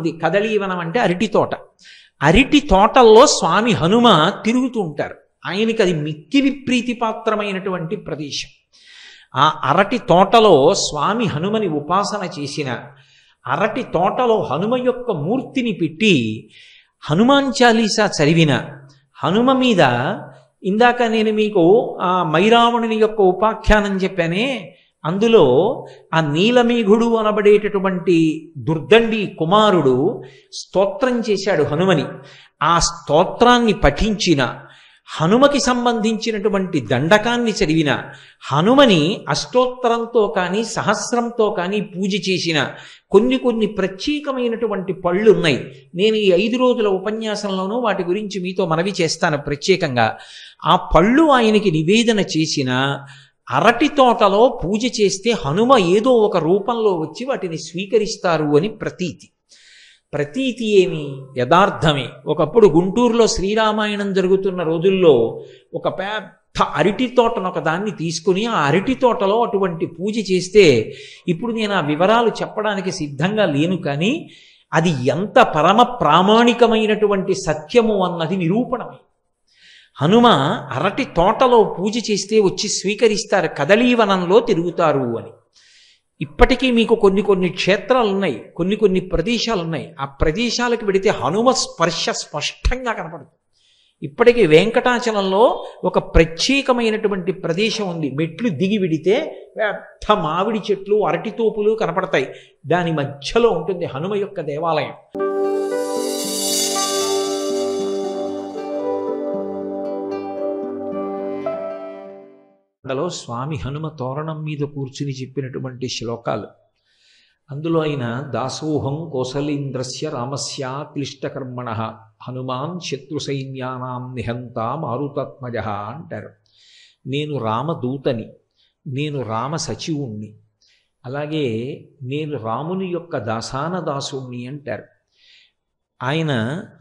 ఉంది కదలీవనం అంటే అరటి తోట. అరటి తోటల్లో స్వామి హనుమ తిరుగుతూ ఉంటారు. ఆయనకి అది మిక్కిలి ప్రీతిపాత్రమైనటువంటి ప్రదేశం. ఆ అరటి తోటలో స్వామి హనుమని ఉపాసన చేసిన అరటి తోటలో హనుమ యొక్క మూర్తిని పెట్టి హనుమాన్ చాలీసా చదివిన హనుమ మీద ఇందాక నేను మీకు ఆ మైరావణుని యొక్క ఉపాఖ్యానం చెప్పానే అందులో ఆ నీలమేఘుడు అనబడేటటువంటి దుర్దండి కుమారుడు స్తోత్రం చేశాడు హనుమని. ఆ స్తోత్రాన్ని పఠించిన హనుమకి సంబంధించినటువంటి దండకాన్ని చదివిన హనుమని అష్టోత్తరంతో కానీ సహస్రంతో కానీ పూజ చేసిన కొన్ని కొన్ని ప్రత్యేకమైనటువంటి పళ్ళు ఉన్నాయి. నేను ఈ ఐదు రోజుల ఉపన్యాసంలోనూ వాటి గురించి మీతో మనవి చేస్తాను ప్రత్యేకంగా. ఆ పళ్ళు ఆయనకి నివేదన చేసిన అరటి తోటలో పూజ చేస్తే హనుమ ఏదో ఒక రూపంలో వచ్చి వాటిని స్వీకరిస్తారు అని ప్రతీతి. ప్రతీతి ఏమి? యథార్థమే. ఒకప్పుడు గుంటూరులో శ్రీరామాయణం జరుగుతున్న రోజుల్లో ఒక పెద్ద అరటి తోటను ఒక దాన్ని తీసుకుని ఆ అరటి తోటలో అటువంటి పూజ చేస్తే ఇప్పుడు నేను ఆ వివరాలు చెప్పడానికి సిద్ధంగా లేను కానీ అది ఎంత పరమ ప్రామాణికమైనటువంటి సత్యము అన్నది నిరూపణమే. హనుమ అరటి తోటలో పూజ చేస్తే వచ్చి స్వీకరిస్తారు కదలీవనంలో తిరుగుతారు అని. ఇప్పటికీ మీకు కొన్ని కొన్ని క్షేత్రాలు ఉన్నాయి కొన్ని కొన్ని ప్రదేశాలు ఉన్నాయి ఆ ప్రదేశాలకు వెడితే హనుమ స్పర్శ స్పష్టంగా కనపడుతుంది. ఇప్పటికీ వెంకటాచలంలో ఒక ప్రత్యేకమైనటువంటి ప్రదేశం ఉంది. మెట్లు దిగి విడితే పెద్ద మామిడి చెట్లు అరటి తోపులు కనపడతాయి. దాని మధ్యలో ఉంటుంది హనుమ యొక్క దేవాలయం. యాత్రలో స్వామి హనుమ తోరణం మీద కూర్చుని చెప్పినటువంటి శ్లోకాలు. అందులో ఆయన దాసోహం కోసలీంద్రస్య రామస్యా క్లిష్టకర్మణ హనుమాన్ శత్రు సైన్యానాం నిహంత మారుతాత్మజ అంటారు. నేను రామదూతని నేను రామ సచివుణ్ణి అలాగే నేను రాముని యొక్క దాసాన దాసుణ్ణి అంటారు. ఆయన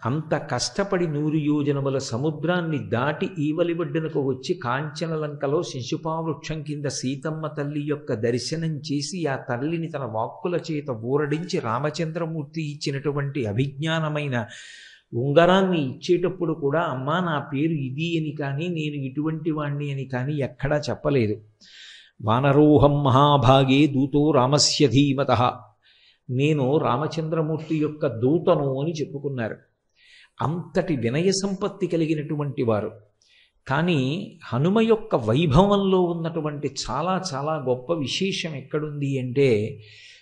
అంత కష్టపడి నూరు యోజనముల సముద్రాన్ని దాటి ఈవలివడ్డునకు వచ్చి కాంచనలంకలో శిశుపావృక్షం కింద సీతమ్మ తల్లి యొక్క దర్శనం చేసి ఆ తల్లిని తన వాక్కుల చేత ఊరడించి రామచంద్రమూర్తి ఇచ్చినటువంటి అభిజ్ఞానమైన ఉంగరాన్ని ఇచ్చేటప్పుడు కూడా అమ్మా నా పేరు ఇది అని కానీ నేను ఇటువంటి వాణ్ణి అని కానీ ఎక్కడా చెప్పలేదు. వానరోహం మహాభాగే దూతో రామస్య ధీమత. నేను రామచంద్రమూర్తి యొక్క దూతను అని చెప్పుకున్నారు. అంతటి వినయ సంపత్తి కలిగినటువంటి వారు. కానీ హనుమ యొక్క వైభవంలో ఉన్నటువంటి చాలా చాలా గొప్ప విశేషం ఎక్కడుంది అంటే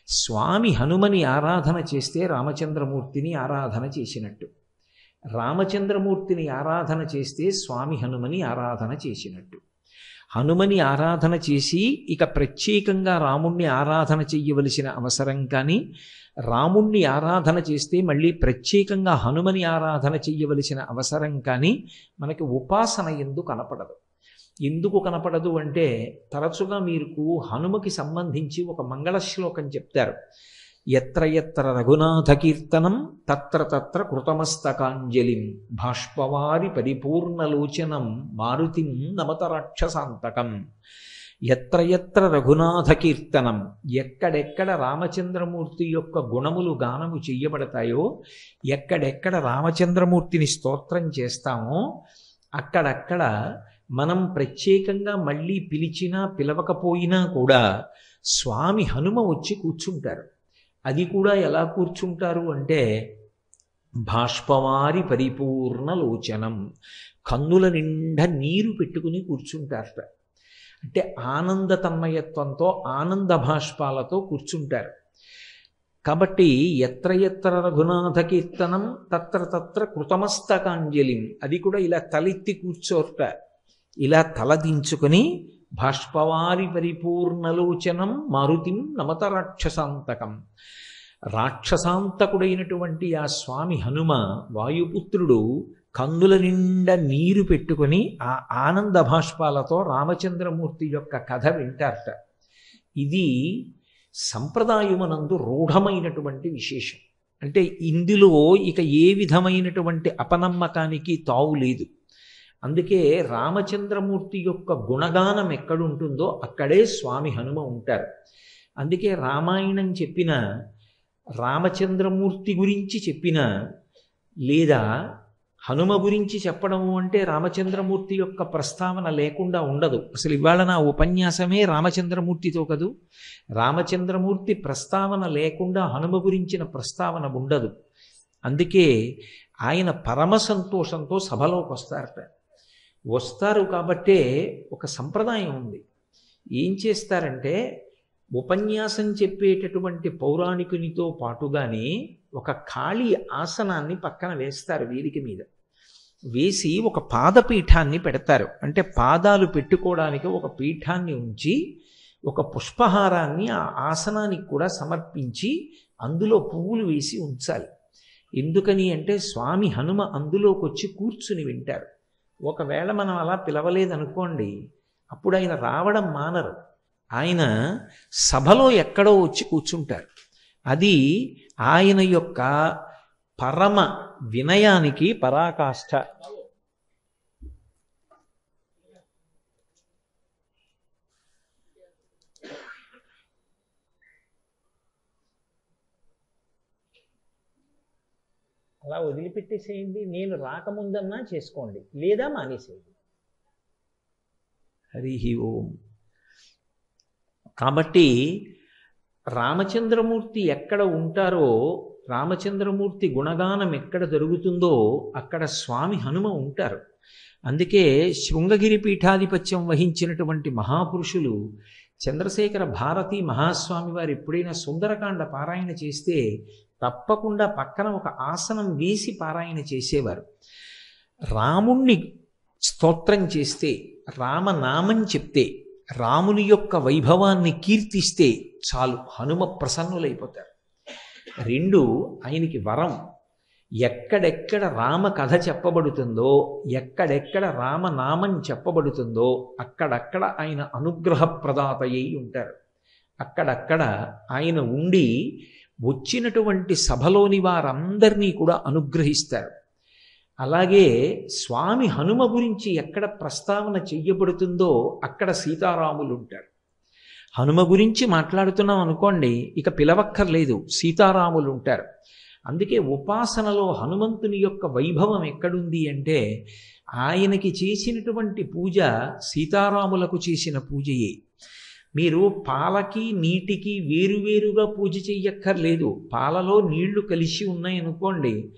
స్వామి హనుమని ఆరాధన చేస్తే రామచంద్రమూర్తిని ఆరాధన చేసినట్టు. రామచంద్రమూర్తిని ఆరాధన చేస్తే స్వామి హనుమని ఆరాధన చేసినట్టు. హనుమని ఆరాధన చేసి ఇక ప్రత్యేకంగా రాముణ్ణి ఆరాధన చెయ్యవలసిన అవసరం కానీ రాముణ్ణి ఆరాధన చేస్తే మళ్ళీ ప్రత్యేకంగా హనుమని ఆరాధన చెయ్యవలసిన అవసరం కానీ మనకి ఉపాసన ఎందుకు కనపడదు. ఎందుకు కనపడదు అంటే తరచుగా మీకు హనుమకి సంబంధించి ఒక మంగళ శ్లోకం చెప్తారు. ఎత్ర ఎత్ర రఘునాథ కీర్తనం తత్ర తత్ర కృతమస్తకాంజలిం భాష్పవారి పరిపూర్ణలోచనం మారుతిం నమత రాక్షసాంతకం. ఎత్ర ఎత్ర రఘునాథ కీర్తనం ఎక్కడెక్కడ రామచంద్రమూర్తి యొక్క గుణములు గానము చెయ్యబడతాయో ఎక్కడెక్కడ రామచంద్రమూర్తిని స్తోత్రం చేస్తామో అక్కడక్కడ మనం ప్రత్యేకంగా మళ్ళీ పిలిచినా పిలవకపోయినా కూడా స్వామి హనుమ వచ్చి కూర్చుంటారు. అది కూడా ఎలా కూర్చుంటారు అంటే భాష్పవారి పరిపూర్ణ లోచనం. కన్నుల నిండా నీరు పెట్టుకుని కూర్చుంటారట. అంటే ఆనంద తన్మయత్వంతో ఆనంద భాష్పాలతో కూర్చుంటారు. కాబట్టి ఎత్ర ఎత్ర రఘునాథ కీర్తనం తత్ర తత్ర కృతమస్తకాంజలిం. అది కూడా ఇలా తలెత్తి కూర్చోట ఇలా తలదించుకొని భాష్పవారి పరిపూర్ణలోచనం మారుతిం నమత రాక్షసాంతకం రాక్షసాంతకుడైనటువంటి ఆ స్వామి హనుమ వాయుపుత్రుడు కందుల నిండా నీరు పెట్టుకొని ఆ ఆనంద భాష్పాలతో రామచంద్రమూర్తి యొక్క కథ వింటారట. ఇది సంప్రదాయమునందు రూఢమైనటువంటి విశేషం. అంటే ఇందులో ఇక ఏ విధమైనటువంటి అపనమ్మకానికి తావు లేదు. అందుకే రామచంద్రమూర్తి యొక్క గుణగానం ఎక్కడుంటుందో అక్కడే స్వామి హనుమ ఉంటారు. అందుకే రామాయణం చెప్పిన రామచంద్రమూర్తి గురించి చెప్పిన లేదా హనుమ గురించి చెప్పడము అంటే రామచంద్రమూర్తి యొక్క ప్రస్తావన లేకుండా ఉండదు. అసలు ఇవాళ నా ఉపన్యాసమే రామచంద్రమూర్తితో కదూ? రామచంద్రమూర్తి ప్రస్తావన లేకుండా హనుమ గురించిన ప్రస్తావన ఉండదు. అందుకే ఆయన పరమ సంతోషంతో సభలోకి వస్తారట. వస్తారు కాబట్టే ఒక సంప్రదాయం ఉంది. ఏం చేస్తారంటే ఉపన్యాసం చెప్పేటటువంటి పౌరాణికునితో పాటుగానే ఒక ఖాళీ ఆసనాన్ని పక్కన వేస్తారు వేదిక మీద. వేసి ఒక పాదపీఠాన్ని పెడతారు. అంటే పాదాలు పెట్టుకోవడానికి ఒక పీఠాన్ని ఉంచి ఒక పుష్పహారాన్ని ఆ ఆసనానికి కూడా సమర్పించి అందులో పువ్వులు వేసి ఉంచాలి. ఎందుకని అంటే స్వామి హనుమ అందులోకి వచ్చి కూర్చుని వింటారు. ఒకవేళ మనం అలా పిలవలేదనుకోండి అప్పుడు ఆయన రావడం మానరు. ఆయన సభలో ఎక్కడో వచ్చి కూర్చుంటారు. అది ఆయన యొక్క పరమ వినయానికి పరాకాష్ఠ అలా వదిలిపెట్టేసేయండి నేను రాకముందన్నా చేసుకోండి లేదా మానేసేయండి. హరి ఓం. కాబట్టి రామచంద్రమూర్తి ఎక్కడ ఉంటారో రామచంద్రమూర్తి గుణగానం ఎక్కడ జరుగుతుందో అక్కడ స్వామి హనుమ ఉంటారు. అందుకే శృంగగిరి పీఠాధిపత్యం వహించినటువంటి మహాపురుషులు చంద్రశేఖర భారతి మహాస్వామి వారు ఎప్పుడైనా సుందరకాండ పారాయణ చేస్తే తప్పకుండా పక్కన ఒక ఆసనం వేసి పారాయణ చేసేవారు. రాముణ్ణి స్తోత్రం చేస్తే రామనామం చెప్తే రాముని యొక్క వైభవాన్ని కీర్తిస్తే చాలు హనుమ ప్రసన్నులైపోతారు. రెండు ఆయనకి వరం. ఎక్కడెక్కడ రామ కథ చెప్పబడుతుందో ఎక్కడెక్కడ రామనామం చెప్పబడుతుందో అక్కడక్కడ ఆయన అనుగ్రహ ప్రదాతయ్యి ఉంటారు. అక్కడక్కడ ఆయన ఉండి వచ్చినటువంటి సభలోని వారందరినీ కూడా అనుగ్రహిస్తారు. అలాగే స్వామి హనుమ గురించి ఎక్కడ ప్రస్తావన చెయ్యబడుతుందో అక్కడ సీతారాములు ఉంటారు హనుమ గురించి మాట్లాడుతున్నాం అనుకోండి ఇక పిలవక్కర్లేదు సీతారాములు ఉంటారు అందుకే ఉపాసనలో హనుమంతుని యొక్క వైభవం ఎక్కడుంది అంటే ఆయనకి చేసినటువంటి పూజ సీతారాములకు చేసిన పూజయే. మీరు పాలకి నీటికి వేరువేరుగా పూజ చెయ్యక్కర్లేదు. పాలలో నీళ్ళు కలిసి ఉన్నాయనుకోండి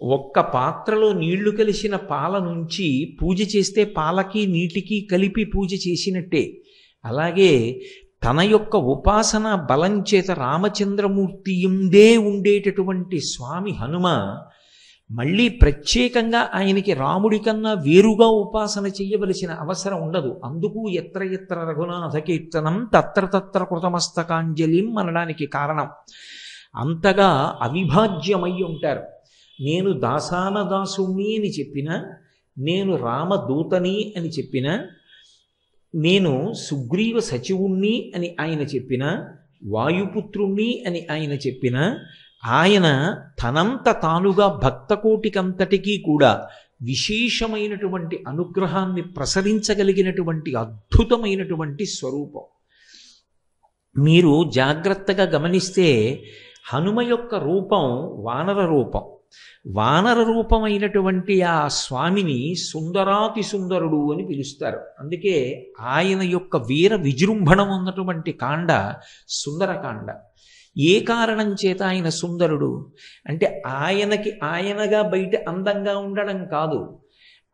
ఒక్క పాత్రలో నీళ్ళు కలిసిన పాల నుంచి పూజ చేస్తే పాలకి నీటికి కలిపి పూజ చేసినట్టే. అలాగే తన యొక్క ఉపాసన బలం చేత రామచంద్రమూర్తి ఉందే ఉండేటటువంటి స్వామి హనుమ మళ్ళీ ప్రత్యేకంగా ఆయనకి రాముడి కన్నా వేరుగా ఉపాసన చేయవలసిన అవసరం ఉండదు. అందుకు ఎత్ర ఎత్ర రఘునాథ కీర్తనం తత్ర తత్ర కృతమస్తకాంజలిం అనడానికి కారణం. అంతగా అవిభాజ్యమై ఉంటారు. నేను దాసాన దాసుణ్ణి అని చెప్పిన నేను రామదూతని అని చెప్పిన నేను సుగ్రీవ సచివుణ్ణి అని ఆయన చెప్పిన వాయుపుత్రుణ్ణి అని ఆయన చెప్పిన ఆయన తనంత తానుగా భక్తకోటికంతటికీ కూడా విశేషమైనటువంటి అనుగ్రహాన్ని ప్రసరించగలిగినటువంటి అద్భుతమైనటువంటి స్వరూపం. మీరు జాగ్రత్తగా గమనిస్తే హనుమ యొక్క రూపం వానర రూపం. వానర రూపమైనటువంటి ఆ స్వామిని సుందరాతి సుందరుడు అని పిలుస్తారు. అందుకే ఆయన యొక్క వీర విజృంభణం ఉన్నటువంటి కాండ సుందరకాండ. ఏ కారణం చేత ఆయన సుందరుడు? అంటే ఆయనకి ఆయనగా బయట అందంగా ఉండడం కాదు.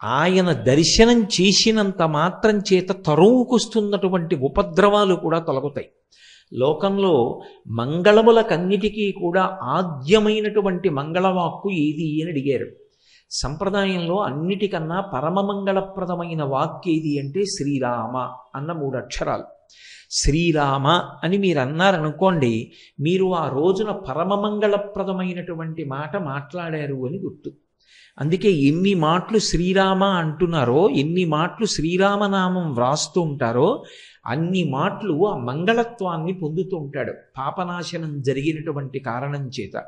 ఆయన దర్శనం చేసినంత మాత్రం చేత తరువుకొస్తున్నటువంటి ఉపద్రవాలు కూడా తొలగుతాయి. లోకంలో మంగళములకన్నిటికీ కూడా ఆద్యమైనటువంటి మంగళవాక్కు ఏది అని అడిగారు. సంప్రదాయంలో అన్నిటికన్నా పరమమంగళప్రదమైన వాక్ ఏది అంటే శ్రీరామ అన్న మూడు అక్షరాలు. శ్రీరామ అని మీరు అన్నారనుకోండి మీరు ఆ రోజున పరమమంగళప్రదమైనటువంటి మాట మాట్లాడారు అని గుర్తు. అందుకే ఎన్ని మాటలు శ్రీరామ అంటున్నారో ఎన్ని మాటలు శ్రీరామనామం వ్రాస్తూ ఉంటారో అన్ని మాటలు ఆ మంగళత్వాన్ని పొందుతూ ఉంటాడు. పాపనాశనం జరిగినటువంటి కారణం చేత.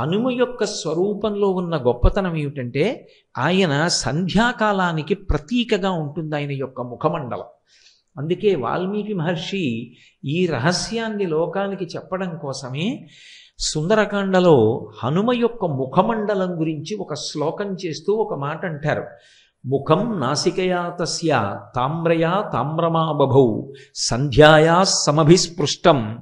హనుమ యొక్క స్వరూపంలో ఉన్న గొప్పతనం ఏమిటంటే ఆయన సంధ్యాకాలానికి ప్రతీకగా ఉంటుంది ఆయన యొక్క ముఖమండలం. అందుకే వాల్మీకి మహర్షి ఈ రహస్యాన్ని లోకానికి చెప్పడం కోసమే సుందరకాండలో హనుమ యొక్క ముఖమండలం గురించి ఒక శ్లోకం చేస్తూ ఒక మాట అంటారు. ముఖం నాసికయా తస్య తామ్రయా తామ్రమాబభౌ సంధ్యాయా సమభిస్పృష్టం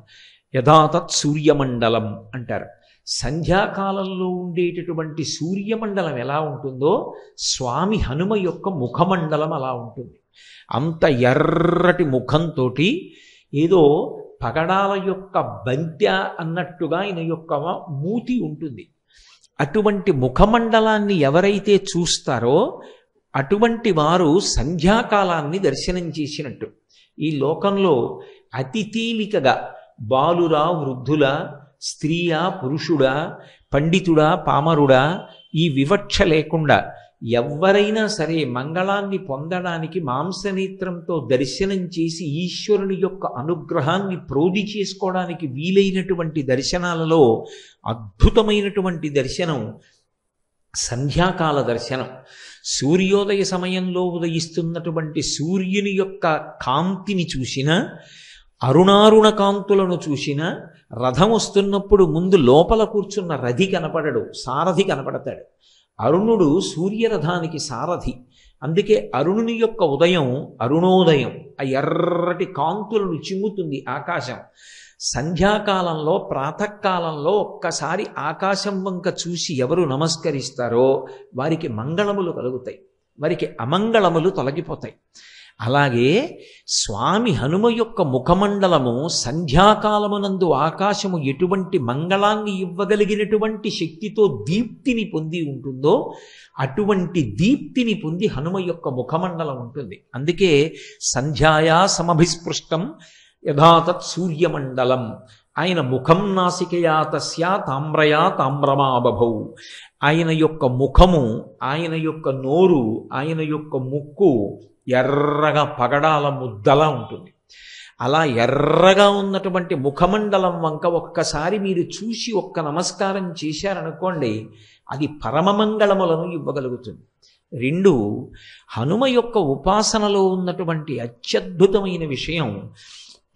యథాతత్ సూర్యమండలం అంటారు. సంధ్యాకాలంలో ఉండేటటువంటి సూర్యమండలం ఎలా ఉంటుందో స్వామి హనుమ యొక్క ముఖమండలం అలా ఉంటుంది. అంత ఎర్రటి ముఖంతో ఏదో పగడాల యొక్క బంత్య అన్నట్టుగా ఆయన యొక్క మూతి ఉంటుంది. అటువంటి ముఖమండలాన్ని ఎవరైతే చూస్తారో అటువంటి వారు సంధ్యాకాలాన్ని దర్శనం చేసినట్టు. ఈ లోకంలో అతి తేలికగా బాలురా వృద్ధుల స్త్రీయా పురుషుడా పండితుడా పామరుడా ఈ వివక్ష లేకుండా ఎవరైనా సరే మంగళాన్ని పొందడానికి మాంసనేత్రంతో దర్శనం చేసి ఈశ్వరుని యొక్క అనుగ్రహాన్ని ప్రోధి చేసుకోవడానికి వీలైనటువంటి దర్శనాలలో అద్భుతమైనటువంటి దర్శనం సంధ్యాకాల దర్శనం. సూర్యోదయ సమయంలో ఉదయిస్తున్నటువంటి సూర్యుని యొక్క కాంతిని చూసిన అరుణారుణ కాంతులను చూసిన రథం వస్తున్నప్పుడు ముందు లోపల కూర్చున్న రథి కనపడడు సారథి కనపడతాడు. అరుణుడు సూర్యరథానికి సారథి. అందుకే అరుణుని యొక్క ఉదయం అరుణోదయం ఆ ఎర్రటి కాంతులను చిమ్ముతుంది ఆకాశం. సంధ్యాకాలంలో ప్రాతకాలంలో ఒక్కసారి ఆకాశం వంక చూసి ఎవరు నమస్కరిస్తారో వారికి మంగళములు కలుగుతాయి. వారికి అమంగళములు తొలగిపోతాయి. అలాగే స్వామి హనుమ యొక్క ముఖమండలము సంధ్యాకాలమునందు ఆకాశము ఎటువంటి మంగళాన్ని ఇవ్వగలిగినటువంటి శక్తితో దీప్తిని పొంది ఉంటుందో అటువంటి దీప్తిని పొంది హనుమ యొక్క ముఖమండలం ఉంటుంది. అందుకే సంధ్యాయా సమభిస్పృష్టం యథాతత్ సూర్యమండలం. ఆయన ముఖం నాసికయా తస్యా తామ్రయా తామ్రమాబభౌ ఆయన యొక్క ముఖము ఆయన యొక్క నోరు ఆయన యొక్క ముక్కు ఎర్రగా పగడాల ముద్దలా ఉంటుంది. అలా ఎర్రగా ఉన్నటువంటి ముఖమండలం వంక ఒక్కసారి మీరు చూసి ఒక్క నమస్కారం చేశారనుకోండి అది పరమమంగళములను ఇవ్వగలుగుతుంది. రెండు హనుమ యొక్క ఉపాసనలో ఉన్నటువంటి అత్యద్భుతమైన విషయం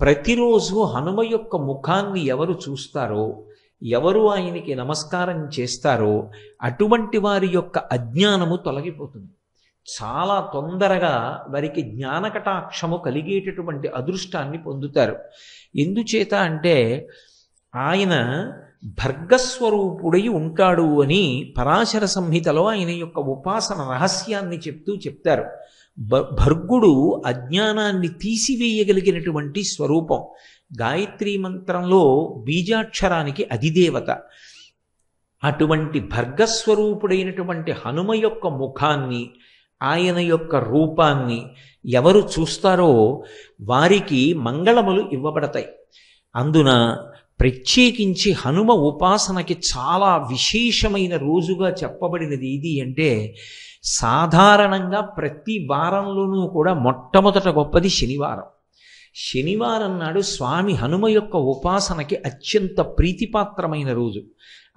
ప్రతిరోజు హనుమ యొక్క ముఖాన్ని ఎవరు చూస్తారో ఎవరు ఆయనకి నమస్కారం చేస్తారో అటువంటి వారి యొక్క అజ్ఞానము తొలగిపోతుంది. చాలా తొందరగా వారికి జ్ఞానకటాక్షము కలిగేటటువంటి అదృష్టాన్ని పొందుతారు. ఎందుచేత అంటే ఆయన భర్గస్వరూపుడై ఉంటాడు అని పరాశర సంహితలో ఆయన యొక్క ఉపాసన రహస్యాన్ని చెప్తూ చెప్తారు. బ భర్గుడు అజ్ఞానాన్ని తీసివేయగలిగినటువంటి స్వరూపం. గాయత్రీ మంత్రంలో బీజాక్షరానికి అధిదేవత. అటువంటి భర్గస్వరూపుడైనటువంటి హనుమ యొక్క ముఖాన్ని ఆయన యొక్క రూపాన్ని ఎవరు చూస్తారో వారికి మంగళములు ఇవ్వబడతాయి. అందున ప్రత్యేకించి హనుమ ఉపాసనకి చాలా విశేషమైన రోజుగా చెప్పబడినది ఇది అంటే సాధారణంగా ప్రతి వారంలోనూ కూడా మొట్టమొదట గొప్పది శనివారం. శనివారం నాడు స్వామి హనుమ యొక్క ఉపాసనకి అత్యంత ప్రీతిపాత్రమైన రోజు.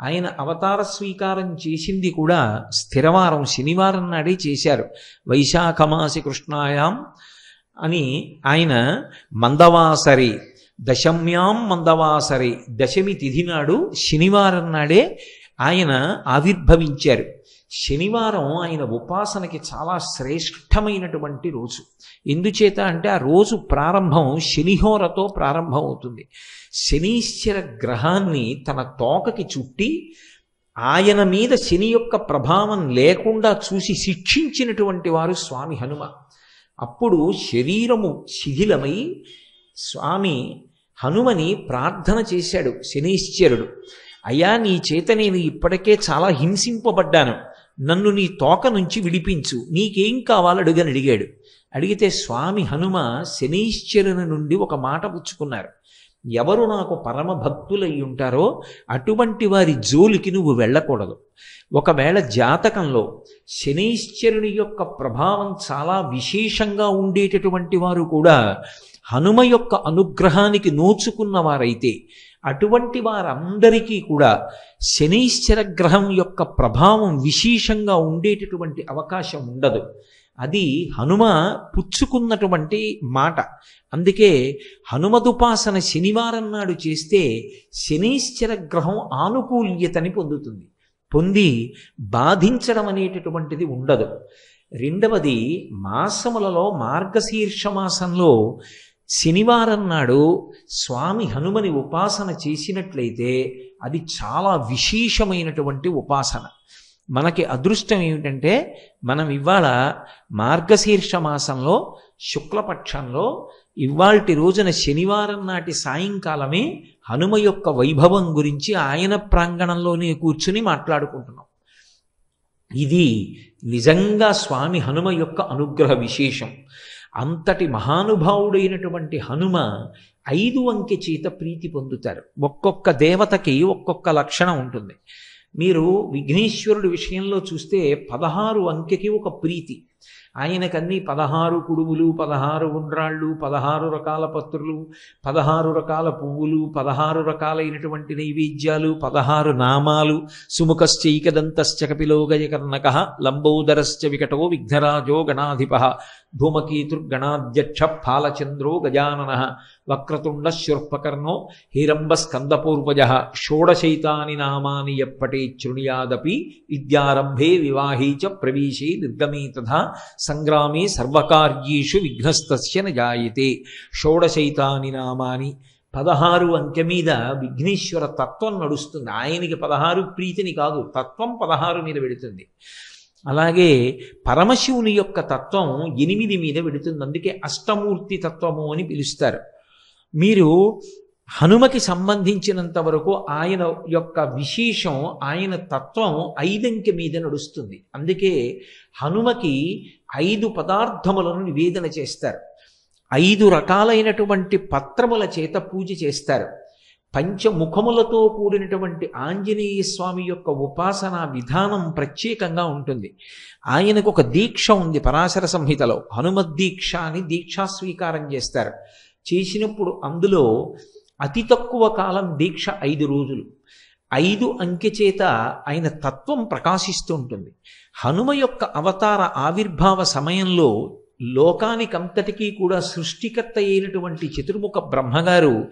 ఆయన అవతార స్వీకారం చేసింది కూడా స్థిరవారం శనివారం నాడే చేశారు. వైశాఖమాసి కృష్ణాయాం అని ఆయన మందవాసరి దశమ్యాం మందవాసరి దశమి తిథి నాడు శనివారం నాడే ఆయన ఆవిర్భవించారు. శనివారం ఆయన ఉపాసనకి చాలా శ్రేష్టమైనటువంటి రోజు. ఎందుచేత అంటే ఆ రోజు ప్రారంభం శనిహోరతో ప్రారంభం అవుతుంది శనీశ్వర గ్రహాన్ని తన తోకకి చుట్టి ఆయన మీద శని యొక్క ప్రభావం లేకుండా చూసి శిక్షించినటువంటి వారు స్వామి హనుమ. అప్పుడు శరీరము శిథిలమై స్వామి హనుమని ప్రార్థన చేశాడు శనీశ్వరుడు. అయ్యా నీ చేత నేను ఇప్పటికే చాలా హింసింపబడ్డాను. నన్ను నీ తోక నుంచి విడిపించు. నీకేం కావాలడుగని అడిగాడు. అడిగితే స్వామి హనుమ శనీశ్వరుని నుండి ఒక మాట పుచ్చుకున్నారు. ఎవరు నాకు పరమ భక్తులై ఉంటారో అటువంటి వారి జోలికి నువ్వు వెళ్ళకూడదు. ఒకవేళ జాతకంలో శనీశ్వరుని యొక్క ప్రభావం చాలా విశేషంగా ఉండేటటువంటి వారు కూడా హనుమ యొక్క అనుగ్రహానికి నోచుకున్న వారైతే అటువంటి వారందరికీ కూడా శనీశ్వర గ్రహం యొక్క ప్రభావం విశేషంగా ఉండేటటువంటి అవకాశం ఉండదు. అది హనుమ పుచ్చుకున్నటువంటి మాట. అందుకే హనుమదుపాసన శనివారం నాడు చేస్తే శనీశ్చర గ్రహం ఆనుకూల్యతని పొందుతుంది. పొంది బాధించడం అనేటటువంటిది ఉండదు. రెండవది మాసములలో మార్గశీర్ష మాసంలో శనివారం నాడు స్వామి హనుమని ఉపాసన చేసినట్లయితే అది చాలా విశేషమైనటువంటి ఉపాసన. మనకి అదృష్టం ఏమిటంటే మనం ఇవాళ మార్గశీర్ష మాసంలో శుక్లపక్షంలో ఇవాల్టి రోజున శనివారం నాటి సాయంకాలమే హనుమ యొక్క వైభవం గురించి ఆయన ప్రాంగణంలోనే కూర్చుని మాట్లాడుకుంటున్నాం. ఇది నిజంగా స్వామి హనుమ యొక్క అనుగ్రహ విశేషం. అంతటి మహానుభావుడైనటువంటి హనుమ ఐదు అంకె చేత ప్రీతి పొందుతారు. ఒక్కొక్క దేవతకి ఒక్కొక్క లక్షణం ఉంటుంది. మీరు విఘ్నేశ్వరుడి విషయంలో చూస్తే పదహారు అంకెకి ఒక ప్రీతి. ఆయనకన్నీ పదహారు కుడుములు పదహారు ఉండ్రాళ్ళు పదహారు రకాల పత్రులు పదహారు రకాల పువ్వులు పదహారు రకాలైనటువంటి నైవేద్యాలు పదహారు నామాలు. సుముఖశ్చైకదంతశ్చ కపిలోగయకర్ణక లంబోదరశ్చ వికటో విఘ్నరాజో గణాధిప. ధూమకీతుర్గణాధ్యక్ష ఫాలచంద్రో గజానన వక్రతుండ శుర్పకర్ణో హిరంబ స్కందపూర్వజ షోడశైతాని నామాని ఎప్పటే శృణుయాదపి విద్యారంభే వివాహీ చ ప్రవేశే నిర్గమే తథా సంగ్రామే సర్వకార్యేషు విఘ్నస్తస్య నజాయతే. షోడశైతాని నామాని పదహారు అంకె మీద విఘ్నేశ్వర తత్వం నడుస్తుంది. ఆయనకి పదహారు ప్రీతిని కాదు తత్వం పదహారు మీద వెడుతుంది అలాగే పరమశివుని యొక్క తత్వం ఎనిమిది మీద విడుతుంది. అందుకే అష్టమూర్తి తత్వము అని పిలుస్తారు. మీరు హనుమకి సంబంధించినంత వరకు ఆయన యొక్క విశేషం ఆయన తత్వం ఐదంకె మీద నడుస్తుంది. అందుకే హనుమకి ఐదు పదార్థములను నివేదన చేస్తారు. ఐదు రకాలైనటువంటి పత్రముల చేత పూజ చేస్తారు. పంచముఖములతో కూడినటువంటి ఆంజనేయ స్వామి యొక్క ఉపాసన విధానం ప్రత్యేకంగా ఉంటుంది. ఆయనకు ఒక దీక్ష ఉంది పరాశర సంహితలో. హనుమద్దీక్ష అని దీక్షా స్వీకారం చేస్తారు. చేసినప్పుడు అందులో అతి తక్కువ కాలం దీక్ష ఐదు రోజులు. ఐదు అంకె చేత ఆయన తత్వం ప్రకాశిస్తూ ఉంటుంది. హనుమ యొక్క అవతార ఆవిర్భావ సమయంలో లోకానికంతటికీ కూడా సృష్టికర్త అయినటువంటి చతుర్ముఖ బ్రహ్మగారు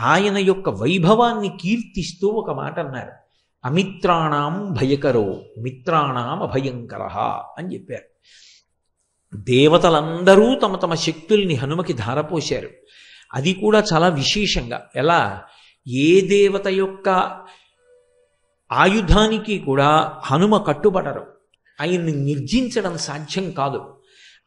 ఆయన యొక్క వైభవాన్ని కీర్తిస్తూ ఒక మాట అన్నారు. అమిత్రాణం భయకరో మిత్రాణం అభయంకర అని చెప్పారు. దేవతలందరూ తమ తమ శక్తుల్ని హనుమకి ధారపోశారు. అది కూడా చాలా విశేషంగా. ఎలా? ఏ దేవత యొక్క ఆయుధానికి కూడా హనుమ కట్టుబడరు. ఆయన్ని నిర్జించడం సాధ్యం కాదు.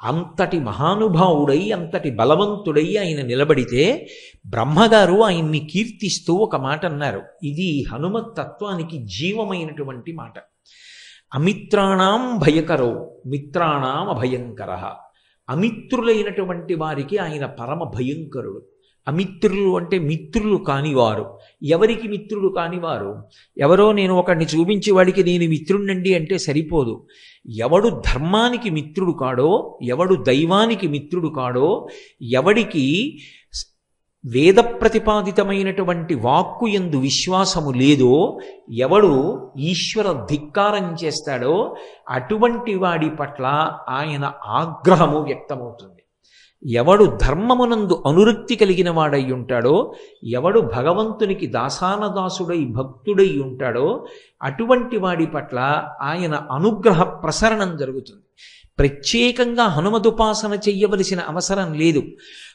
అంతటి మహానుభావుడై అంతటి బలవంతుడై ఆయన నిలబడితే బ్రహ్మగారు ఆయన్ని కీర్తిస్తూ ఒక మాట అన్నారు. ఇది హనుమత్ తత్వానికి జీవమైనటువంటి మాట. అమిత్రాణం భయకరో మిత్రాణం అభయంకర. అమిత్రులైనటువంటి వారికి ఆయన పరమ భయంకరుడు. అమిత్రులు అంటే మిత్రులు కానివారు. ఎవరికి మిత్రులు కానివారు? ఎవరో నేను ఒకడిని చూపించి వాడికి నేను మిత్రుణ్ణండి అంటే సరిపోదు. ఎవడు ధర్మానికి మిత్రుడు కాడో ఎవడు దైవానికి మిత్రుడు కాడో ఎవడికి వేద ప్రతిపాదితమైనటువంటి వాక్కు ఎందు విశ్వాసము లేదో ఎవడు ఈశ్వర ధిక్కారం చేస్తాడో అటువంటి వాడి పట్ల ఆయన ఆగ్రహము వ్యక్తమవుతుంది. ఎవడు ధర్మమునందు అనురక్తి కలిగిన వాడై ఉంటాడో ఎవడు భగవంతునికి దాసానదాసుడై భక్తుడై ఉంటాడో అటువంటి వాడి పట్ల ఆయన అనుగ్రహ ప్రసరణం జరుగుతుంది. ప్రత్యేకంగా హనుమదుపాసన చెయ్యవలసిన అవసరం లేదు.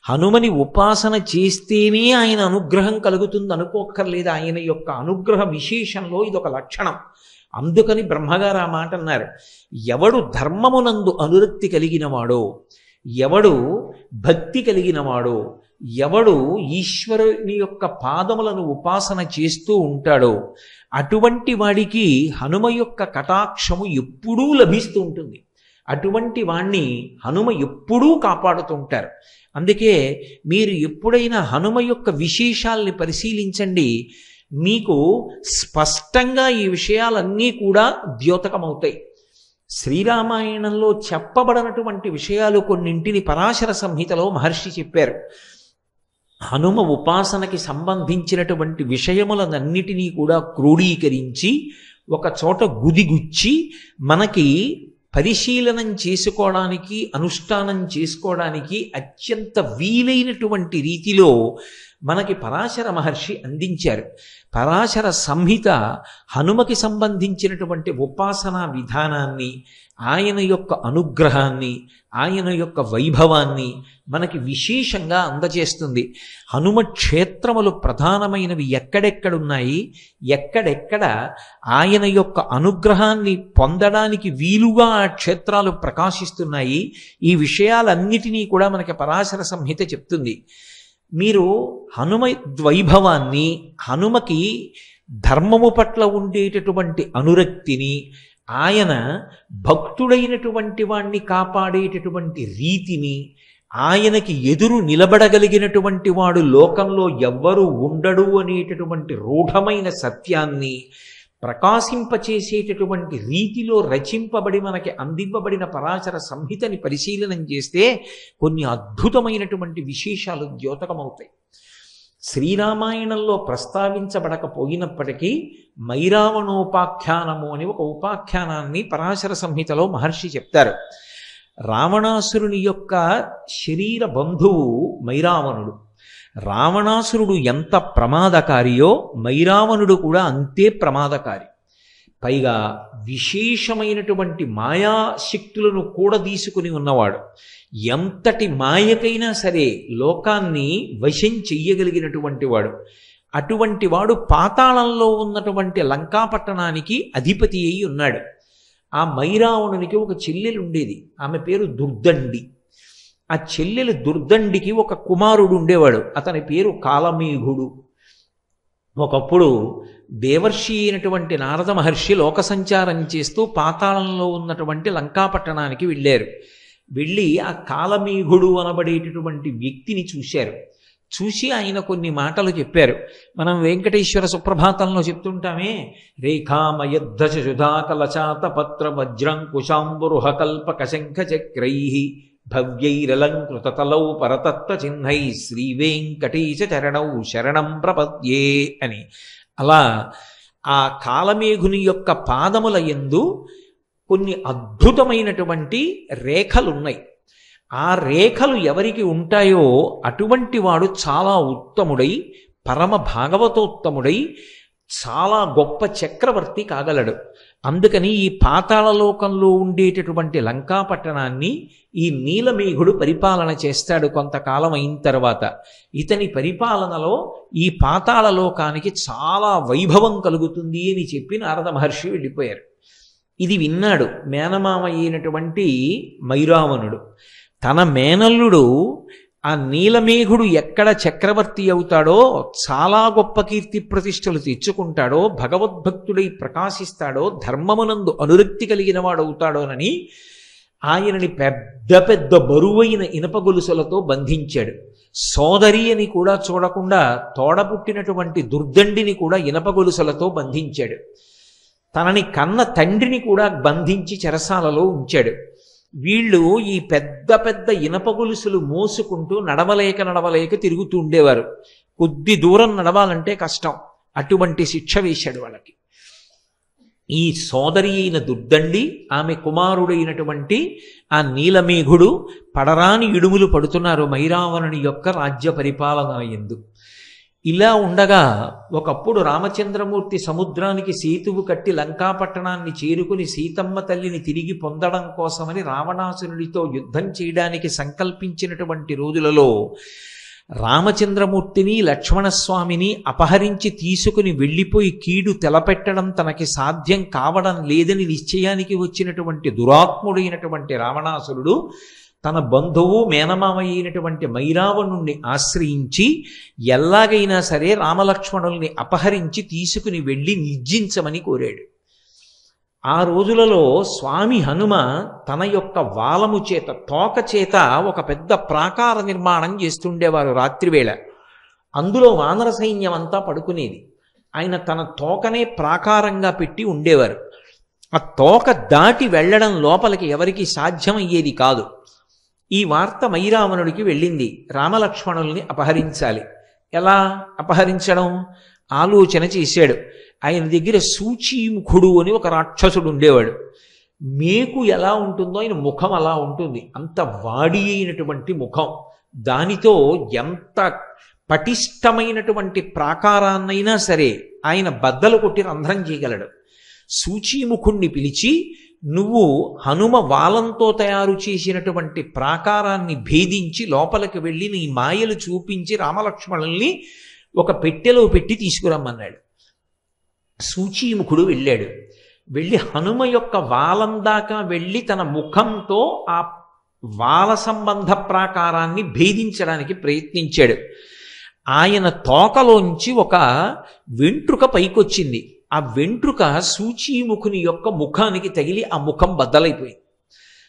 హనుమని ఉపాసన చేస్తేనే ఆయన అనుగ్రహం కలుగుతుంది అనుకోక్కర్లేదు. ఆయన యొక్క అనుగ్రహ విశేషంలో ఇదొక లక్షణం. అందుకని బ్రహ్మగారు ఆ మాట అన్నారు ఎవడు ధర్మమునందు అనురక్తి కలిగినవాడో ఎవడు భక్తి కలిగినవాడో ఎవడు ఈశ్వరుని యొక్క పాదములను ఉపాసన చేస్తూ ఉంటాడో అటువంటి వాడికి హనుమ యొక్క కటాక్షము ఎప్పుడూ లభిస్తూ ఉంటుంది. అటువంటి వాణ్ణి హనుమ ఎప్పుడూ కాపాడుతూ ఉంటారు. అందుకే మీరు ఎప్పుడైనా హనుమ యొక్క విశేషాల్ని పరిశీలించండి. మీకు స్పష్టంగా ఈ విషయాలన్నీ కూడా ద్యోతకమవుతాయి. శ్రీరామాయణంలో చెప్పబడినటువంటి విషయాలు కొన్నింటిని పరాశర సంహితలో మహర్షి చెప్పారు. హనుమ ఉపాసనకి సంబంధించినటువంటి విషయములనన్నిటినీ కూడా క్రోడీకరించి ఒక చోట గుదిగుచ్చి మనకి పరిశీలనం చేసుకోవడానికి అనుష్ఠానం చేసుకోవడానికి అత్యంత వీలైనటువంటి రీతిలో మనకి పరాశర మహర్షి అందించారు. పరాశర సంహిత హనుమకి సంబంధించినటువంటి ఉపాసనా విధానాన్ని ఆయన యొక్క అనుగ్రహాన్ని ఆయన యొక్క వైభవాన్ని మనకి విశేషంగా అందజేస్తుంది. హనుమ క్షేత్రములు ప్రధానమైనవి ఎక్కడెక్కడున్నాయి? ఎక్కడెక్కడ ఆయన యొక్క అనుగ్రహాన్ని పొందడానికి వీలుగా ఆ క్షేత్రాలు ప్రకాశిస్తున్నాయి? ఈ విషయాలన్నిటినీ కూడా మనకి పరాశర సంహిత చెప్తుంది. మీరు హనుమ ద్వైభవాన్ని హనుమకి ధర్మము పట్ల ఉండేటటువంటి అనురక్తిని ఆయన భక్తుడైనటువంటి వాణ్ణి కాపాడేటటువంటి రీతిని ఆయనకి ఎదురు నిలబడగలిగినటువంటి వాడు లోకంలో ఎవ్వరూ ఉండడు అనేటటువంటి రూఢమైన సత్యాన్ని ప్రకాశింపచేసేటటువంటి రీతిలో రచింపబడి మనకి అందివ్వబడిన పరాశర సంహితని పరిశీలనం చేస్తే కొన్ని అద్భుతమైనటువంటి విశేషాలు ద్యోతకమవుతాయి. శ్రీరామాయణంలో ప్రస్తావించబడకపోయినప్పటికీ మైరావణోపాఖ్యానము అని ఒక ఉపాఖ్యానాన్ని పరాశర సంహితలో మహర్షి చెప్తారు. రావణాసురుని యొక్క శరీర బంధువు మైరావణుడు. రావణాసురుడు ఎంత ప్రమాదకారియో మైరావణుడు కూడా అంతే ప్రమాదకారి. పైగా విశేషమైనటువంటి మాయా శక్తులను కూడా తీసుకుని ఉన్నవాడు. ఎంతటి మాయకైనా సరే లోకాన్ని వశం చెయ్యగలిగినటువంటి వాడు. అటువంటి వాడు పాతాళంలో ఉన్నటువంటి లంకాపట్టణానికి అధిపతి అయి ఉన్నాడు. ఆ మైరావణునికి ఒక చెల్లెలు ఉండేది. ఆమె పేరు దుర్దండి. ఆ చెల్లెలు దుర్దండికి ఒక కుమారుడు ఉండేవాడు. అతని పేరు కాలమీఘుడు. ఒకప్పుడు దేవర్షి అయినటువంటి నారద మహర్షి లోక సంచారం చేస్తూ పాతాళంలో ఉన్నటువంటి లంకాపట్టణానికి వెళ్ళారు. వెళ్ళి ఆ కాలమీఘుడు అనబడేటటువంటి వ్యక్తిని చూశారు. చూసి ఆయన కొన్ని మాటలు చెప్పారు. మనం వెంకటేశ్వర సుప్రభాతంలో చెప్తుంటామే రేఖామయద్ధ శుధాకలచాత పత్ర వజ్రం కల్పక శంఖ చక్రై భవ్యైరలంకృతతలౌ పరతత్వ చిహ్నై శ్రీ చరణౌ శరణం ప్రపద్యే అని. అలా ఆ కాలమేఘుని యొక్క పాదముల ఎందు కొన్ని అద్భుతమైనటువంటి రేఖలున్నాయి. ఆ రేఖలు ఎవరికి ఉంటాయో అటువంటి వాడు చాలా ఉత్తముడై పరమ భాగవతోత్తముడై చాలా గొప్ప చక్రవర్తి కాగలడు. అందుకని ఈ పాతాళలోకంలో ఉండేటటువంటి లంకా పట్టణాన్ని ఈ నీలమేఘుడు పరిపాలన చేస్తాడు కొంతకాలం అయిన తర్వాత. ఇతని పరిపాలనలో ఈ పాతాళలోకానికి చాలా వైభవం కలుగుతుంది అని చెప్పి నారద మహర్షి వెళ్ళిపోయారు. ఇది విన్నాడు మేనమామ అయినటువంటి మైరావణుడు. తన మేనల్లుడు ఆ నీలమేఘుడు ఎక్కడ చక్రవర్తి అవుతాడో చాలా గొప్ప కీర్తి ప్రతిష్టలు తెచ్చుకుంటాడో భగవద్భక్తుడై ప్రకాశిస్తాడో ధర్మమునందు అనురక్తి కలిగిన వాడవుతాడోనని ఆయనని పెద్ద పెద్ద బరువైన ఇనప గొలుసులతో బంధించాడు. సోదరి అని కూడా చూడకుండా తోడపుట్టినటువంటి దుర్దండిని కూడా ఇనప గొలుసులతో బంధించాడు. తనని కన్న తండ్రిని కూడా బంధించి చెరసాలలో ఉంచాడు. వీళ్ళు ఈ పెద్ద పెద్ద ఇనప గొలుసులు మోసుకుంటూ నడవలేక నడవలేక తిరుగుతూ ఉండేవారు. కొద్ది దూరం నడవాలంటే కష్టం. అటువంటి శిక్ష వేశాడు వాళ్ళకి. ఈ సోదరి అయిన దుర్దండి ఆమె కుమారుడైనటువంటి ఆ నీలమేఘుడు పడరాని ఇడుములు పడుతున్నారు మైరావణుని యొక్క రాజ్య పరిపాలన ఎందు ఇలా ఉండగా ఒకప్పుడు రామచంద్రమూర్తి సముద్రానికి సేతువు కట్టి లంకాపట్టణాన్ని చేరుకుని సీతమ్మ తల్లిని తిరిగి పొందడం కోసమని రావణాసురుడితో యుద్ధం చేయడానికి సంకల్పించినటువంటి రోజులలో రామచంద్రమూర్తిని లక్ష్మణస్వామిని అపహరించి తీసుకుని వెళ్ళిపోయి కీడు తెలపెట్టడం తనకి సాధ్యం కావడం లేదని నిశ్చయానికి వచ్చినటువంటి దురాత్ముడైనటువంటి రావణాసురుడు తన బంధువు మేనమామ అయినటువంటి మైరావణుణ్ణి ఆశ్రయించి ఎలాగైనా సరే రామలక్ష్మణుల్ని అపహరించి తీసుకుని వెళ్ళి నిర్జించమని కోరాడు. ఆ రోజులలో స్వామి హనుమ తన యొక్క వాలము చేత తోక చేత ఒక పెద్ద ప్రాకార నిర్మాణం చేస్తుండేవారు రాత్రివేళ. అందులో వానర సైన్యం అంతా పడుకునేది. ఆయన తన తోకనే ప్రాకారంగా పెట్టి ఉండేవారు. ఆ తోక దాటి వెళ్ళడం లోపలికి ఎవరికి సాధ్యమయ్యేది కాదు. ఈ వార్త మైరావణుడికి వెళ్ళింది. రామలక్ష్మణుల్ని అపహరించాలి. ఎలా అపహరించడం? ఆలోచన చేశాడు. ఆయన దగ్గర సూచీముఖుడు అని ఒక రాక్షసుడు ఉండేవాడు. మేకు ఎలా ఉంటుందో ఆయన ముఖం అలా ఉంటుంది. అంత వాడి అయినటువంటి ముఖం. దానితో ఎంత పటిష్టమైనటువంటి ప్రాకారాన్నైనా సరే ఆయన బద్దలు కొట్టి రంధ్రం చేయగలడు. సూచీముఖుణ్ణి పిలిచి నువ్వు హనుమ వాలంతో తయారు చేసినటువంటి ప్రాకారాన్ని భేదించి లోపలికి వెళ్ళి నీ మాయలు చూపించి రామలక్ష్మణుల్ని ఒక పెట్టెలో పెట్టి తీసుకురమ్మన్నాడు. సూచీముఖుడు వెళ్ళాడు. వెళ్ళి హనుమ యొక్క వాలం దాకా వెళ్ళి తన ముఖంతో ఆ వాల సంబంధ ప్రాకారాన్ని భేదించడానికి ప్రయత్నించాడు. ఆయన తోకలోంచి ఒక వెంట్రుక పైకొచ్చింది. ఆ వెంట్రుక సూచీముఖుని యొక్క ముఖానికి తగిలి ఆ ముఖం బద్దలైపోయింది.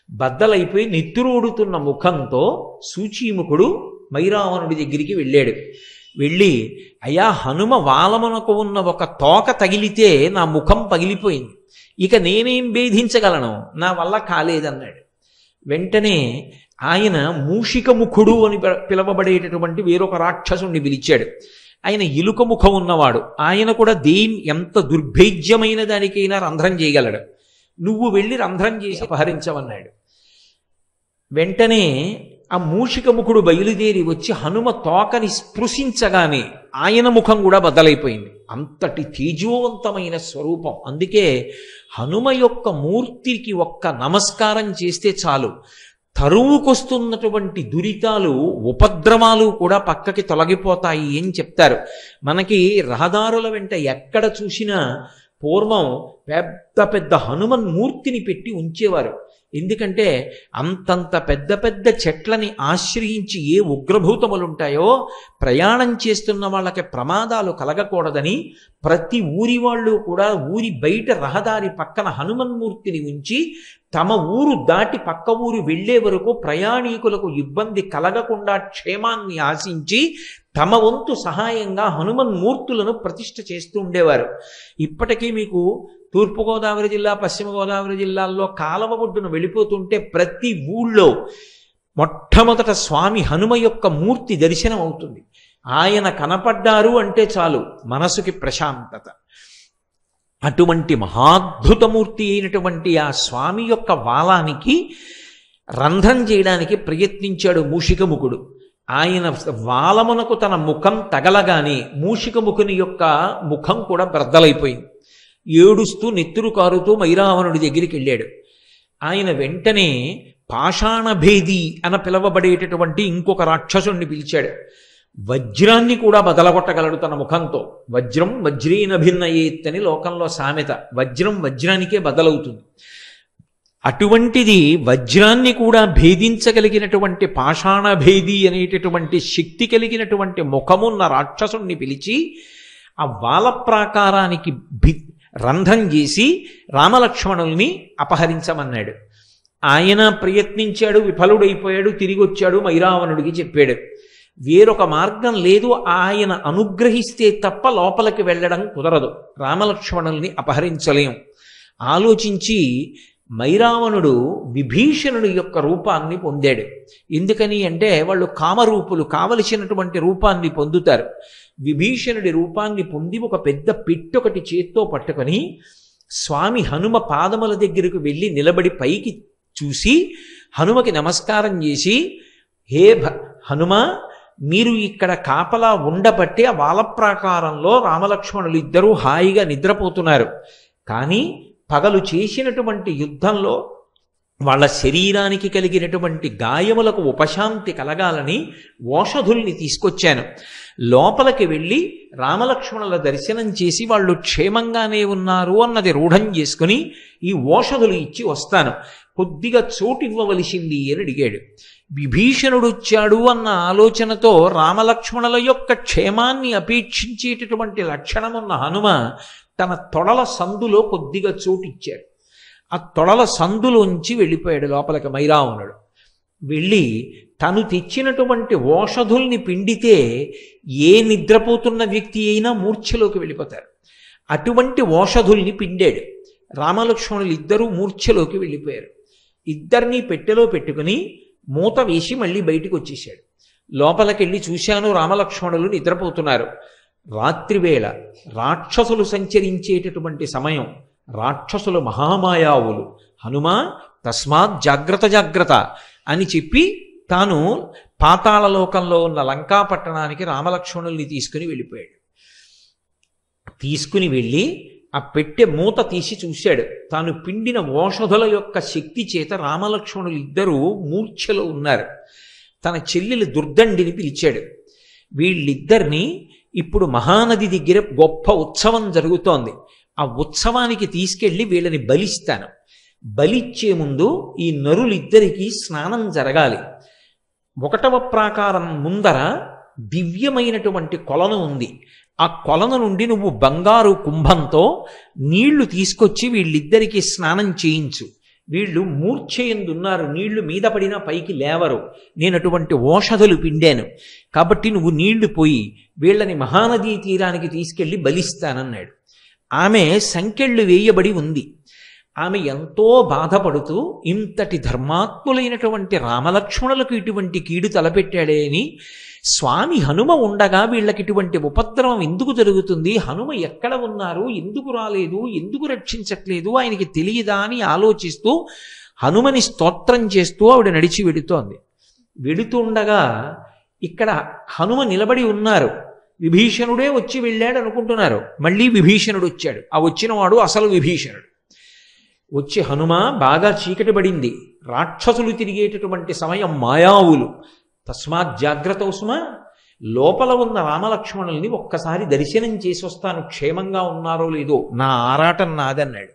బద్దలైపోయి నెత్తురోడుతున్న ముఖంతో సూచీముఖుడు మైరావణుడి దగ్గరికి వెళ్ళాడు. వెళ్ళి అయ్యా హనుమ వాలమునకు ఉన్న ఒక తోక తగిలితే నా ముఖం పగిలిపోయింది. ఇక నేనేం భేధించగలను నా వల్ల కాలేదన్నాడు. వెంటనే ఆయన మూషికముఖుడు అని పిలవబడేటటువంటి వేరొక రాక్షసుణ్ణి పిలిచాడు. ఆయన ఇలుక ముఖం ఉన్నవాడు. ఆయన కూడా దేని ఎంత దుర్భేద్యమైన దానికైనా రంధ్రం చేయగలడు. నువ్వు వెళ్ళి రంధ్రం చేసి అపహరించమన్నాడు. వెంటనే ఆ మూషిక ముఖుడు బయలుదేరి వచ్చి హనుమ తోకని స్పృశించగానే ఆయన ముఖం కూడా బద్దలైపోయింది. అంతటి తేజోవంతమైన స్వరూపం. అందుకే హనుమ యొక్క మూర్తికి ఒక్క నమస్కారం చేస్తే చాలు. తరువుకొస్తున్నటువంటి దురితాలు ఉపద్రవాలు కూడా పక్కకి తొలగిపోతాయి అని చెప్తారు. మనకి రహదారుల వెంట ఎక్కడ చూసినా పూర్వం పెద్ద పెద్ద హనుమన్ మూర్తిని పెట్టి ఉంచేవారు. ఎందుకంటే అంతంత పెద్ద పెద్ద చెట్లని ఆశ్రయించి ఏ ఉగ్రభూతములుంటాయో ప్రయాణం చేస్తున్న వాళ్ళకి ప్రమాదాలు కలగకూడదని ప్రతి ఊరి వాళ్ళు కూడా ఊరి బయట రహదారి పక్కన హనుమన్మూర్తిని ఉంచి తమ ఊరు దాటి పక్క ఊరు వెళ్ళే వరకు ప్రయాణికులకు ఇబ్బంది కలగకుండా క్షేమాన్ని ఆశించి తమ వంతు సహాయంగా హనుమన్మూర్తులను ప్రతిష్ఠ చేస్తూ ఉండేవారు. ఇప్పటికీ మీకు తూర్పుగోదావరి జిల్లా పశ్చిమ గోదావరి జిల్లాల్లో కాలవ ఒడ్డున వెళ్ళిపోతుంటే ప్రతి ఊళ్ళో మొట్టమొదట స్వామి హనుమ యొక్క మూర్తి దర్శనం అవుతుంది. ఆయన కనపడ్డారు అంటే చాలు మనసుకి ప్రశాంతత. అటువంటి మహాద్భుతమూర్తి అయినటువంటి ఆ స్వామి యొక్క వాలానికి రంధ్రం చేయడానికి ప్రయత్నించాడు మూషికముఖుడు. ఆయన వాలమునకు తన ముఖం తగలగానే మూషికముఖుని యొక్క ముఖం కూడా బ్రద్దలైపోయింది ఏడుస్తూ నెత్తురు కారుతూ మైరావణుడి దగ్గరికి వెళ్ళాడు ఆయన వెంటనే పాషాణభేది అన పిలవబడేటటువంటి ఇంకొక రాక్షసుణ్ణి పిలిచాడు. వజ్రాన్ని కూడా బదలగొట్టగలడు తన ముఖంతో. వజ్రం వజ్రీన భిన్నయేత్ అని లోకంలో సామెత. వజ్రం వజ్రానికే బదలవుతుంది. అటువంటిది వజ్రాన్ని కూడా భేదించగలిగినటువంటి పాషాణభేది అనేటటువంటి శక్తి కలిగినటువంటి ముఖమున్న రాక్షసుణ్ణి పిలిచి ఆ వాల ప్రాకారానికి భి రంధ్రం చేసి రామలక్ష్మణుల్ని అపహరించమన్నాడు. ఆయన ప్రయత్నించాడు విఫలుడైపోయాడు తిరిగి వచ్చాడు మైరావణుడికి చెప్పాడు. వేరొక మార్గం లేదు ఆయన అనుగ్రహిస్తే తప్ప లోపలికి వెళ్ళడం కుదరదు. రామలక్ష్మణుల్ని అపహరించలేం. ఆలోచించి మైరావణుడు విభీషణుడి యొక్క రూపాన్ని పొందాడు. ఎందుకని అంటే వాళ్ళు కామరూపులు కావలసినటువంటి రూపాన్ని పొందుతారు. విభీషణుడి రూపాన్ని పొంది ఒక పెద్ద పెట్టొకటి చేత్తో పట్టుకొని స్వామి హనుమ పాదముల దగ్గరకు వెళ్ళి నిలబడి పైకి చూసి హనుమకి నమస్కారం చేసి హే భ హనుమ మీరు ఇక్కడ కాపలా ఉండబట్టి ఆ వాలప్రాకారంలో రామలక్ష్మణులు ఇద్దరూ హాయిగా నిద్రపోతున్నారు. కానీ పగలు చేసినటువంటి యుద్ధంలో వాళ్ళ శరీరానికి కలిగినటువంటి గాయములకు ఉపశాంతి కలగాలని ఓషధుల్ని తీసుకొచ్చాను. లోపలికి వెళ్ళి రామలక్ష్మణుల దర్శనం చేసి వాళ్ళు క్షేమంగానే ఉన్నారు అన్నది రూఢం చేసుకుని ఈ ఓషధులు ఇచ్చి వస్తాను. కొద్దిగా చోటు ఇవ్వవలసింది అని అడిగాడు. విభీషణుడు వచ్చాడు అన్న ఆలోచనతో రామలక్ష్మణుల యొక్క క్షేమాన్ని అపేక్షించేటటువంటి లక్షణమున్న హనుమ తన తొడల సందులో కొద్దిగా చోటు ఇచ్చాడు ఆ తొడల సందులోంచి వెళ్ళిపోయాడు లోపలికి మైరావణుడు వెళ్ళి తను తెచ్చినటువంటి ఓషధుల్ని పిండితే ఏ నిద్రపోతున్న వ్యక్తి అయినా మూర్ఛలోకి వెళ్ళిపోతారు. అటువంటి ఓషధుల్ని పిండాడు. రామలక్ష్మణులు ఇద్దరూ మూర్ఛలోకి వెళ్ళిపోయారు. ఇద్దరిని పెట్టెలో పెట్టుకుని మూత వేసి మళ్ళీ బయటికి వచ్చేసాడు లోపలికెళ్ళి చూశాను రామలక్ష్మణులు నిద్రపోతున్నారు. రాత్రివేళ రాక్షసులు సంచరించేటటువంటి సమయం రాక్షసులు మహామాయావులు. హనుమ తస్మాత్ జాగ్రత్త జాగ్రత్త అని చెప్పి తాను పాతాళ లోకంలో ఉన్న లంకా పట్టణానికి రామలక్ష్మణుల్ని తీసుకుని వెళ్ళిపోయాడు. తీసుకుని వెళ్ళి ఆ పెట్టె మూత తీసి చూశాడు. తాను పిండిన ఓషధుల యొక్క శక్తి చేత రామలక్ష్మణులు ఇద్దరూ మూర్ఛలో ఉన్నారు. తన చెల్లెలు దుర్దండిని పిలిచాడు. వీళ్ళిద్దరినీ ఇప్పుడు మహానది దగ్గర గొప్ప ఉత్సవం జరుగుతోంది. ఆ ఉత్సవానికి తీసుకెళ్ళి వీళ్ళని బలిస్తాను. బలిచ్చే ముందు ఈ నరులిద్దరికీ స్నానం జరగాలి. ఒకటవ ప్రాకారం ముందర దివ్యమైనటువంటి కొలను ఉంది. ఆ కొలను నుండి నువ్వు బంగారు కుంభంతో నీళ్ళు తీసుకొచ్చి వీళ్ళిద్దరికీ స్నానం చేయించు. వీళ్ళు మూర్ఛయందున్నారు నీళ్ళు మీద పడినా పైకి లేవరు. నేను అటువంటి ఓషధులు పిండాను. కాబట్టి నువ్వు నీళ్ళు పోయి వీళ్ళని మహానదీ తీరానికి తీసుకెళ్ళి బలిస్తానన్నాడు. ఆమె సంకెళ్ళు వేయబడి ఉంది. ఆమె ఎంతో బాధపడుతూ ఇంతటి ధర్మాత్ములైనటువంటి రామలక్ష్మణులకు ఇటువంటి కీడు తలపెట్టాడే అని స్వామి హనుమ ఉండగా వీళ్ళకి ఇటువంటి ఉపద్రవం ఎందుకు జరుగుతుంది? హనుమ ఎక్కడ ఉన్నారు? ఎందుకు రాలేదు? ఎందుకు రక్షించట్లేదు? ఆయనకి తెలియదా అని ఆలోచిస్తూ హనుమని స్తోత్రం చేస్తూ ఆవిడ నడిచి వెడుతోంది. వెడుతుండగా ఇక్కడ హనుమ నిలబడి ఉన్నారు. విభీషణుడే వచ్చి వెళ్ళాడు అనుకుంటున్నారు. మళ్ళీ విభీషణుడు వచ్చాడు. ఆ వచ్చినవాడు అసలు విభీషణుడు. వచ్చి హనుమ బాగా చీకటి పడింది. రాక్షసులు తిరిగేటటువంటి సమయం మాయావులు. తస్మాత్ జాగ్రత్త ఉస్మా. లోపల ఉన్న రామలక్ష్మణుల్ని ఒక్కసారి దర్శనం చేసి వస్తాను క్షేమంగా ఉన్నారో లేదో. నా ఆరాటం నాదన్నాడు.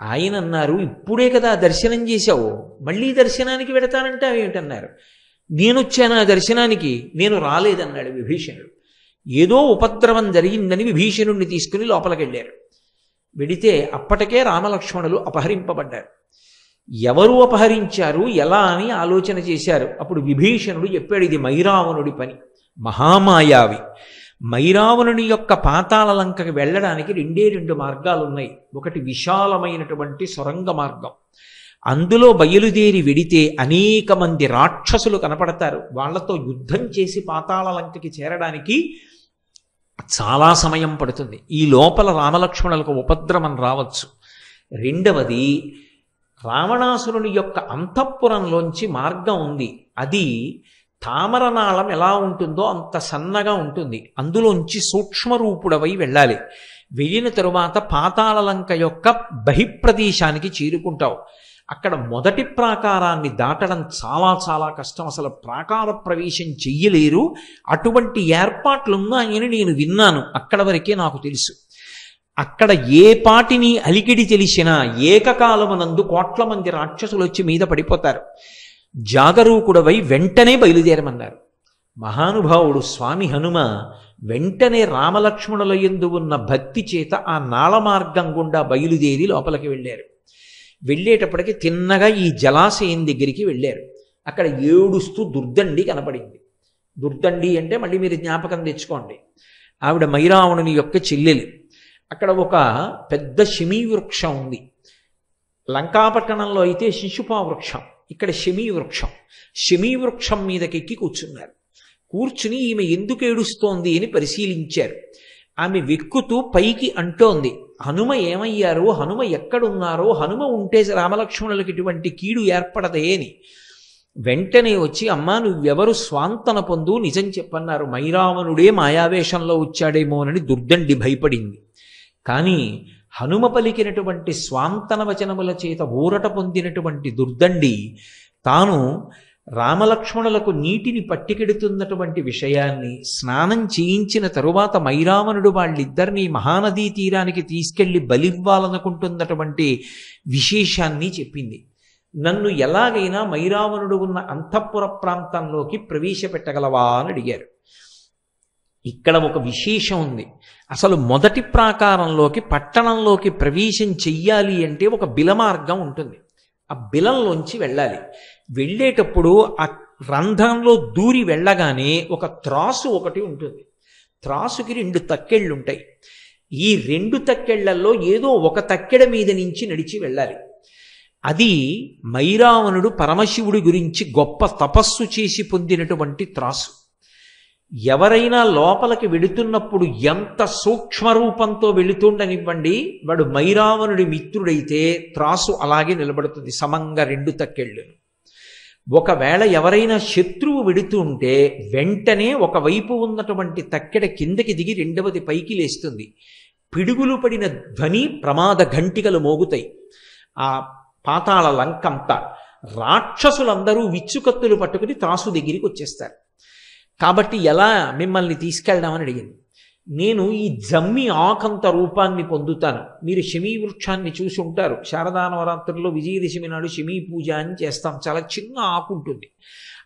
ఆయన అన్నారు ఇప్పుడే కదా దర్శనం చేశావు. మళ్ళీ దర్శనానికి వెడతానంటే ఏమిటన్నారు? నేను వచ్చాను ఆ దర్శనానికి. నేను రాలేదన్నాడు విభీషణుడు. ఏదో ఉపద్రవం జరిగిందని విభీషణుడిని తీసుకుని లోపలికి వెళ్ళారు వెడితే అప్పటికే రామలక్ష్మణులు అపహరింపబడ్డారు. ఎవరు అపహరించారు ఎలా అని ఆలోచన చేశారు. అప్పుడు విభీషణుడు చెప్పాడు ఇది మైరావణుడి పని మహామాయావి. మైరావణుని యొక్క పాతాళ లంకకి వెళ్ళడానికి రెండే రెండు మార్గాలు ఉన్నాయి ఒకటి విశాలమైనటువంటి సొరంగ మార్గం. అందులో బయలుదేరి వెడితే అనేక మంది రాక్షసులు కనపడతారు. వాళ్ళతో యుద్ధం చేసి పాతాళ లంకకి చేరడానికి చాలా సమయం పడుతుంది. ఈ లోపల రామలక్ష్మణులకు ఉపద్రవం రావచ్చు. రెండవది రావణాసురుని యొక్క అంతఃపురంలోంచి మార్గం ఉంది. అది తామరనాళం ఎలా ఉంటుందో అంత సన్నగా ఉంటుంది. అందులోంచి సూక్ష్మరూపుడవై వెళ్ళాలి. వెళ్ళిన తరువాత పాతాళలంక యొక్క బహిప్రదేశానికి చేరుకుంటావు. అక్కడ మొదటి ప్రాకారాన్ని దాటడం చాలా చాలా కష్టం. అసలు ప్రాకార ప్రవేశం చెయ్యలేరు. అటువంటి ఏర్పాట్లున్నాయని నేను విన్నాను. అక్కడ వరకే నాకు తెలుసు. అక్కడ ఏ పాటిని అలికిడి తెలిసినా ఏకకాలమునందు కోట్ల మంది రాక్షసులు వచ్చి మీద పడిపోతారు. జాగరూకుడవై వెంటనే బయలుదేరమన్నారు. మహానుభావుడు స్వామి హనుమ వెంటనే రామలక్ష్మణుల ఎందు ఉన్న భక్తి చేత ఆ నాళ మార్గం గుండా బయలుదేరి లోపలికి వెళ్ళారు. వెళ్ళేటప్పటికి తిన్నగా ఈ జలాశయం దగ్గరికి వెళ్ళారు. అక్కడ ఏడుస్తూ దుర్దండి కనపడింది. దుర్దండి అంటే మళ్ళీ మీరు జ్ఞాపకం తెచ్చుకోండి. ఆవిడ మైరావణుని యొక్క చెల్లెలు. అక్కడ ఒక పెద్ద శమీ వృక్షం ఉంది. లంకాపట్టణంలో అయితే శిశుపా వృక్షం ఇక్కడ షమీ వృక్షం షమీ వృక్షం మీదకెక్కి కూర్చున్నారు. కూర్చుని ఈమె ఎందుకు ఏడుస్తోంది అని పరిశీలించారు. ఆమె వెక్కుతూ పైకి అంటోంది హనుమ ఏమయ్యారు? హనుమ ఎక్కడున్నారో? హనుమ ఉంటే రామలక్ష్మణులకి ఇటువంటి కీడు ఏర్పడదే అని. వెంటనే వచ్చి అమ్మా నువ్వెవరు? స్వాంతన పొందు నిజం చెప్పన్నారు. మైరావణుడే మాయావేషంలో వచ్చాడేమోనని దుర్దండి భయపడింది. కానీ హనుమ పలికినటువంటి స్వాంతన వచనముల చేత ఊరట పొందినటువంటి దుర్దండి తాను రామలక్ష్మణులకు నీటిని పట్టికెడుతున్నటువంటి విషయాన్ని స్నానం చేయించిన తరువాత మైరావణుడు వాళ్ళిద్దరినీ మహానదీ తీరానికి తీసుకెళ్ళి బలివ్వాలనుకుంటున్నటువంటి విశేషాన్ని చెప్పింది. నన్ను ఎలాగైనా మైరావణుడు ఉన్న అంతఃపుర ప్రాంతంలోకి ప్రవేశపెట్టగలవా అని అడిగారు. ఇక్కడ ఒక విశేషం ఉంది. అసలు మొదటి ప్రాకారంలోకి పట్టణంలోకి ప్రవేశం చెయ్యాలి అంటే ఒక బిలమార్గం ఉంటుంది. ఆ బిలంలోంచి వెళ్ళాలి. వెళ్ళేటప్పుడు ఆ రంధ్రంలో దూరి వెళ్ళగానే ఒక త్రాసు ఒకటి ఉంటుంది. త్రాసుకి రెండు తక్కెళ్ళు ఉంటాయి ఈ రెండు తక్కెళ్ళలో ఏదో ఒక తక్కెడ మీద నుంచి నడిచి వెళ్ళాలి. అది మైరావణుడు పరమశివుడి గురించి గొప్ప తపస్సు చేసి పొందినటువంటి త్రాసు. ఎవరైనా లోపలికి వెళుతున్నప్పుడు ఎంత సూక్ష్మ రూపంతో వెళుతుండనివ్వండి వాడు మైరావణుడి మిత్రుడైతే త్రాసు అలాగే నిలబడుతుంది సమంగా రెండు తక్కెళ్ళు. ఒకవేళ ఎవరైనా శత్రువు వెడుతూ ఉంటే వెంటనే ఒకవైపు ఉన్నటువంటి తక్కెడ కిందకి దిగి రెండవది పైకి లేస్తుంది. పిడుగులు పడిన ధ్వని ప్రమాద ఘంటికలు మోగుతాయి. ఆ పాతాళ లంకంతా రాక్షసులందరూ విచ్చుకత్తులు పట్టుకుని త్రాసు దగ్గరికి వచ్చేస్తారు. కాబట్టి ఎలా మిమ్మల్ని తీసుకెళ్దామని అడిగింది. నేను ఈ జమ్మి ఆకంత రూపాన్ని పొందుతాను. మీరు శమీ వృక్షాన్ని చూసి ఉంటారు. శారదానవరాత్రుల్లో విజయదశమి నాడు శమీ పూజ అని చేస్తాం. చాలా చిన్న ఆకు ఉంటుంది.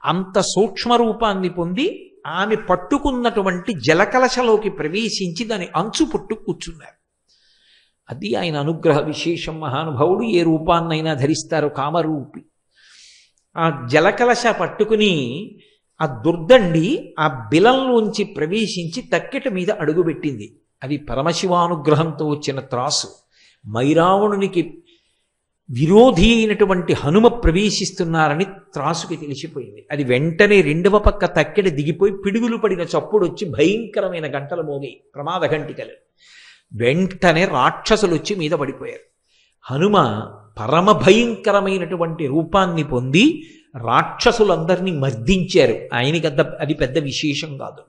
అంత సూక్ష్మ రూపాన్ని పొంది ఆమె పట్టుకున్నటువంటి జలకలశలోకి ప్రవేశించి దాని అంచు పుట్టు కూర్చున్నారు. అది ఆయన అనుగ్రహ విశేషం. మహానుభావుడు ఏ రూపాన్నైనా ధరిస్తారు కామరూపి. ఆ జలకలశ పట్టుకుని ఆ దుర్దండి ఆ బిలంలోంచి ప్రవేశించి తక్కెట మీద అడుగుపెట్టింది అది పరమశివానుగ్రహంతో వచ్చిన త్రాసు. మైరావణునికి విరోధి అయినటువంటి హనుమ ప్రవేశిస్తున్నారని త్రాసుకి తెలిసిపోయింది. అది వెంటనే రెండవ పక్క తక్కెడ దిగిపోయి పిడుగులు పడిన చప్పుడు వచ్చి భయంకరమైన గంటలు మోగాయి ప్రమాద గంటికలు వెంటనే రాక్షసులు వచ్చి మీద పడిపోయారు. హనుమ పరమ భయంకరమైనటువంటి రూపాన్ని పొంది రాక్షసులందరినీ మర్దించారు. ఆయనకి అంత అది పెద్ద విశేషం కాదు.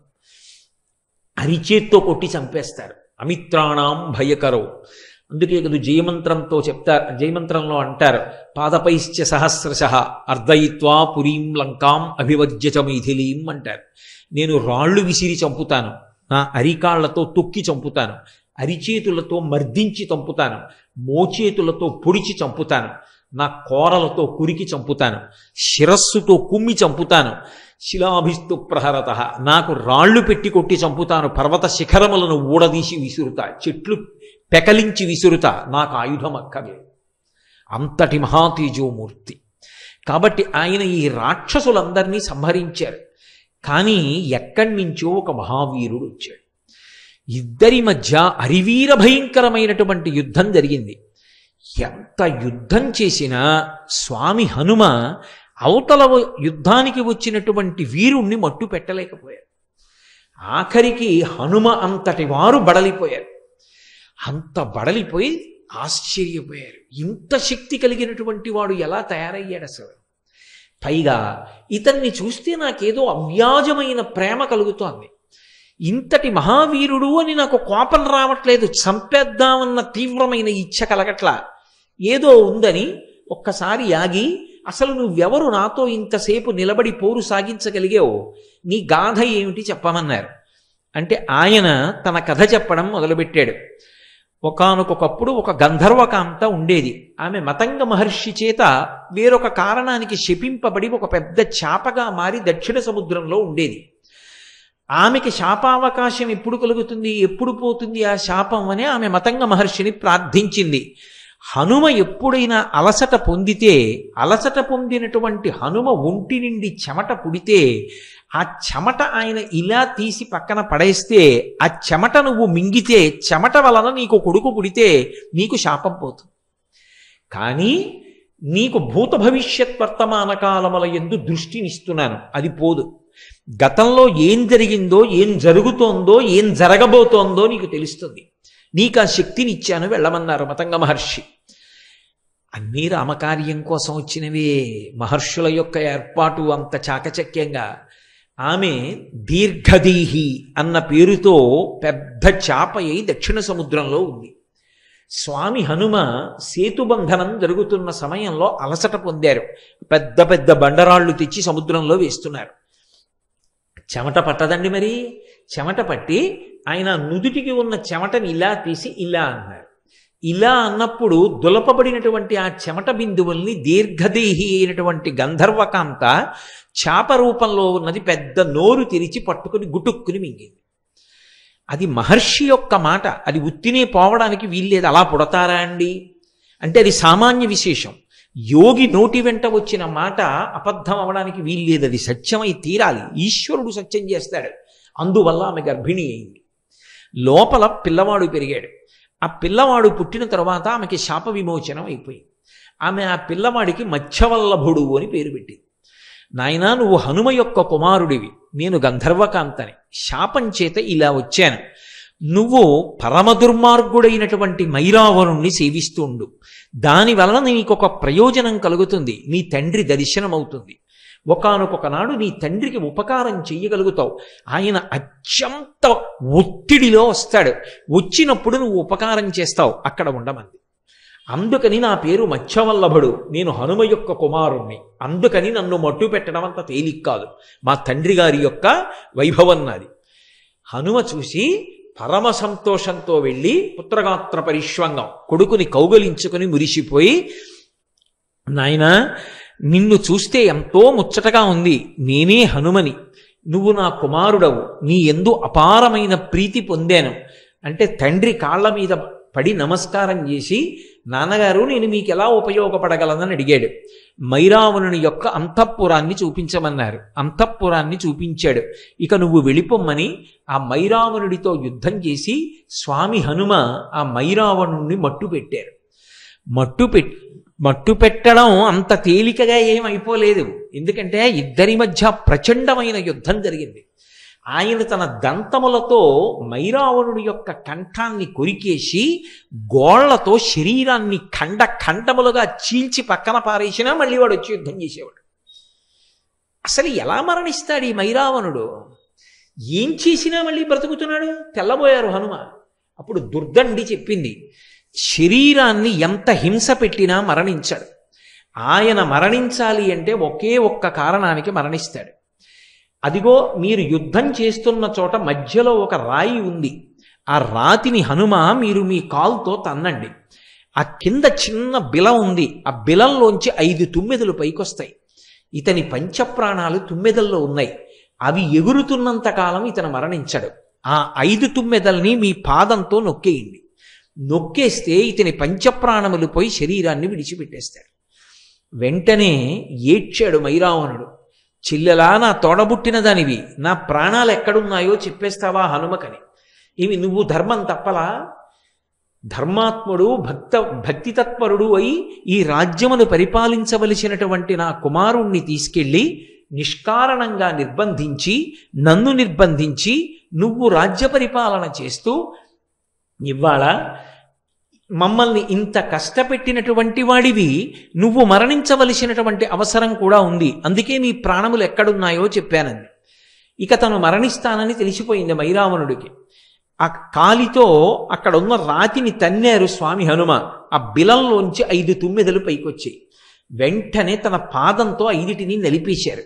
అరిచేత్తో కొట్టి చంపేస్తారు. అమిత్రాణం భయకరో. అందుకే కదా జయమంత్రంతో చెప్తారు జయమంత్రంలో అంటారు పాదపైశ్చ సహస్రశ అర్ధయిత్వా పురీం లంకాం అభివజ్యచ మైథిలీం అంటారు. నేను రాళ్ళు విసిరి చంపుతాను నా అరికాళ్ళతో తొక్కి చంపుతాను అరిచేతులతో మర్దించి చంపుతాను మోచేతులతో పొడిచి చంపుతాను. నా కోరలతో కురికి చంపుతాను శిరస్సుతో కుమ్మి చంపుతాను శిలాభిస్తు ప్రహరత నాకు రాళ్ళు పెట్టి కొట్టి చంపుతాను పర్వత శిఖరములను ఊడదీసి విసురుతా చెట్లు పెకలించి విసురుతా నాకు ఆయుధం అక్కర్లేదు అంతటి మహాతేజోమూర్తి కాబట్టి ఆయన ఈ రాక్షసులందరినీ సంహరించారు. కానీ ఎక్కడి నుంచో ఒక మహావీరుడు వచ్చాడు. ఇద్దరి మధ్య అరివీర భయంకరమైనటువంటి యుద్ధం జరిగింది. ఎంత యుద్ధం చేసినా స్వామి హనుమ అవతల యుద్ధానికి వచ్చినటువంటి వీరుణ్ణి మట్టు పెట్టలేకపోయారు ఆఖరికి హనుమ అంతటి వారు బడలిపోయారు. అంత బడలిపోయి ఆశ్చర్యపోయారు. ఇంత శక్తి కలిగినటువంటి వాడు ఎలా తయారయ్యాడు అసలు? పైగా ఇతన్ని చూస్తే నాకేదో అవ్యాజమైన ప్రేమ కలుగుతోంది. ఇంతటి మహావీరుడు అని నాకు కోపం రావట్లేదు. చంపేద్దామన్న తీవ్రమైన ఇచ్చ కలగట్లా. ఏదో ఉందని ఒక్కసారి ఆగి అసలు నువ్వెవరు నాతో ఇంతసేపు నిలబడి పోరు సాగించగలిగావు? నీ గాథ ఏమిటి చెప్పమన్నారు. అంటే ఆయన తన కథ చెప్పడం మొదలుపెట్టాడు. ఒకనకొకప్పుడు ఒక గంధర్వకాంత ఉండేది. ఆమె మతంగ మహర్షి చేత వేరొక కారణానికి శపింపబడి ఒక పెద్ద చాపగా మారి దక్షిణ సముద్రంలో ఉండేది. ఆమెకి శాపావకాశం ఎప్పుడు కలుగుతుంది ఎప్పుడు పోతుంది ఆ శాపం అని ఆమె మతంగ మహర్షిని ప్రార్థించింది. హనుమ ఎప్పుడైనా అలసట పొందితే అలసట పొందినటువంటి హనుమ ఒంటి నుండి చెమట పుడితే ఆ చెమట ఆయన ఇలా తీసి పక్కన పడేస్తే ఆ చెమట నువ్వు మింగితే చెమట వలన నీకు కొడుకు పుడితే నీకు శాపం పోతుంది. కానీ నీకు భూత భవిష్యత్ వర్తమాన కాలముల ఎందు దృష్టినిస్తున్నాను అది పోదు. గతంలో ఏం జరిగిందో ఏం జరుగుతోందో ఏం జరగబోతోందో నీకు తెలుస్తుంది. నీకు ఆ శక్తిని ఇచ్చాను వెళ్ళమన్నారు మతంగ మహర్షి. అన్నీ రామకార్యం కోసం వచ్చినవే. మహర్షుల యొక్క ఏర్పాటు అంత చాకచక్యంగా. ఆమె దీర్ఘదీహి అన్న పేరుతో పెద్ద చాప అయి దక్షిణ సముద్రంలో ఉంది. స్వామి హనుమ సేతుబంధనం జరుగుతున్న సమయంలో అలసట పొందారు. పెద్ద పెద్ద బండరాళ్ళు తెచ్చి సముద్రంలో వేస్తున్నారు. చెమట పట్టదండి మరి? చెమట పట్టి ఆయన నుదుటికి ఉన్న చెమటని ఇలా తీసి ఇలా అన్నారు. ఇలా అన్నప్పుడు దులపబడినటువంటి ఆ చెమట బిందువుల్ని దీర్ఘదేహి అయినటువంటి గంధర్వకాంత చాప రూపంలో ఉన్నది పెద్ద నోరు తెరిచి పట్టుకుని గుటుక్కుని మింగింది. అది మహర్షి యొక్క మాట. అది ఉత్తినే పోవడానికి వీల్లేదు. అలా పుడతారా అండి? అంటే అది సామాన్య విశేషం. యోగి నోటి వెంట వచ్చిన మాట అబద్ధం అవడానికి వీల్లేదు అది సత్యమై తీరాలి. ఈశ్వరుడు సత్యం చేస్తాడు. అందువల్ల ఆమె గర్భిణి అయింది. లోపల పిల్లవాడు పెరిగాడు. ఆ పిల్లవాడు పుట్టిన తర్వాత ఆమెకి శాప విమోచనం అయిపోయింది. ఆమె ఆ పిల్లవాడికి మత్స్యవల్లభుడు అని పేరు పెట్టింది. నాయనా నువ్వు హనుమ యొక్క కుమారుడివి. నేను గంధర్వకాంతని. శాపం చేత ఇలా వచ్చాను. నువ్వు పరమదుర్మార్గుడైనటువంటి మైరావరుణ్ణి సేవిస్తూ ఉండు. దాని వలన నీకు ఒక ప్రయోజనం కలుగుతుంది. నీ తండ్రి దర్శనం అవుతుంది ఒకనొక నీ తండ్రికి ఉపకారం చేయగలుగుతావు ఆయన అత్యంత ఒత్తిడిలో వస్తాడు. వచ్చినప్పుడు నువ్వు ఉపకారం చేస్తావు. అక్కడ ఉండమంది. అందుకని నా పేరు మత్స్యవల్లభుడు. నేను హనుమ యొక్క కుమారుణ్ణి. అందుకని నన్ను మట్టు పెట్టడం అంత తేలిక కాదు. మా తండ్రి గారి యొక్క వైభవం నాది. హనుమ చూసి పరమ సంతోషంతో వెళ్ళి పుత్రగాత్ర పరిష్వంగం. కొడుకుని కౌగలించుకుని మురిసిపోయి నాయనా నిన్ను చూస్తే ఎంతో ముచ్చటగా ఉంది. నేనే హనుమని. నువ్వు నా కుమారుడవు. నీ ఎందు అపారమైన ప్రీతి పొందాను. అంటే తండ్రి కాళ్ళ మీద పడి నమస్కారం చేసి నాన్నగారు నేను మీకు ఎలా ఉపయోగపడగలనని అడిగాడు. మైరావణుని యొక్క అంతఃపురాన్ని చూపించమన్నారు. అంతఃపురాన్ని చూపించాడు. ఇక నువ్వు వెళ్ళిపోమ్మని ఆ మైరావణుడితో యుద్ధం చేసి స్వామి హనుమ ఆ మైరావణుణ్ణి మట్టు పెట్టారు. మట్టు పెట్ మట్టు పెట్టడం అంత తేలికగా ఏమైపోలేదు ఎందుకంటే ఇద్దరి మధ్య ప్రచండమైన యుద్ధం జరిగింది. ఆయన తన దంతములతో మైరావణుడి యొక్క కంఠాన్ని కొరికేసి గోళ్ళతో శరీరాన్ని ఖండ ఖండములుగా చీల్చి పక్కన పారేసినా మళ్ళీ వాడు వచ్చి యుద్ధం చేసేవాడు. అసలు ఎలా మరణిస్తాడు ఈ మైరావణుడు? ఏం చేసినా మళ్ళీ బ్రతుకుతున్నాడు? తెల్లబోయారు హనుమ. అప్పుడు దుర్దండి చెప్పింది శరీరాన్ని ఎంత హింస పెట్టినా మరణించాడు. ఆయన మరణించాలి అంటే ఒకే ఒక్క కారణానికి మరణిస్తాడు. అదిగో మీరు యుద్ధం చేస్తున్న చోట మధ్యలో ఒక రాయి ఉంది. ఆ రాతిని హనుమ మీరు మీ కాల్తో తన్నండి. ఆ కింద చిన్న బిల ఉంది. ఆ బిలంలోంచి ఐదు తుమ్మెదలు పైకొస్తాయి. ఇతని పంచప్రాణాలు తుమ్మెదల్లో ఉన్నాయి. అవి ఎగురుతున్నంత కాలం ఇతను మరణించడు. ఆ ఐదు తుమ్మెదల్ని మీ పాదంతో నొక్కేయండి. నొక్కేస్తే ఇతని పంచప్రాణములు పోయి శరీరాన్ని విడిచిపెట్టేస్తాడు వెంటనే ఏడ్చాడు మైరావణుడు. చిల్లెలా నా తోడబుట్టిన దానివి నా ప్రాణాలు ఎక్కడున్నాయో చెప్పేస్తావా హనుమకని. ఇవి నువ్వు ధర్మం తప్పలా? ధర్మాత్ముడు భక్త భక్తి తత్పరుడు అయి ఈ రాజ్యమును పరిపాలించవలసినటువంటి నా కుమారుణ్ణి తీసుకెళ్ళి నిష్కారణంగా నిర్బంధించి నన్ను నిర్బంధించి నువ్వు రాజ్య పరిపాలన చేస్తూ ఇవాళ మమ్మల్ని ఇంత కష్టపెట్టినటువంటి వాడివి నువ్వు మరణించవలసినటువంటి అవసరం కూడా ఉంది. అందుకే నీ ప్రాణములు ఎక్కడున్నాయో చెప్పానంది. ఇక తను మరణిస్తానని తెలిసిపోయింది మైరావణుడికి. ఆ కాలితో అక్కడ ఉన్న రాతిని తన్నారు స్వామి హనుమ ఆ బిలంలోంచి ఐదు తుమ్మెదలు పైకొచ్చాయి. వెంటనే తన పాదంతో ఐదిటిని నలిపేశారు.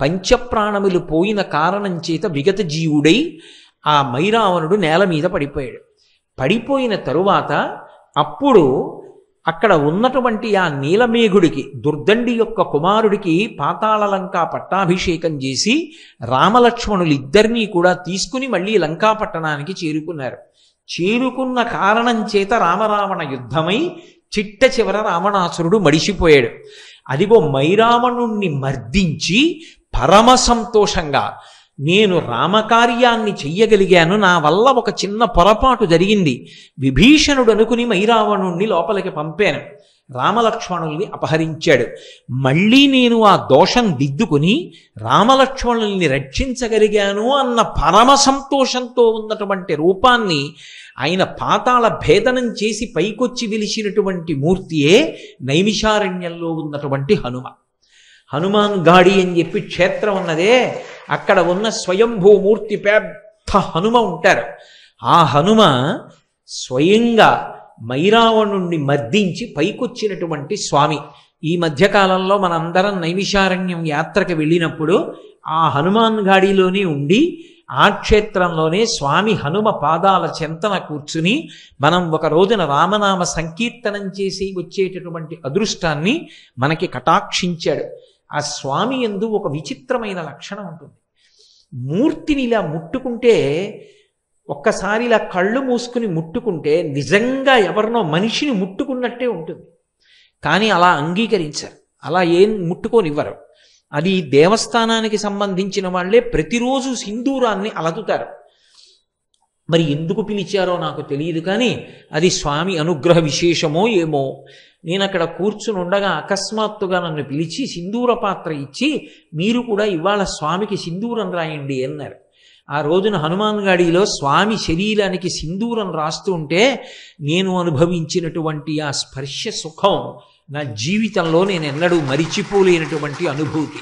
పంచప్రాణములు పోయిన కారణం చేత విగత జీవుడై ఆ మైరావణుడు నేల మీద పడిపోయాడు. పడిపోయిన తరువాత అప్పుడు అక్కడ ఉన్నటువంటి ఆ నీలమేఘుడికి దుర్దండి యొక్క కుమారుడికి పాతాళలంక పట్టాభిషేకం చేసి రామలక్ష్మణులు ఇద్దరినీ కూడా తీసుకుని మళ్ళీ లంకాపట్టణానికి చేరుకున్నారు. చేరుకున్న కారణం చేత రామరావణ యుద్ధమై చిట్ట చివర రావణాసురుడు మడిసిపోయాడు అదిగో మైరావణుణ్ణి మర్దించి పరమ సంతోషంగా నేను రామకార్యాన్ని చెయ్యగలిగాను. నా వల్ల ఒక చిన్న పొరపాటు జరిగింది. విభీషణుడు అనుకుని మైరావణుణ్ణి లోపలికి పంపాను. రామలక్ష్మణుల్ని అపహరించాడు. మళ్ళీ నేను ఆ దోషం దిద్దుకుని రామలక్ష్మణుల్ని రక్షించగలిగాను అన్న పరమ సంతోషంతో ఉన్నటువంటి రూపాన్ని ఆయన పాతాళ భేదనం చేసి పైకొచ్చి వెలిసినటువంటి మూర్తియే నైమిషారణ్యంలో ఉన్నటువంటి హనుమ. హనుమాన్ గాడి అని చెప్పి క్షేత్రం ఉన్నదే. అక్కడ ఉన్న స్వయంభూమూర్తి పెద్ద హనుమ ఉంటారు. ఆ హనుమ స్వయంగా మైరావణుణ్ణి మర్దించి పైకొచ్చినటువంటి స్వామి. ఈ మధ్యకాలంలో మనందరం నైమిషారణ్యం యాత్రకు వెళ్ళినప్పుడు ఆ హనుమాన్ గాడిలోనే ఉండి ఆ క్షేత్రంలోనే స్వామి హనుమ పాదాల చెంతన కూర్చుని మనం ఒక రోజున రామనామ సంకీర్తనం చేసి వచ్చేటటువంటి అదృష్టాన్ని మనకి కటాక్షించాడు. ఆ స్వామి ఎందు ఒక విచిత్రమైన లక్షణం ఉంటుంది. మూర్తిని ఇలా ముట్టుకుంటే ఒక్కసారి ఇలా కళ్ళు మూసుకుని ముట్టుకుంటే నిజంగా ఎవరినో మనిషిని ముట్టుకున్నట్టే ఉంటుంది. కానీ అలా అంగీకరించారు. అలా ఏం ముట్టుకోనివ్వరు. అది దేవస్థానానికి సంబంధించిన వాళ్ళే ప్రతిరోజు సింధూరాన్ని అలదుతారు మరి ఎందుకు పిలిచారో నాకు తెలియదు కానీ అది స్వామి అనుగ్రహ విశేషమో ఏమో. నేను అక్కడ కూర్చుని ఉండగా అకస్మాత్తుగా నన్ను పిలిచి సింధూర పాత్ర ఇచ్చి మీరు కూడా ఇవాళ స్వామికి సింధూరం రాయండి అన్నారు. ఆ రోజున హనుమాన్ గాడిలో స్వామి శరీరానికి సింధూరం రాస్తూ ఉంటే నేను అనుభవించినటువంటి ఆ స్పర్శ సుఖం నా జీవితంలో నేను ఎన్నడూ మరిచిపోలేనటువంటి అనుభూతి.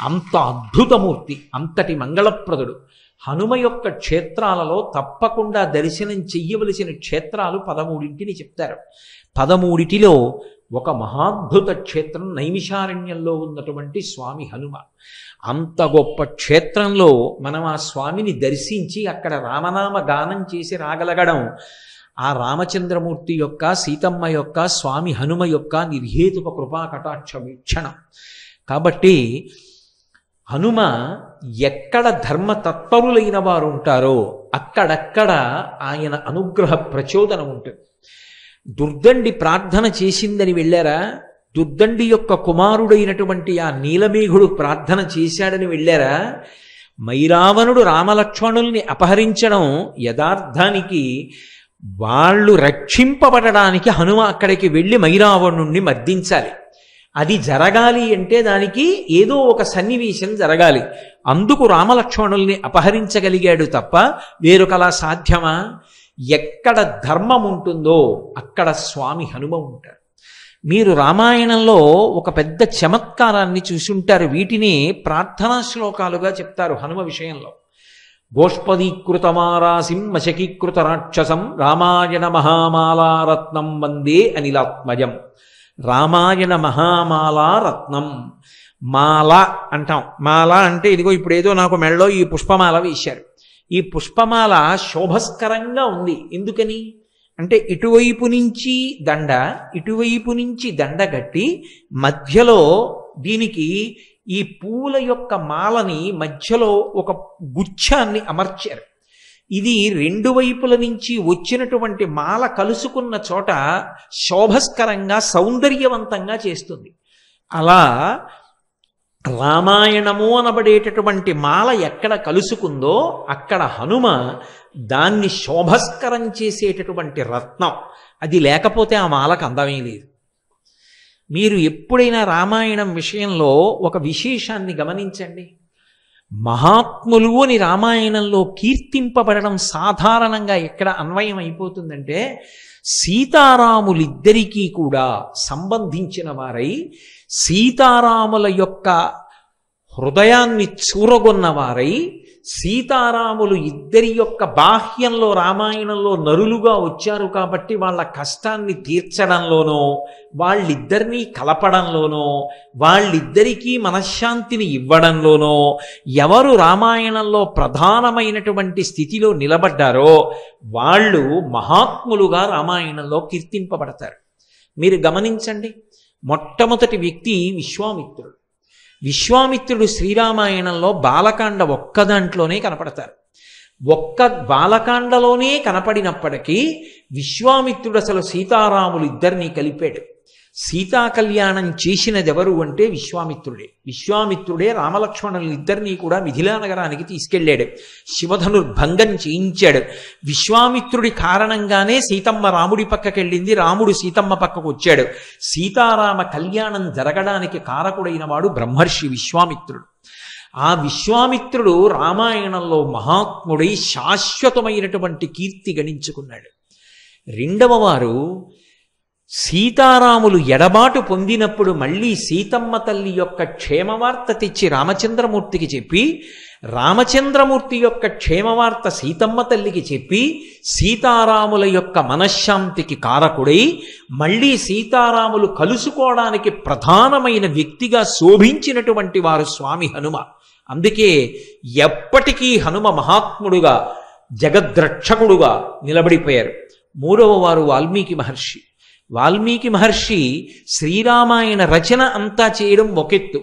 అంత అద్భుతమూర్తి అంతటి మంగళప్రదుడు. హనుమ యొక్క క్షేత్రాలలో తప్పకుండా దర్శనం చెయ్యవలసిన క్షేత్రాలు పదమూడింటిని చెప్తారు. పదమూడిటిలో ఒక మహాద్భుత క్షేత్రం నైమిషారణ్యంలో ఉన్నటువంటి స్వామి హనుమ అంత గొప్ప క్షేత్రంలో మనం ఆ స్వామిని దర్శించి అక్కడ రామనామ గానం చేసి రాగలగడం ఆ రామచంద్రమూర్తి యొక్క సీతమ్మ యొక్క స్వామి హనుమ యొక్క నిర్హేతుక కృపా కటాక్ష వీక్షణం. కాబట్టి హనుమ ఎక్కడ ధర్మ తత్పరులైన వారు ఉంటారో అక్కడక్కడ ఆయన అనుగ్రహ ప్రచోదనం ఉంటుంది. దుర్దండి ప్రార్థన చేసిందని వెళ్ళారా? దుర్దండి యొక్క కుమారుడైనటువంటి ఆ నీలమేఘుడు ప్రార్థన చేశాడని వెళ్ళారా? మైరావణుడు రామలక్ష్మణుల్ని అపహరించడం యథార్థానికి వాళ్ళు రక్షింపబడడానికి హనుమ అక్కడికి వెళ్ళి మైరావణుణ్ణి మర్దించాలి. అది జరగాలి అంటే దానికి ఏదో ఒక సన్నివేశం జరగాలి. అందుకు రామలక్ష్మణుల్ని అపహరించగలిగాడు తప్ప వేరొకలా సాధ్యమా? ఎక్కడ ధర్మం ఉంటుందో అక్కడ స్వామి హనుమ ఉంటారు మీరు రామాయణంలో ఒక పెద్ద చమత్కారాన్ని చూసుంటారు. వీటిని ప్రార్థనా శ్లోకాలుగా చెప్తారు హనుమ విషయంలో. గోష్పదీకృతమారాసిం మశకీకృత రాక్షసం రామాయణ మహామాలారత్నం వందే అనిలాత్మజం. రామాయణ మహామాలారత్నం. మాల అంటాం. మాల అంటే ఇదిగో ఇప్పుడు ఏదో నాకు మెడలో ఈ పుష్పమాల వేశారు. ఈ పుష్పమాల శోభస్కరంగా ఉంది. ఎందుకని? అంటే ఇటువైపు నుంచి దండ ఇటువైపు నుంచి దండ కట్టి మధ్యలో దీనికి ఈ పూల యొక్క మాలని మధ్యలో ఒక గుచ్ఛాన్ని అమర్చారు. ఇది రెండు వైపుల నుంచి వచ్చినటువంటి మాల కలుసుకున్న చోట శోభస్కరంగా సౌందర్యవంతంగా చేస్తుంది. అలా రామాయణము అనబడేటటువంటి మాల ఎక్కడ కలుసుకుందో అక్కడ హనుమ దాన్ని శోభస్కరం చేసేటటువంటి రత్నం. అది లేకపోతే ఆ మాలకు అందమే లేదు. మీరు ఎప్పుడైనా రామాయణం విషయంలో ఒక విశేషాన్ని గమనించండి. మహాత్ములు అని రామాయణంలో కీర్తింపబడడం సాధారణంగా ఎక్కడ అన్వయం అయిపోతుందంటే సీతారాములిద్దరికీ కూడా సంబంధించిన వారై సీతారాముల యొక్క హృదయాన్ని చూరగొన్న వారై సీతారాములు ఇద్దరి యొక్క బాహ్యంలో రామాయణంలో నరులుగా వచ్చారు కాబట్టి వాళ్ళ కష్టాన్ని తీర్చడంలోనో వాళ్ళిద్దరినీ కలపడంలోనో వాళ్ళిద్దరికీ మనశ్శాంతిని ఇవ్వడంలోనో ఎవరు రామాయణంలో ప్రధానమైనటువంటి స్థితిలో నిలబడ్డారో వాళ్ళు మహాత్ములుగా రామాయణంలో కీర్తింపబడతారు. మీరు గమనించండి మొట్టమొదటి వ్యక్తి విశ్వామిత్రుడు. విశ్వామిత్రుడు శ్రీరామాయణంలో బాలకాండ ఒక్క దాంట్లోనే కనపడతారు. ఒక్క బాలకాండలోనే కనపడినప్పటికీ విశ్వామిత్రుడు అసలు సీతారాములు ఇద్దరినీ కలిపాడు. సీతా చేసినదెవరు అంటే విశ్వామిత్రుడే. విశ్వామిత్రుడే రామలక్ష్మణులు ఇద్దరినీ కూడా మిథిలా నగరానికి తీసుకెళ్ళాడు. శివధనుర్భంగం చేయించాడు. విశ్వామిత్రుడి కారణంగానే సీతమ్మ రాముడి పక్కకెళ్ళింది. రాముడు సీతమ్మ పక్కకు వచ్చాడు. సీతారామ కళ్యాణం జరగడానికి కారకుడైన వాడు బ్రహ్మర్షి విశ్వామిత్రుడు. ఆ విశ్వామిత్రుడు రామాయణంలో మహాత్ముడై శాశ్వతమైనటువంటి కీర్తి గణించుకున్నాడు. రెండవ వారు సీతారాములు ఎడబాటు పొందినప్పుడు మళ్ళీ సీతమ్మ తల్లి యొక్క క్షేమవార్త తెచ్చి రామచంద్రమూర్తికి చెప్పి రామచంద్రమూర్తి యొక్క క్షేమవార్త సీతమ్మ తల్లికి చెప్పి సీతారాముల యొక్క మనశ్శాంతికి కారకుడై మళ్ళీ సీతారాములు కలుసుకోవడానికి ప్రధానమైన వ్యక్తిగా శోభించినటువంటి వారు స్వామి హనుమ. అందుకే ఎప్పటికీ హనుమ మహాత్ముడుగా జగద్రక్షకుడుగా నిలబడిపోయారు. మూడవ వారు వాల్మీకి మహర్షి. వాల్మీకి మహర్షి శ్రీరామాయణ రచన అంతా చేయడం ఒకెత్తు.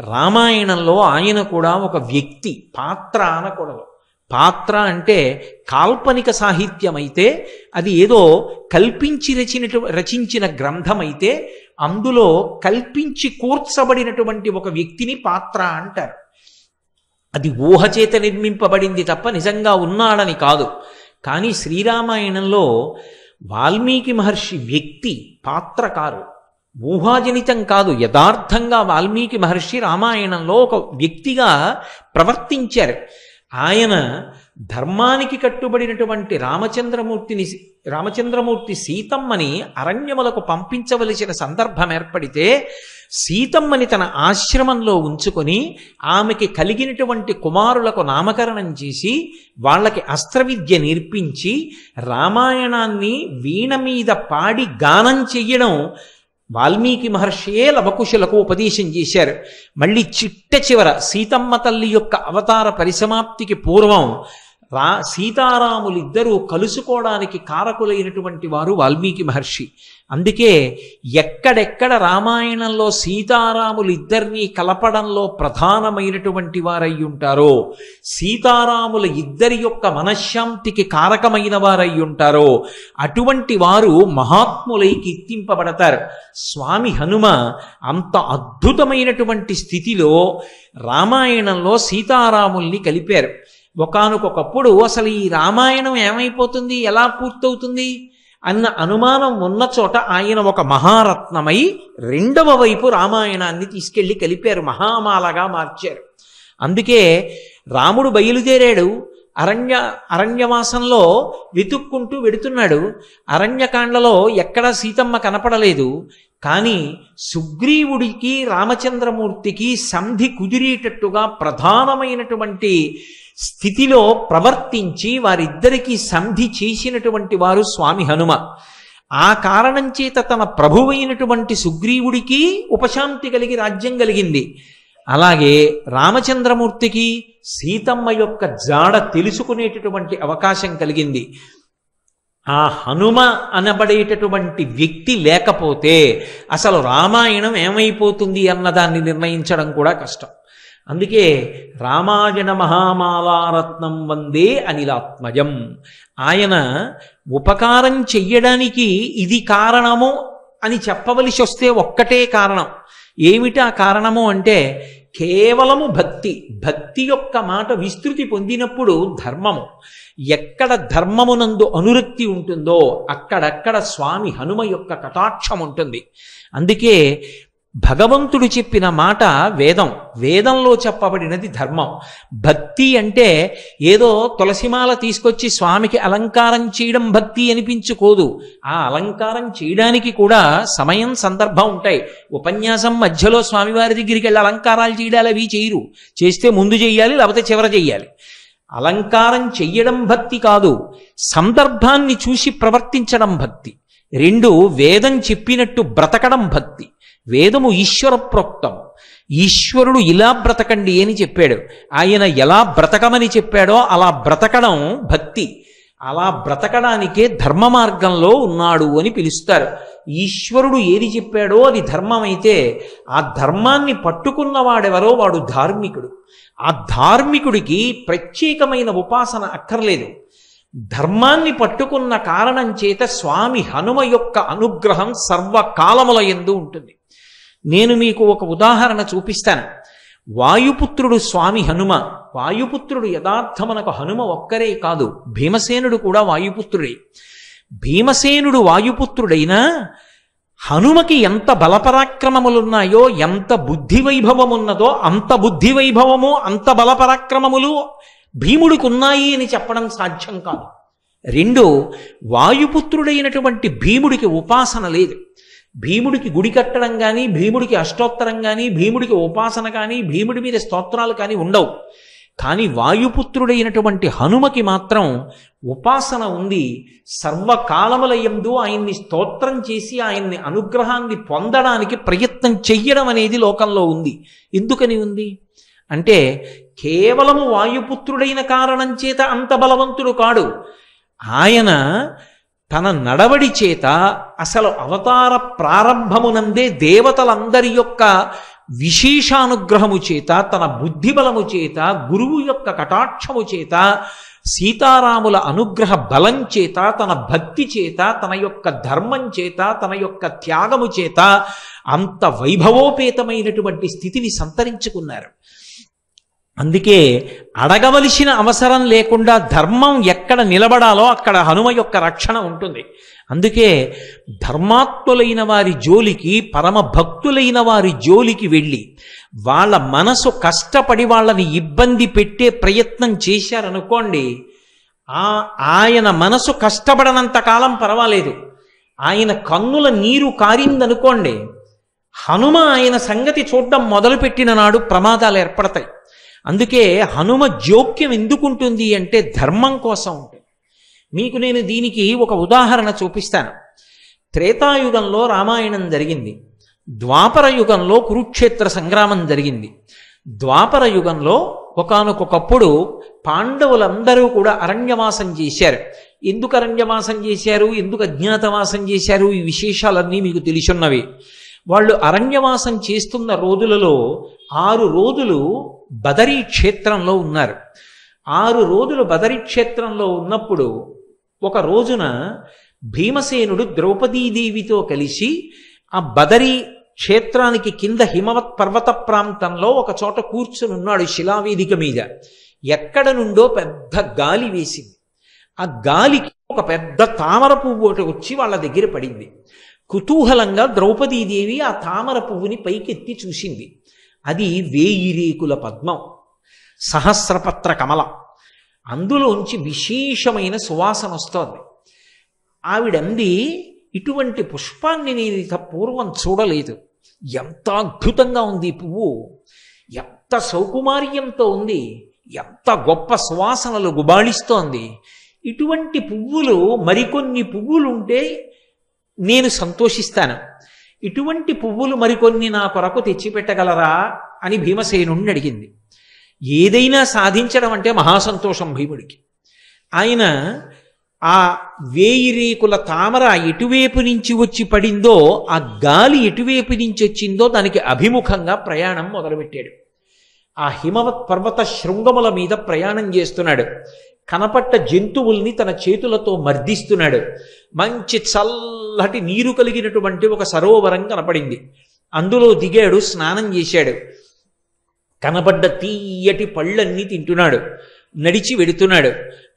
రామాయణంలో ఆయన కూడా ఒక వ్యక్తి పాత్ర అనకూడదు. పాత్ర అంటే కాల్పనిక సాహిత్యం అయితే అది ఏదో కల్పించి రచినటు రచించిన గ్రంథమైతే అందులో కల్పించి కూర్చబడినటువంటి ఒక వ్యక్తిని పాత్ర అంటారు. అది ఊహచేత నిర్మింపబడింది తప్ప నిజంగా ఉన్నాడని కాదు. కానీ శ్రీరామాయణంలో వాల్మీకి మహర్షి వ్యక్తి పాత్రకారు. ఊహాజనితం కాదు యథార్థంగా వాల్మీకి మహర్షి రామాయణంలో ఒక వ్యక్తిగా ప్రవర్తించారు. ఆయన ధర్మానికి కట్టుబడినటువంటి రామచంద్రమూర్తిని రామచంద్రమూర్తి సీతమ్మని అరణ్యములకు పంపించవలసిన సందర్భం ఏర్పడితే సీతమ్మని తన ఆశ్రమంలో ఉంచుకొని ఆమెకి కలిగినటువంటి కుమారులకు నామకరణం చేసి వాళ్ళకి అస్త్రవిద్య నేర్పించి రామాయణాన్ని వీణ మీద పాడి గానం చెయ్యడం వాల్మీకి మహర్షియే లవకుశులకు ఉపదేశం చేశారు? మళ్ళీ చిట్ట చివర సీతమ్మ తల్లి యొక్క అవతార పరిసమాప్తికి పూర్వం రా సీతారాములిద్దరూ కలుసుకోవడానికి కారకులైనటువంటి వారు వాల్మీకి మహర్షి. అందుకే ఎక్కడెక్కడ రామాయణంలో సీతారాములిద్దరినీ కలపడంలో ప్రధానమైనటువంటి వారై ఉంటారో సీతారాముల ఇద్దరి యొక్క మనశ్శాంతికి కారకమైన వారై ఉంటారో అటువంటి వారు మహాత్ములై కీర్తింపబడతారు. స్వామి హనుమ అంత అద్భుతమైనటువంటి స్థితిలో రామాయణంలో సీతారాముల్ని కలిపారు. ఒకనకొకప్పుడు అసలు ఈ రామాయణం ఏమైపోతుంది? ఎలా పూర్తవుతుంది? అన్న అనుమానం ఉన్న చోట ఆయన ఒక మహారత్నమై రెండవ వైపు రామాయణాన్ని తీసుకెళ్ళి కలిపారు. మహామాలగా మార్చారు. అందుకే రాముడు బయలుదేరాడు. అరణ్య అరణ్యవాసంలో వెతుక్కుంటూ వెడుతున్నాడు. అరణ్యకాండలో ఎక్కడా సీతమ్మ కనపడలేదు. కానీ సుగ్రీవుడికి రామచంద్రమూర్తికి సంధి కుదిరేటట్టుగా ప్రధానమైనటువంటి స్థితిలో ప్రవర్తించి వారిద్దరికీ సంధి చేసినటువంటి వారు స్వామి హనుమ. ఆ కారణం చేత తన ప్రభువైనటువంటి సుగ్రీవుడికి ఉపశాంతి కలిగి రాజ్యం కలిగింది. అలాగే రామచంద్రమూర్తికి సీతమ్మ యొక్క జాడ తెలుసుకునేటటువంటి అవకాశం కలిగింది. ఆ హనుమ అనబడేటటువంటి వ్యక్తి లేకపోతే అసలు రామాయణం ఏమైపోతుంది అన్నదాన్ని నిర్ణయించడం కూడా కష్టం. అందుకే రామాయణ మహామాలారత్నం వందే అనిలాత్మజం. ఆయన ఉపకారం చెయ్యడానికి ఇది కారణము అని చెప్పవలసి వస్తే ఒక్కటే కారణం. ఏమిటా కారణము అంటే కేవలము భక్తి భక్తి యొక్క మాట విస్తృతి పొందినప్పుడు ధర్మము. ఎక్కడ ధర్మమునందు అనురక్తి ఉంటుందో అక్కడక్కడ స్వామి హనుమ యొక్క కటాక్షం ఉంటుంది. అందుకే భగవంతుడు చెప్పిన మాట వేదం. వేదంలో చెప్పబడినది ధర్మం. భక్తి అంటే ఏదో తులసిమాల తీసుకొచ్చి స్వామికి అలంకారం చేయడం భక్తి అనిపించుకోదు. ఆ అలంకారం చేయడానికి కూడా సమయం సందర్భం ఉంటాయి. ఉపన్యాసం మధ్యలో స్వామివారి దగ్గరికి వెళ్ళి అలంకారాలు చేయడాలు అవి చేయరు. చేస్తే ముందు చేయాలి లేకపోతే చివర చేయాలి. అలంకారం చెయ్యడం భక్తి కాదు. సందర్భాన్ని చూసి ప్రవర్తించడం భక్తి. రెండు వేదం చెప్పినట్టు బ్రతకడం భక్తి. వేదము ఈశ్వర ప్రోక్తం ఈశ్వరుడు ఇలా బ్రతకండి అని చెప్పాడు. ఆయన ఎలా బ్రతకమని చెప్పాడో అలా బ్రతకడం భక్తి. అలా బ్రతకడానికే ధర్మ మార్గంలో ఉన్నాడు అని పిలుస్తారు. ఈశ్వరుడు ఏది చెప్పాడో అది ధర్మమైతే ఆ ధర్మాన్ని పట్టుకున్నవాడెవరో వాడు ధార్మికుడు. ఆ ధార్మికుడికి ప్రత్యేకమైన ఉపాసన అక్కర్లేదు. ధర్మాన్ని పట్టుకున్న కారణం చేత స్వామి హనుమ యొక్క అనుగ్రహం సర్వకాలముల ఎందు ఉంటుంది. నేను మీకు ఒక ఉదాహరణ చూపిస్తాను. వాయుపుత్రుడు స్వామి హనుమ. వాయుపుత్రుడు యథార్థమనకు హనుమ ఒక్కరే కాదు. భీమసేనుడు కూడా వాయుపుత్రుడే. భీమసేనుడు వాయుపుత్రుడైనా హనుమకి ఎంత బలపరాక్రమములున్నాయో ఎంత బుద్ధి వైభవమున్నదో అంత బుద్ధి వైభవము అంత బలపరాక్రమములు భీముడికి ఉన్నాయి అని చెప్పడం సాధ్యం కాదు. రెండు వాయుపుత్రుడైనటువంటి భీముడికి ఉపాసన లేదు. భీముడికి గుడి కట్టడం కానీ భీముడికి అష్టోత్తరం కానీ భీముడికి ఉపాసన కానీ భీముడి మీద స్తోత్రాలు కానీ ఉండవు. కానీ వాయుపుత్రుడైనటువంటి హనుమకి మాత్రం ఉపాసన ఉంది. సర్వకాలములయందు ఆయన్ని స్తోత్రం చేసి ఆయన్ని అనుగ్రహాన్ని పొందడానికి ప్రయత్నం చెయ్యడం అనేది లోకంలో ఉంది. ఎందుకని ఉంది? అంటే కేవలము వాయుపుత్రుడైన కారణం చేత అంత బలవంతుడు కాడు. ఆయన తన నడవడి చేత అసలు అవతార ప్రారంభమునందే దేవతలందరి యొక్క విశేషానుగ్రహము చేత తన బుద్ధిబలము చేత గురువు యొక్క కటాక్షము చేత సీతారాముల అనుగ్రహ బలం చేత తన భక్తి చేత తన యొక్క ధర్మం చేత తన యొక్క త్యాగము చేత అంత వైభవోపేతమైనటువంటి స్థితిని సంతరించుకున్నారు. అందుకే అడగవలసిన అవసరం లేకుండా ధర్మం ఎక్కడ నిలబడాలో అక్కడ హనుమ యొక్క రక్షణ ఉంటుంది. అందుకే ధర్మాత్ములైన వారి జోలికి పరమ భక్తులైన వారి జోలికి వెళ్ళి వాళ్ళ మనసు కష్టపడి వాళ్ళని ఇబ్బంది పెట్టే ప్రయత్నం చేశారనుకోండి ఆ ఆయన మనసు కష్టపడనంత కాలం పర్వాలేదు. ఆయన కన్నుల నీరు కారిందనుకోండి హనుమ ఆయన సంగతి చూడడం మొదలుపెట్టిన నాడు ప్రమాదాలు ఏర్పడతాయి. అందుకే హనుమ జోక్యం ఎందుకుంటుంది అంటే ధర్మం కోసం ఉంటుంది. మీకు నేను దీనికి ఒక ఉదాహరణ చూపిస్తాను. త్రేతాయుగంలో రామాయణం జరిగింది. ద్వాపర యుగంలో కురుక్షేత్ర సంగ్రామం జరిగింది. ద్వాపర యుగంలో ఒకనొకప్పుడు పాండవులందరూ కూడా అరణ్యవాసం చేశారు. ఎందుకు అరణ్యవాసం చేశారు? ఎందుకు అజ్ఞాతవాసం చేశారు? ఈ విశేషాలన్నీ మీకు తెలిసున్నవి వాళ్ళు అరణ్యవాసం చేస్తున్న రోజులలో ఆరు రోజులు బదరీ క్షేత్రంలో ఉన్నారు. ఆరు రోజులు బదరీ క్షేత్రంలో ఉన్నప్పుడు ఒక రోజున భీమసేనుడు ద్రౌపదీదేవితో కలిసి ఆ బదరీ క్షేత్రానికి కింద హిమవత్ పర్వత ప్రాంతంలో ఒక చోట కూర్చుని ఉన్నాడు శిలావేదిక మీద. ఎక్కడ నుండో పెద్ద గాలి వేసింది. ఆ గాలికి ఒక పెద్ద తామర పువ్వు ఒకటి వచ్చి వాళ్ళ దగ్గర పడింది. కుతూహలంగా ద్రౌపదీదేవి ఆ తామర పువ్వుని పైకెత్తి చూసింది. అది వేయి రేకుల పద్మం సహస్రపత్ర కమలం. అందులోంచి విశేషమైన సువాసన వస్తోంది. ఆవిడంది ఇటువంటి పుష్పాన్ని నేను పూర్వం చూడలేదు. ఎంత అద్భుతంగా ఉంది ఈ పువ్వు. ఎంత సౌకుమార్యంతో ఉంది. ఎంత గొప్ప సువాసనలు గుబాళిస్తోంది. ఇటువంటి పువ్వులు మరికొన్ని పువ్వులు ఉంటే నేను సంతోషిస్తాను. ఇటువంటి పువ్వులు మరికొన్ని నా కొరకు తెచ్చిపెట్టగలరా అని భీమసేనుణ్ణి అడిగింది. ఏదైనా సాధించడం అంటే మహాసంతోషం భీముడికి. ఆయన ఆ వేయి రేకుల తామర ఎటువైపు నుంచి వచ్చి పడిందో ఆ గాలి ఎటువైపు నుంచి వచ్చిందో దానికి అభిముఖంగా ప్రయాణం మొదలుపెట్టాడు. ఆ హిమవత్ పర్వత శృంగముల మీద ప్రయాణం చేస్తున్నాడు. కనపట్ట జంతువుల్ని తన చేతులతో మర్దిస్తున్నాడు. మంచి చల్లటి నీరు కలిగినటువంటి ఒక సరోవరం కనపడింది. అందులో దిగాడు స్నానం చేశాడు. కనబడ్డ తీయటి పళ్ళన్నీ తింటున్నాడు. నడిచి వెడుతున్నాడు.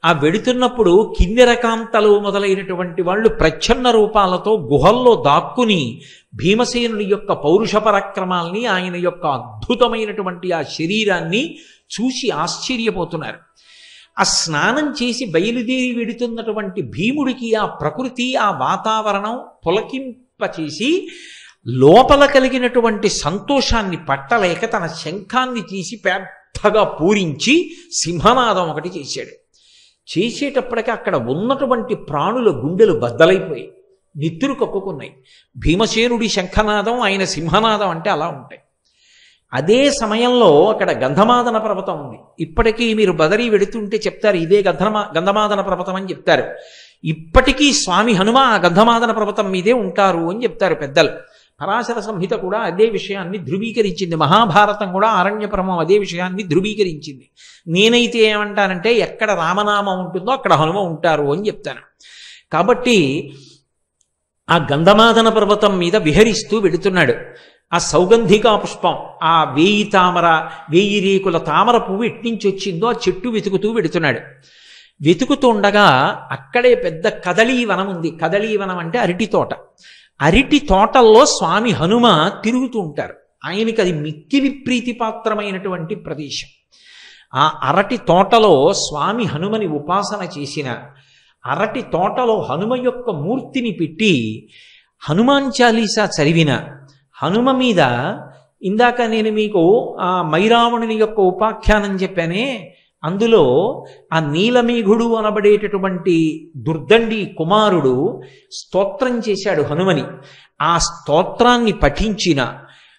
ఆ వెడుతున్నప్పుడు కిన్నెరకాంతలు మొదలైనటువంటి వాళ్ళు ప్రచ్ఛన్న రూపాలతో గుహల్లో దాక్కుని భీమసేనుని యొక్క పౌరుష పరాక్రమాల్ని ఆయన యొక్క అద్భుతమైనటువంటి ఆ శరీరాన్ని చూసి ఆశ్చర్యపోతున్నారు. ఆ స్నానం చేసి బయలుదేరి వెడుతున్నటువంటి భీముడికి ఆ ప్రకృతి ఆ వాతావరణం పులకింపచేసి లోపల కలిగినటువంటి సంతోషాన్ని పట్టలేక తన శంఖాన్ని తీసి పెద్దగా పూరించి సింహనాదం ఒకటి చేశాడు. చేసేటప్పటికి అక్కడ ఉన్నటువంటి ప్రాణుల గుండెలు బద్దలైపోయి నిత్తురు కక్కుకున్నాయి. భీమసేనుడి శంఖనాదం ఆయన సింహనాదం అంటే అలా ఉంటాయి. అదే సమయంలో అక్కడ గంధమాదన పర్వతం ఉంది. ఇప్పటికీ మీరు బదరీ వెడుతుంటే చెప్తారు ఇదే గంధమా గంధమాదన పర్వతం అని చెప్తారు. ఇప్పటికీ స్వామి హనుమ ఆ గంధమాదన పర్వతం మీదే ఉంటారు అని చెప్తారు పెద్దలు. పరాశర సంహిత కూడా అదే విషయాన్ని ధృవీకరించింది. మహాభారతం కూడా అరణ్యపరమం అదే విషయాన్ని ధృవీకరించింది. నేనైతే ఏమంటానంటే ఎక్కడ రామనామం ఉంటుందో అక్కడ హనుమ ఉంటారు అని చెప్తాను. కాబట్టి ఆ గంధమాదన పర్వతం మీద విహరిస్తూ వెడుతున్నాడు ఆ సౌగంధికా పుష్పం ఆ వేయి తామర వేయి రేకుల తామర పువ్వు ఎట్నుంచి వచ్చిందో ఆ చెట్టు వెతుకుతూ వెడుతున్నాడు. వెతుకుతుండగా అక్కడే పెద్ద కదళీ వనం ఉంది. కదళీ వనం అంటే అరటి తోట. అరటి తోటల్లో స్వామి హనుమ తిరుగుతూ ఉంటారు. ఆయనకి అది మిక్కిలి ప్రీతిపాత్రమైనటువంటి ప్రదేశం. ఆ అరటి తోటలో స్వామి హనుమని ఉపాసన చేసిన అరటి తోటలో హనుమ యొక్క మూర్తిని పెట్టి హనుమాన్ చాలీసా చదివిన హనుమ మీద ఇందాక నేను మీకు ఆ మైరావణుని యొక్క ఉపాఖ్యానం చెప్పానే అందులో ఆ నీలమేఘుడు అనబడేటటువంటి దుర్దండి కుమారుడు స్తోత్రం చేశాడు హనుమని. ఆ స్తోత్రాన్ని పఠించిన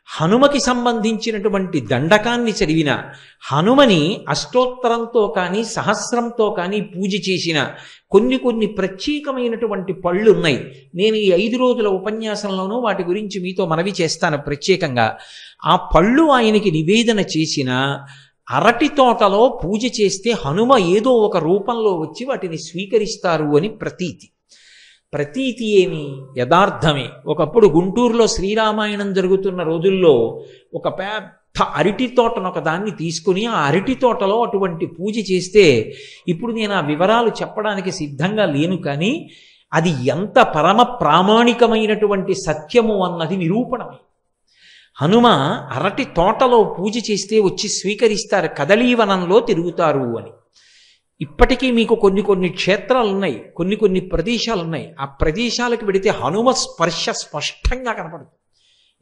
హనుమకి సంబంధించినటువంటి దండకాన్ని చదివిన హనుమని అష్టోత్తరంతో కానీ సహస్రంతో కానీ పూజ చేసిన కొన్ని కొన్ని ప్రత్యేకమైనటువంటి పళ్ళు ఉన్నాయి. నేను ఈ ఐదు రోజుల ఉపన్యాసంలోనూ వాటి గురించి మీతో మనవి చేస్తాను ప్రత్యేకంగా. ఆ పళ్ళు ఆయనకి నివేదన చేసిన అరటి తోటలో పూజ చేస్తే హనుమ ఏదో ఒక రూపంలో వచ్చి వాటిని స్వీకరిస్తారు అని ప్రతీతి. ప్రతీతి ఏమి? యథార్థమే. ఒకప్పుడు గుంటూరులో శ్రీరామాయణం జరుగుతున్న రోజుల్లో ఒక పెద్ద అరటి తోటను ఒక దాన్ని తీసుకుని ఆ అరటి తోటలో అటువంటి పూజ చేస్తే ఇప్పుడు నేను ఆ వివరాలు చెప్పడానికి సిద్ధంగా లేను కానీ అది ఎంత పరమ ప్రామాణికమైనటువంటి సత్యము అన్నది నిరూపణమే. హనుమ అరటి తోటలో పూజ చేస్తే వచ్చి స్వీకరిస్తారు కదలీవనంలో తిరుగుతారు అని. ఇప్పటికీ మీకు కొన్ని కొన్ని క్షేత్రాలు ఉన్నాయి కొన్ని కొన్ని ప్రదేశాలు ఉన్నాయి ఆ ప్రదేశాలకు వెడితే హనుమ స్పర్శ స్పష్టంగా కనపడుతుంది.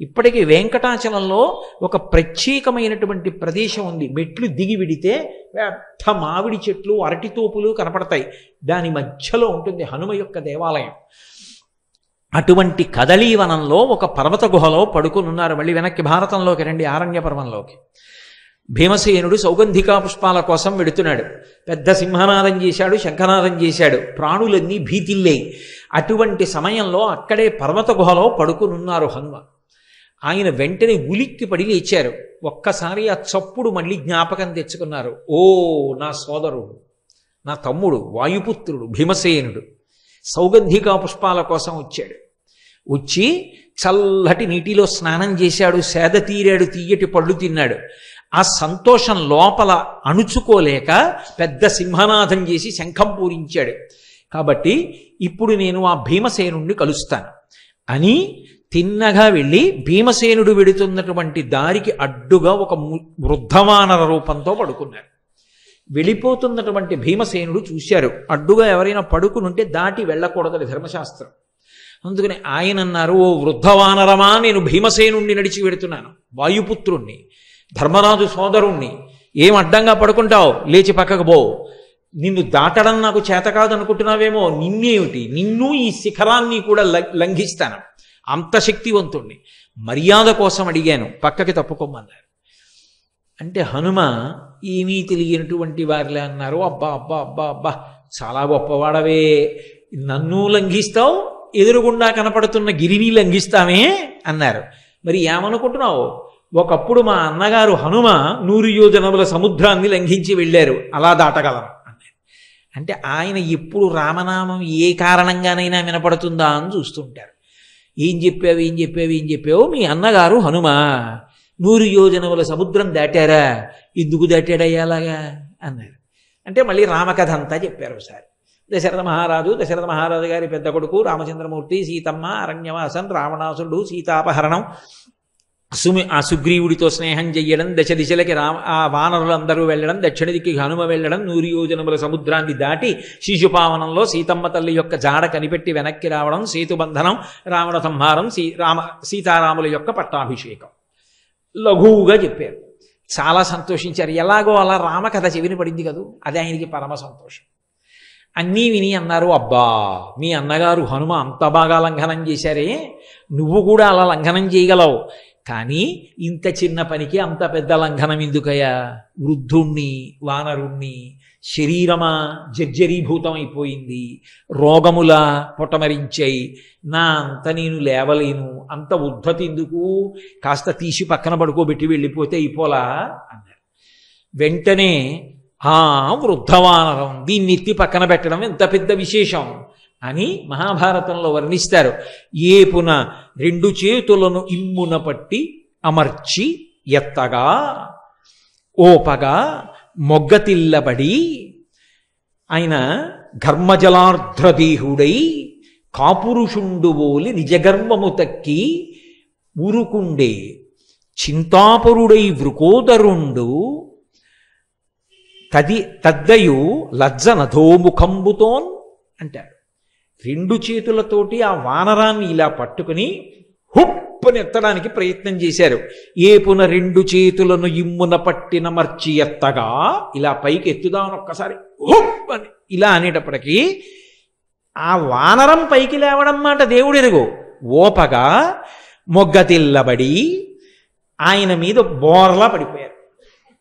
ఇప్పటికీ వెంకటాచలంలో ఒక ప్రత్యేకమైనటువంటి ప్రదేశం ఉంది. మెట్లు దిగి విడితే పెద్ద మామిడి చెట్లు అరటి తోపులు కనపడతాయి. దాని మధ్యలో ఉంటుంది హనుమ యొక్క దేవాలయం. అటువంటి కదలీవనంలో ఒక పర్వత గుహలో పడుకుని ఉన్నారు. మళ్ళీ వెనక్కి భారతంలోకి రండి ఆరణ్య పర్వంలోకి. భీమసేనుడు సౌగంధికా పుష్పాల కోసం వెడుతున్నాడు. పెద్ద సింహనాదం చేశాడు శంఖనాదం చేశాడు. ప్రాణులన్నీ భీతిల్లే. అటువంటి సమయంలో అక్కడే పర్వత గుహలో పడుకునున్నారు హనుమ. ఆయన వెంటనే ఉలిక్కి పడి లేచారు. ఒక్కసారి ఆ చప్పుడు మళ్ళీ జ్ఞాపకం తెచ్చుకున్నారు. ఓ నా సోదరుడు నా తమ్ముడు వాయుపుత్రుడు భీమసేనుడు సౌగంధికా పుష్పాల కోసం వచ్చాడు. వచ్చి చల్లటి నీటిలో స్నానం చేశాడు సేద తీరాడు తీయటి పళ్ళు తిన్నాడు. ఆ సంతోషం లోపల అణుచుకోలేక పెద్ద సింహనాథం చేసి శంఖం పూరించాడు. కాబట్టి ఇప్పుడు నేను ఆ భీమసేనుణ్ణి కలుస్తాను. అని తిన్నగా వెళ్ళి భీమసేనుడు వెడుతున్నటువంటి దారికి అడ్డుగా ఒక వృద్ధవానర రూపంతో పడుకున్నారు వెళ్ళిపోతున్నటువంటి భీమసేనుడు చూశారు. అడ్డుగా ఎవరైనా పడుకునుంటే దాటి వెళ్ళకూడదని ధర్మశాస్త్రం. అందుకని ఆయన అన్నారు ఓ వృద్ధవానరమా నేను భీమసేనుణ్ణి నడిచి వెడుతున్నాను. వాయుపుత్రుణ్ణి. ధర్మరాజు సోదరుణ్ణి ఏం అడ్డంగా పడుకుంటావు? లేచి పక్కకు పో. నిన్ను దాటడం నాకు చేత కాదనుకుంటున్నావేమో? నిన్నేమిటి? నిన్ను ఈ శిఖరాన్ని కూడా లంఘిస్తాను. అంత శక్తివంతుణ్ణి. మర్యాద కోసం అడిగాను. పక్కకి తప్పుకోమన్నారు. అంటే హనుమ ఏమీ తెలియనటువంటి వారిలే అన్నారు. అబ్బా అబ్బా అబ్బా అబ్బా చాలా గొప్పవాడవే. నన్ను లంఘిస్తావు? ఎదురుగుండా కనపడుతున్న గిరిని లంఘిస్తామే అన్నారు. మరి ఏమనుకుంటున్నావు? ఒకప్పుడు మా అన్నగారు హనుమ నూరు యోజనముల సముద్రాన్ని లంఘించి వెళ్ళారు. అలా దాటగలం అన్నారు అంటే ఆయన ఎప్పుడు రామనామం ఏ కారణంగానైనా వినపడుతుందా అని చూస్తుంటారు ఏం చెప్పావు ఏం చెప్పావు ఏం చెప్పావు? మీ అన్నగారు హనుమ నూరు యోజనముల సముద్రం దాటారా? ఎందుకు దాటాడయ్యా అలాగా? అన్నారు. అంటే మళ్ళీ రామకథ అంతా చెప్పారు ఒకసారి. దశరథ మహారాజు దశరథ మహారాజు గారి పెద్ద కొడుకు రామచంద్రమూర్తి సీతమ్మ అరణ్యవాసం రావణాసుడు సీతాపహరణం సుమి ఆ సుగ్రీవుడితో స్నేహం చెయ్యడం దశ దిశలకి రామ ఆ వానరులందరూ వెళ్ళడం దక్షిణ దిక్కి హనుమ వెళ్ళడం నూరు యోజనముల సముద్రాన్ని దాటి శిశుపావనంలో సీతమ్మ తల్లి యొక్క జాడ కనిపెట్టి వెనక్కి రావడం సేతుబంధనం రావణ సంహారం సీ రామ సీతారాముల యొక్క పట్టాభిషేకం. లఘువుగా చెప్పారు. చాలా సంతోషించారు. ఎలాగో అలా రామకథ చెవిని పడింది కదూ అది ఆయనకి పరమ సంతోషం. అన్నీ విని అన్నారు అబ్బా మీ అన్నగారు హనుమ అంత బాగా లంఘనం చేశారే నువ్వు కూడా అలా లంఘనం చేయగలవు. కానీ ఇంత చిన్న పనికి అంత పెద్ద లంఘనం ఎందుకయ్యా? వృద్ధుణ్ణి వానరుణ్ణి శరీరమా జర్జరీభూతం అయిపోయింది రోగముల పొటమరించాయి. నా అంత నేను లేవలేను. అంత ఉద్ధతి ఎందుకు కాస్త తీసి పక్కన పడుకోబెట్టి వెళ్ళిపోతే అయిపోలా? అన్నారు. వెంటనే ఆ వృద్ధవానరం దీన్ని ఎత్తి పక్కన పెట్టడం ఎంత పెద్ద విశేషం. అని మహాభారతంలో వర్ణిస్తారు. ఏపున రెండు చేతులను ఇమ్మున పట్టి అమర్చి ఎత్తగా ఓపగా మొగ్గతిల్లబడి ఆయన ఘర్మజలార్ధ్రదేహుడై కాపురుషుండు ఓలి నిజగర్వము తక్కి ఊరుకుండే చింతాపరుడై వృకోదరుండు తది తద్దయు లజ్జ నధోముఖంబుతోన్ అంటాడు. రెండు చేతులతోటి ఆ వానరాన్ని ఇలా పట్టుకుని హుప్పని ఎత్తడానికి ప్రయత్నం చేశారు. ఏపున రెండు చేతులను ఇమ్మున పట్టిన మర్చి ఎత్తగా ఇలా పైకి ఎత్తుదామని ఒక్కసారి హుప్ అని ఇలా అనేటప్పటికీ ఆ వానరం పైకి లేవడం మాట దేవుడెరుగు ఓపగా మొగ్గతిల్లబడి ఆయన మీద బోర్లా పడిపోయారు.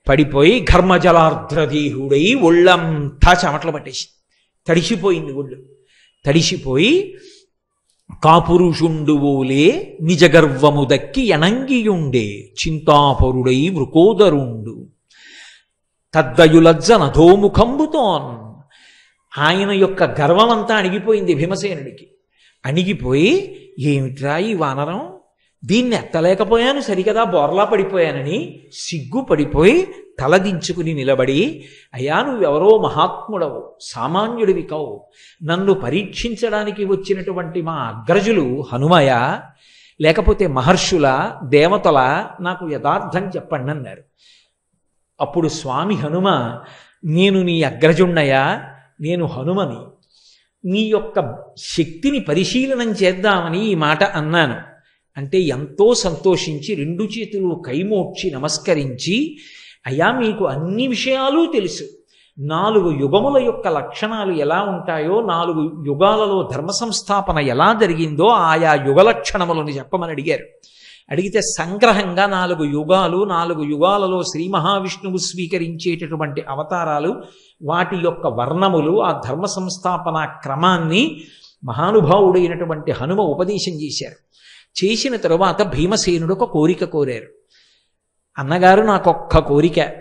పడిపోయి ఘర్మజలార్ధ్రదీహుడై ఒళ్ళంతా చెమటలు పట్టేసి తడిసిపోయింది ఒళ్ళు. తడిసిపోయి కాపురుషుండువులే నిజగర్వము దక్కి ఎనంగియుండే చింతాపరుడై వృకోదరుండు తద్దయులజ్జ నధోముఖంబుతోన్ ఆయన యొక్క గర్వమంతా అణిగిపోయింది భీమసేనుడికి. అణిగిపోయి ఏమిట్రా ఈ వానరం? దీన్ని ఎత్తలేకపోయాను సరికదా బోర్లా పడిపోయానని. సిగ్గు పడిపోయి తలదించుకుని నిలబడి అయ్యా నువ్వెవరో మహాత్ముడవు సామాన్యుడివి కావు నన్ను పరీక్షించడానికి వచ్చినటువంటి మా అగ్రజులు హనుమయ లేకపోతే మహర్షుల దేవతల నాకు యథార్థం చెప్పండి అన్నారు. అప్పుడు స్వామి హనుమ నేను నీ అగ్రజుణ్ణయా నేను హనుమని. నీ యొక్క శక్తిని పరిశీలనం చేద్దామని ఈ మాట అన్నాను. అంటే ఎంతో సంతోషించి రెండు చేతులు కైమోడ్చి నమస్కరించి అయ్యా మీకు అన్ని విషయాలు తెలుసు. నాలుగు యుగముల యొక్క లక్షణాలు ఎలా ఉంటాయో నాలుగు యుగాలలో ధర్మ సంస్థాపన ఎలా జరిగిందో ఆయా యుగ లక్షణములను చెప్పమని అడిగారు. అడిగితే సంగ్రహంగా నాలుగు యుగాలు నాలుగు యుగాలలో శ్రీ మహావిష్ణువు స్వీకరించేటటువంటి అవతారాలు వాటి యొక్క వర్ణములు ఆ ధర్మ సంస్థాపన క్రమాన్ని మహానుభావుడైనటువంటి హనుమ ఉపదేశం చేశారు. చేసిన తరువాత భీమసేనుడు ఒక కోరిక కోరారు. అన్నగారు నాకొక్క కోరిక.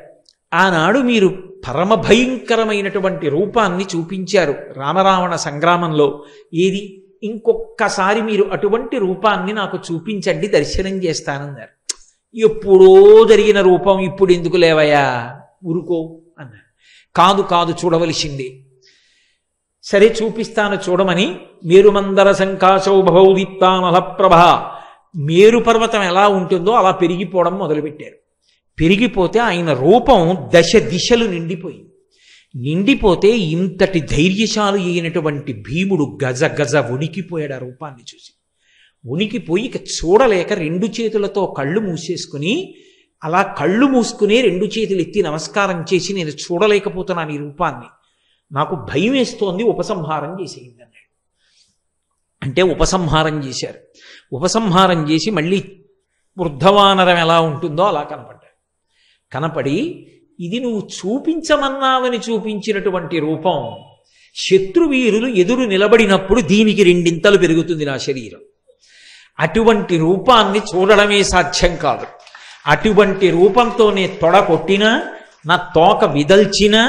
ఆనాడు మీరు పరమ భయంకరమైనటువంటి రూపాన్ని చూపించారు రామరావణ సంగ్రామంలో. ఏది? ఇంకొక్కసారి మీరు అటువంటి రూపాన్ని నాకు చూపించండి దర్శనం చేస్తానన్నారు. ఎప్పుడో జరిగిన రూపం ఇప్పుడు ఎందుకు లేవయా ఊరుకో అన్నారు. కాదు కాదు చూడవలసింది. సరే చూపిస్తాను చూడమని మేరుమందర సంకాశౌ భవౌదిత్తానలప్రభ మేరు పర్వతం ఎలా ఉంటుందో అలా పెరిగిపోవడం మొదలుపెట్టారు. పెరిగిపోతే ఆయన రూపం దశ దిశలు నిండిపోయింది. నిండిపోతే ఇంతటి ధైర్యశాలు అయినటువంటి భీముడు గజ గజ ఉనికిపోయాడు ఆ రూపాన్ని చూసి. ఉనికిపోయి ఇక చూడలేక రెండు చేతులతో కళ్ళు మూసేసుకుని అలా కళ్ళు మూసుకుని రెండు చేతులు ఎత్తి నమస్కారం చేసి నేను చూడలేకపోతున్నాను ఈ రూపాన్ని. నాకు భయం వేస్తోంది ఉపసంహారం చేసేయండి అన్నాడు. అంటే ఉపసంహారం చేశారు. ఉపసంహారం చేసి మళ్ళీ వృద్ధవానరం ఎలా ఉంటుందో అలా కనపడింది కనపడి ఇది నువ్వు చూపించమన్నావని చూపించినటువంటి రూపం శత్రువీరులు ఎదురు నిలబడినప్పుడు దీనికి రెండింతలు పెరుగుతుంది నా శరీరం. అటువంటి రూపాన్ని చూడడమే సాధ్యం కాదు. అటువంటి రూపంతో నే తొడ కొట్టినా నా తోక విదల్చినా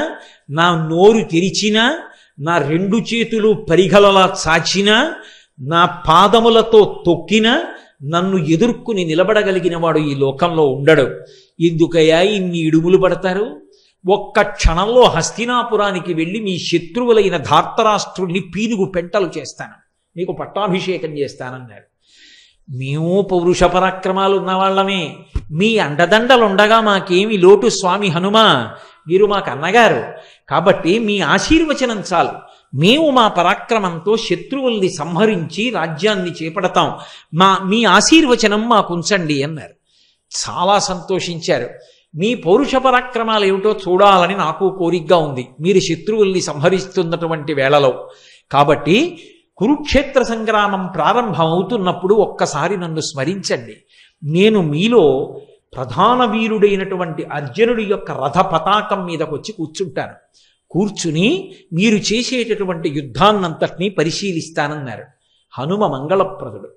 నా నోరు తెరిచినా నా రెండు చేతులు పరిగలలా చాచినా నా పాదములతో తొక్కినా నన్ను ఎదుర్కొని నిలబడగలిగిన వాడు ఈ లోకంలో ఉండడు. ఎందుకయ్యా ఇన్ని ఇడుములు పడతారు? ఒక్క క్షణంలో హస్తినాపురానికి వెళ్ళి మీ శత్రువులైన ధార్తరాష్ట్రుల్ని పీనుగు పెంటలు చేస్తాను. మీకు పట్టాభిషేకం చేస్తానన్నారు మేము పౌరుష పరాక్రమాలు ఉన్నవాళ్ళమే. మీ అండదండలుండగా మాకేమి లోటు స్వామి హనుమ. మీరు మాకు అన్నగారు కాబట్టి మీ ఆశీర్వచనం చాలు. మేము మా పరాక్రమంతో శత్రువుల్ని సంహరించి రాజ్యాన్ని చేపడతాం. మా మీ ఆశీర్వచనం మాకు ఉంచండి అన్నారు. చాలా సంతోషించారు. మీ పౌరుష పరాక్రమాలు ఏమిటో చూడాలని నాకు కోరికగా ఉంది. మీరు శత్రువుల్ని సంహరిస్తున్నటువంటి వేళలో. కాబట్టి కురుక్షేత్ర సంగ్రామం ప్రారంభం అవుతున్నప్పుడు ఒక్కసారి నన్ను స్మరించండి. నేను మీలో ప్రధాన వీరుడైనటువంటి అర్జునుడి యొక్క రథ పతాకం మీదకొచ్చి కూర్చుంటాను. కూర్చుని మీరు చేసేటటువంటి యుద్ధాన్నంతటినీ పరిశీలిస్తానన్నారు. హనుమ మంగళప్రదుడు.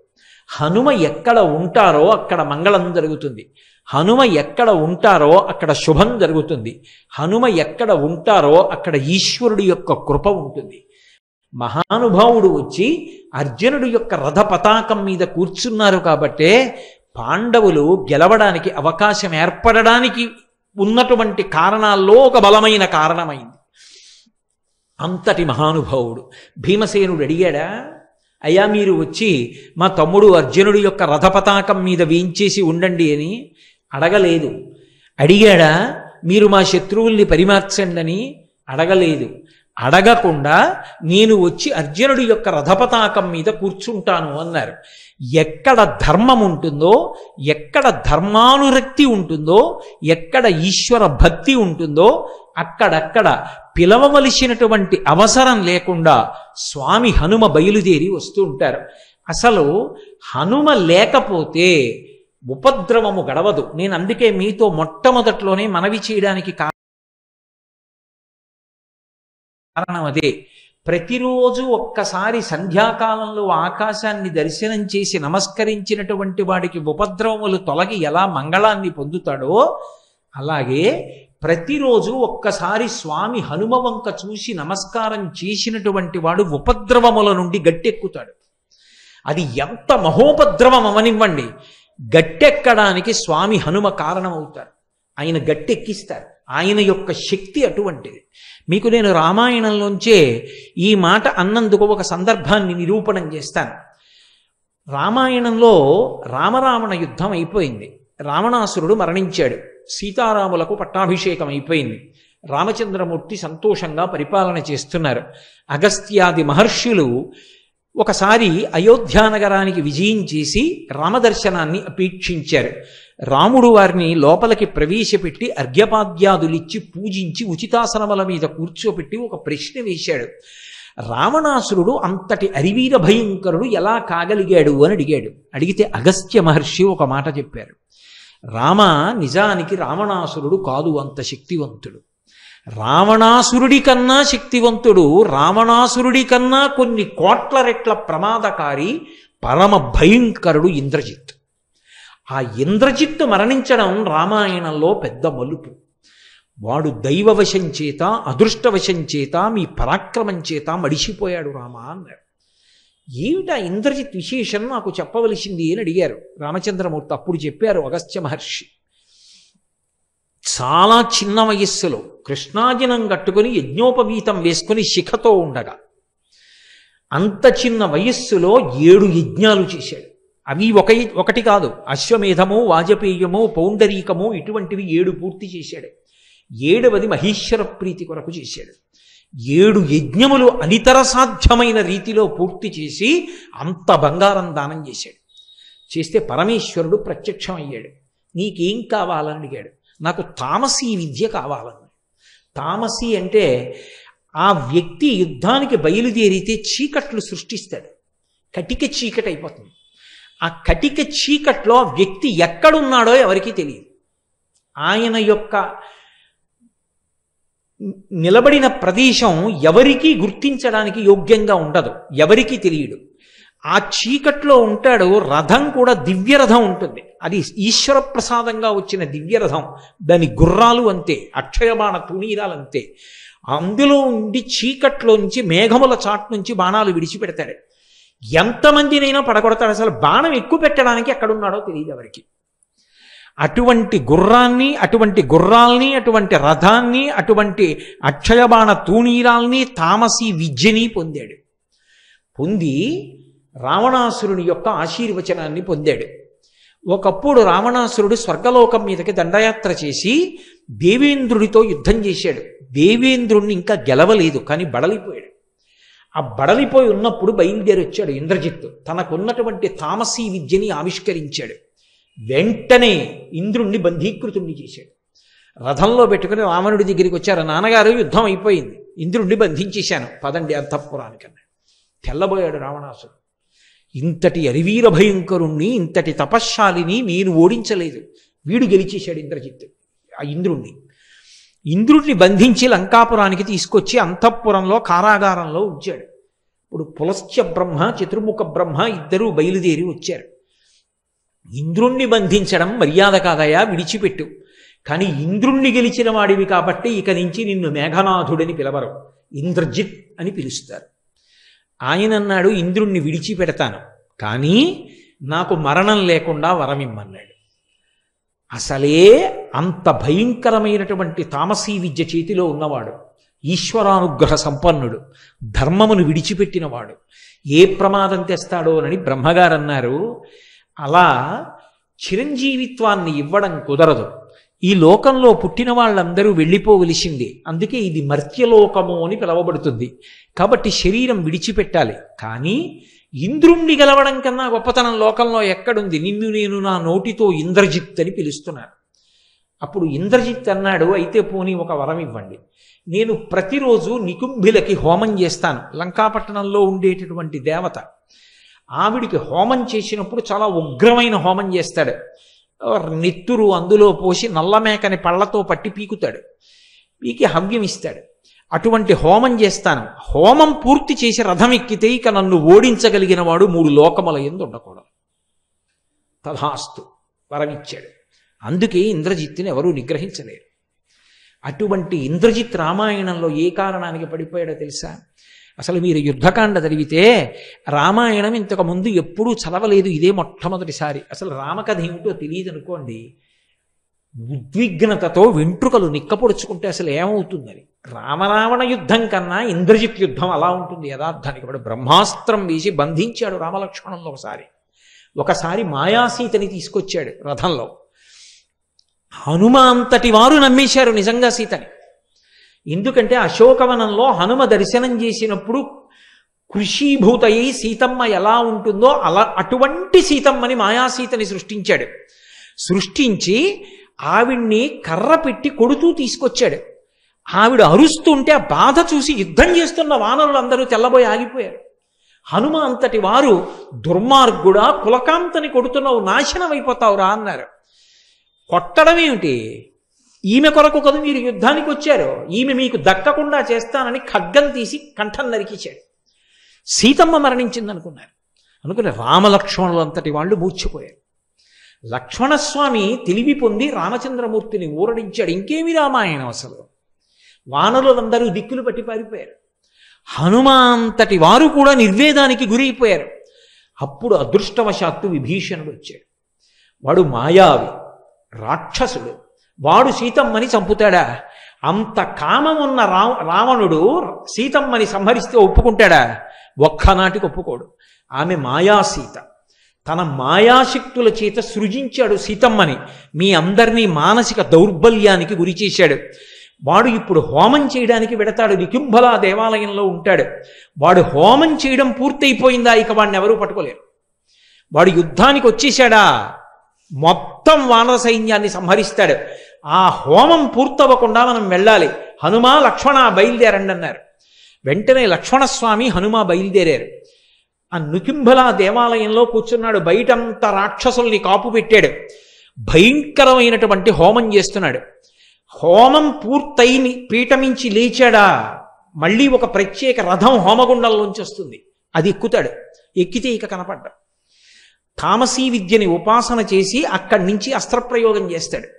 హనుమ ఎక్కడ ఉంటారో అక్కడ మంగళం జరుగుతుంది. హనుమ ఎక్కడ ఉంటారో అక్కడ శుభం జరుగుతుంది. హనుమ ఎక్కడ ఉంటారో అక్కడ ఈశ్వరుడి యొక్క కృప ఉంటుంది. మహానుభావుడు వచ్చి అర్జునుడి యొక్క రథ పతాకం మీద కూర్చున్నారు కాబట్టే పాండవులు గెలవడానికి అవకాశం ఏర్పడడానికి ఉన్నటువంటి కారణాల్లో ఒక బలమైన కారణమైంది. అంతటి మహానుభావుడు. భీమసేనుడు అడిగాడా అయ్యా మీరు వచ్చి మా తమ్ముడు అర్జునుడి యొక్క రథపతాకం మీద వేయించేసి ఉండండి అని అడగలేదు. అడిగాడా మీరు మా శత్రువుల్ని పరిమార్చండి అని అడగలేదు. అడగకుండా నేను వచ్చి అర్జునుడి యొక్క రథపతాకం మీద కూర్చుంటాను అన్నారు. ఎక్కడ ధర్మం ఉంటుందో ఎక్కడ ధర్మానురక్తి ఉంటుందో ఎక్కడ ఈశ్వర భక్తి ఉంటుందో అక్కడక్కడ పిలవవలసినటువంటి అవసరం లేకుండా స్వామి హనుమ బయలుదేరి వస్తూ ఉంటారు. అసలు హనుమ లేకపోతే ఉపద్రవము గడవదు. నేను అందుకే మీతో మొట్టమొదట్లోనే మనవి చేయడానికి కారణం అదే. ప్రతిరోజు ఒక్కసారి సంధ్యాకాలంలో ఆకాశాన్ని దర్శనం చేసి నమస్కరించినటువంటి వాడికి ఉపద్రవములు తొలగి ఎలా మంగళాన్ని పొందుతాడో అలాగే ప్రతిరోజు ఒక్కసారి స్వామి హనుమవంక చూసి నమస్కారం చేసినటువంటి వాడు ఉపద్రవముల నుండి గట్టెక్కుతాడు. అది ఎంత మహోపద్రవం అవనివ్వండి. గట్టెక్కడానికి స్వామి హనుమ కారణమవుతారు. ఆయన గట్టెక్కిస్తారు. ఆయన యొక్క శక్తి అటువంటిది. మీకు నేను రామాయణంలోంచే ఈ మాట అన్నందుకు ఒక సందర్భాన్ని నిరూపణం చేస్తాను. రామాయణంలో రామరావణ యుద్ధం అయిపోయింది. రావణాసురుడు మరణించాడు. సీతారాములకు పట్టాభిషేకం అయిపోయింది. రామచంద్రమూర్తి సంతోషంగా పరిపాలన చేస్తున్నారు. అగస్త్యాది మహర్షులు ఒకసారి అయోధ్యానగరానికి విజయం చేసి రామదర్శనాన్ని అపేక్షించారు. రాముడు వారిని లోపలికి ప్రవేశపెట్టి అర్ఘ్యపాద్యాదులిచ్చి పూజించి ఉచితాసనముల మీద కూర్చోపెట్టి ఒక ప్రశ్న వేశాడు. రావణాసురుడు అంతటి అరివీర భయంకరుడు ఎలా కాగలిగాడు అని అడిగాడు. అడిగితే అగస్త్య మహర్షి ఒక మాట చెప్పారు. రామ నిజానికి రావణాసురుడు కాదు అంత శక్తివంతుడు. రావణాసురుడి కన్నా శక్తివంతుడు రావణాసురుడి కన్నా కొన్ని కోట్ల రెట్ల ప్రమాదకారి పరమ భయంకరుడు ఇంద్రజిత్. ఆ ఇంద్రజిత్తు మరణించడం రామాయణంలో పెద్ద మలుపు. వాడు దైవవశం చేత అదృష్టవశం చేత మీ పరాక్రమం చేత మడిసిపోయాడు రామ అన్నాడు. ఏమిటా ఇంద్రజిత్ విశేషం? నాకు చెప్పవలసింది అని అడిగారు. రామచంద్రమూర్తి అప్పుడు చెప్పారు అగస్త్య మహర్షి. చాలా చిన్న వయస్సులో కృష్ణాజనం కట్టుకుని యజ్ఞోపవీతం వేసుకుని శిఖతో ఉండగా అంత చిన్న వయస్సులో ఏడు యజ్ఞాలు చేశాడు. అవి ఒక ఒకటి కాదు అశ్వమేధము వాజపేయము పౌండరీకము ఇటువంటివి ఏడు పూర్తి చేశాడు. ఏడవది మహేశ్వర ప్రీతి కొరకు చేశాడు. ఏడు యజ్ఞములు అనితర సాధ్యమైన రీతిలో పూర్తి చేసి అంత బంగారం దానం చేశాడు. చేస్తే పరమేశ్వరుడు ప్రత్యక్షమయ్యాడు. నీకేం కావాలని అడిగాడు. నాకు తామసీ విద్య కావాలని తామసీ అంటే ఆ వ్యక్తి యుద్ధానికి బయలుదేరితే చీకట్లు సృష్టిస్తాడు. కటిక చీకటి అయిపోతుంది. ఆ కటిక చీకట్లో ఆ వ్యక్తి ఎక్కడున్నాడో ఎవరికీ తెలియదు. ఆయన యొక్క నిలబడిన ప్రదేశం ఎవరికీ గుర్తించడానికి యోగ్యంగా ఉండదు. ఎవరికీ తెలియడు ఆ చీకట్లో ఉంటాడు రథం కూడా దివ్యరథం ఉంటుంది. అది ఈశ్వర ప్రసాదంగా వచ్చిన దివ్యరథం. దాని గుర్రాలు అంతే అక్షయబాణ తుణీరాలు అంతే అందులో ఉండి చీకట్లోంచి మేఘముల చాట్ నుంచి బాణాలు విడిచిపెడతాడు. ఎంతమందినైనా పడగొడతాడు. అసలు బాణం ఎక్కువ పెట్టడానికి ఎక్కడున్నాడో తెలియదు ఎవరికి. అటువంటి గుర్రాన్ని అటువంటి గుర్రాల్ని అటువంటి రథాన్ని అటువంటి అక్షయబాణ తూణీరాల్ని తామసీ విద్యని పొందాడు. పొంది రావణాసురుని యొక్క ఆశీర్వచనాన్ని పొందాడు. ఒకప్పుడు రావణాసురుడు స్వర్గలోకం మీదకి దండయాత్ర చేసి దేవేంద్రుడితో యుద్ధం చేశాడు. దేవేంద్రుణ్ణి ఇంకా గెలవలేదు కానీ బడలిపోయాడు. ఆ బడలిపోయి ఉన్నప్పుడు బయలుదేరి వచ్చాడు ఇంద్రజిత్తు తనకున్నటువంటి తామసీ విద్యని ఆవిష్కరించాడు. వెంటనే ఇంద్రుణ్ణి బంధీకృతుణ్ణి చేశాడు. రథంలో పెట్టుకుని రావణుడి దగ్గరికి వచ్చారు. నాన్నగారు యుద్ధం అయిపోయింది. ఇంద్రుణ్ణి బంధించేశాను. పదండి అంతఃపురానికన్నా. తెల్లబోయాడు రావణాసుడు ఇంతటి అరివీర భయంకరుణ్ణి ఇంతటి తపశ్శాలిని నేను ఓడించలేదు. వీడు గెలిచేశాడు ఇంద్రజిత్తు ఆ ఇంద్రుణ్ణి. ఇంద్రుడిని బంధించి లంకాపురానికి తీసుకొచ్చి అంతఃపురంలో కారాగారంలో ఉంచాడు. ఇప్పుడు పులశ్చ బ్రహ్మ చతుర్ముఖ బ్రహ్మ ఇద్దరూ బయలుదేరి వచ్చారు. ఇంద్రుణ్ణి బంధించడం మర్యాద కాదయా విడిచిపెట్టు. కానీ ఇంద్రుణ్ణి గెలిచిన వాడివి కాబట్టి ఇక నుంచి నిన్ను మేఘనాథుడని పిలవరు. ఇంద్రజిత్ అని పిలుస్తారు. ఆయన అన్నాడు ఇంద్రుణ్ణి విడిచిపెడతాను. కానీ నాకు మరణం లేకుండా వరమిమ్మన్నాడు. అసలే అంత భయంకరమైనటువంటి తామసీ విద్య చేతిలో ఉన్నవాడు ఈశ్వరానుగ్రహ సంపన్నుడు ధర్మమును విడిచిపెట్టినవాడు. ఏ ప్రమాదం తెస్తాడో అని బ్రహ్మగారు అన్నారు అలా చిరంజీవిత్వాన్ని ఇవ్వడం కుదరదు. ఈ లోకంలో పుట్టిన వాళ్ళందరూ వెళ్ళిపోవలసిందే. అందుకే ఇది మర్త్యలోకము అని పిలవబడుతుంది. కాబట్టి శరీరం విడిచిపెట్టాలి. కానీ ఇంద్రుణ్ణి గెలవడం కన్నా గొప్పతనం లోకంలో ఎక్కడుంది? నిన్ను నేను నా నోటితో ఇంద్రజిత్ అని పిలుస్తున్నాను అప్పుడు ఇంద్రజిత్ అన్నాడు అయితే పోనీ ఒక వరం ఇవ్వండి. నేను ప్రతిరోజు నికుంభిలకి హోమం చేస్తాను. లంకాపట్టణంలో ఉండేటటువంటి దేవత. ఆవిడికి హోమం చేసినప్పుడు చాలా ఉగ్రమైన హోమం చేస్తాడు. నెత్తురు అందులో పోసి నల్లమేకని పళ్ళతో పట్టి పీకుతాడు. పీకి హవ్యం ఇస్తాడు. అటువంటి హోమం చేస్తాను. హోమం పూర్తి చేసి రథం ఎక్కితే ఇక నన్ను ఓడించగలిగిన వాడు మూడు లోకముల ఎందు ఉండకూడదు. తథాస్తు వరమిచ్చాడు అందుకే ఇంద్రజిత్తుని ఎవరూ నిగ్రహించలేరు. అటువంటి ఇంద్రజిత్ రామాయణంలో ఏ కారణానికి పడిపోయాడో తెలుసా? అసలు మీరు యుద్ధకాండ చదివితే రామాయణం ఇంతకు ముందు ఎప్పుడూ చదవలేదు ఇదే మొట్టమొదటిసారి. అసలు రామకథ ఏమిటో తెలియదు అనుకోండి. ఉద్విగ్నతతో వెంట్రుకలు నిక్కపొడుచుకుంటే అసలు ఏమవుతుందని. రామరావణ యుద్ధం కన్నా ఇంద్రజిత్ యుద్ధం అలా ఉంటుంది యథార్థానికి. ఇప్పుడు బ్రహ్మాస్త్రం వేసి బంధించాడు రామలక్ష్మణంలో ఒకసారి. ఒకసారి మాయాసీతని తీసుకొచ్చాడు రథంలో. హనుమాంతటి వారు నమ్మేశారు నిజంగా సీతని. ఎందుకంటే అశోకవనంలో హనుమ దర్శనం చేసినప్పుడు కృషీభూతయి సీతమ్మ ఎలా ఉంటుందో అలా అటువంటి సీతమ్మని మాయాసీతని సృష్టించాడు. సృష్టించి ఆవిడ్ని కర్ర పెట్టి కొడుతూ తీసుకొచ్చాడు. ఆవిడ అరుస్తుంటే ఆ బాధ చూసి యుద్ధం చేస్తున్న వానరులందరూ తెల్లబోయి ఆగిపోయారు. హనుమ అంతటి వారు దుర్మార్గుడా కులకాంతని కొడుతున్నావు నాశనం అయిపోతావురా అన్నారు. కొట్టడం ఏమిటి ఈమె కొరకు కదా మీరు యుద్ధానికి వచ్చారు ఈమె మీకు దక్కకుండా చేస్తానని ఖడ్గం తీసి కంఠం నరికించాడు. సీతమ్మ మరణించింది అనుకున్నారు. అనుకుని రామలక్ష్మణులు అంతటి వాళ్ళు మూర్చిపోయారు. లక్ష్మణస్వామి తెలివి పొంది రామచంద్రమూర్తిని ఊరడించాడు. ఇంకేమి రామాయణం అసలు? వానరులందరూ దిక్కులు పట్టి పారిపోయారు. హనుమాంతటి వారు కూడా నిర్వేదానికి గురైపోయారు. అప్పుడు అదృష్టవశాత్తు విభీషణుడు వచ్చాడు. వాడు మాయావి రాక్షసుడు. వాడు సీతమ్మని చంపుతాడా? అంత కామమున్న రా రావణుడు సీతమ్మని సంహరిస్తే ఒప్పుకుంటాడా? ఒక్కనాటికి ఒప్పుకోడు. ఆమె మాయా సీత తన మాయాశక్తుల చేత సృజించాడు సీతమ్మని. మీ అందరినీ మానసిక దౌర్బల్యానికి గురి చేశాడు. వాడు ఇప్పుడు హోమం చేయడానికి వెడతాడు. నికుంభల దేవాలయంలో ఉంటాడు. వాడు హోమం చేయడం పూర్తయిపోయిందా? ఇక వాడిని ఎవరూ పట్టుకోలేరు. వాడు యుద్ధానికి వచ్చేసాడా మొత్తం వానర సైన్యాన్ని సంహరిస్తాడు. ఆ హోమం పూర్తవ్వకుండా మనం వెళ్ళాలి. హనుమ లక్ష్మణ బయలుదేరండి అన్నారు వెంటనే లక్ష్మణస్వామి హనుమ బయలుదేరారు. ఆ నుకింబల దేవాలయంలో కూర్చున్నాడు. బయటంత రాక్షసుల్ని కాపు పెట్టాడు. భయంకరమైనటువంటి హోమం చేస్తున్నాడు. హోమం పూర్తయిని పీఠమించి లేచాడా? మళ్ళీ ఒక ప్రత్యేక రథం హోమగుండంలోంచి వస్తుంది. అది ఎక్కుతాడు. ఎక్కితే ఇక కనపడ్డా. తామసీ విద్యని ఉపాసన చేసి అక్కడి నుంచి అస్త్రప్రయోగం చేస్తాడు.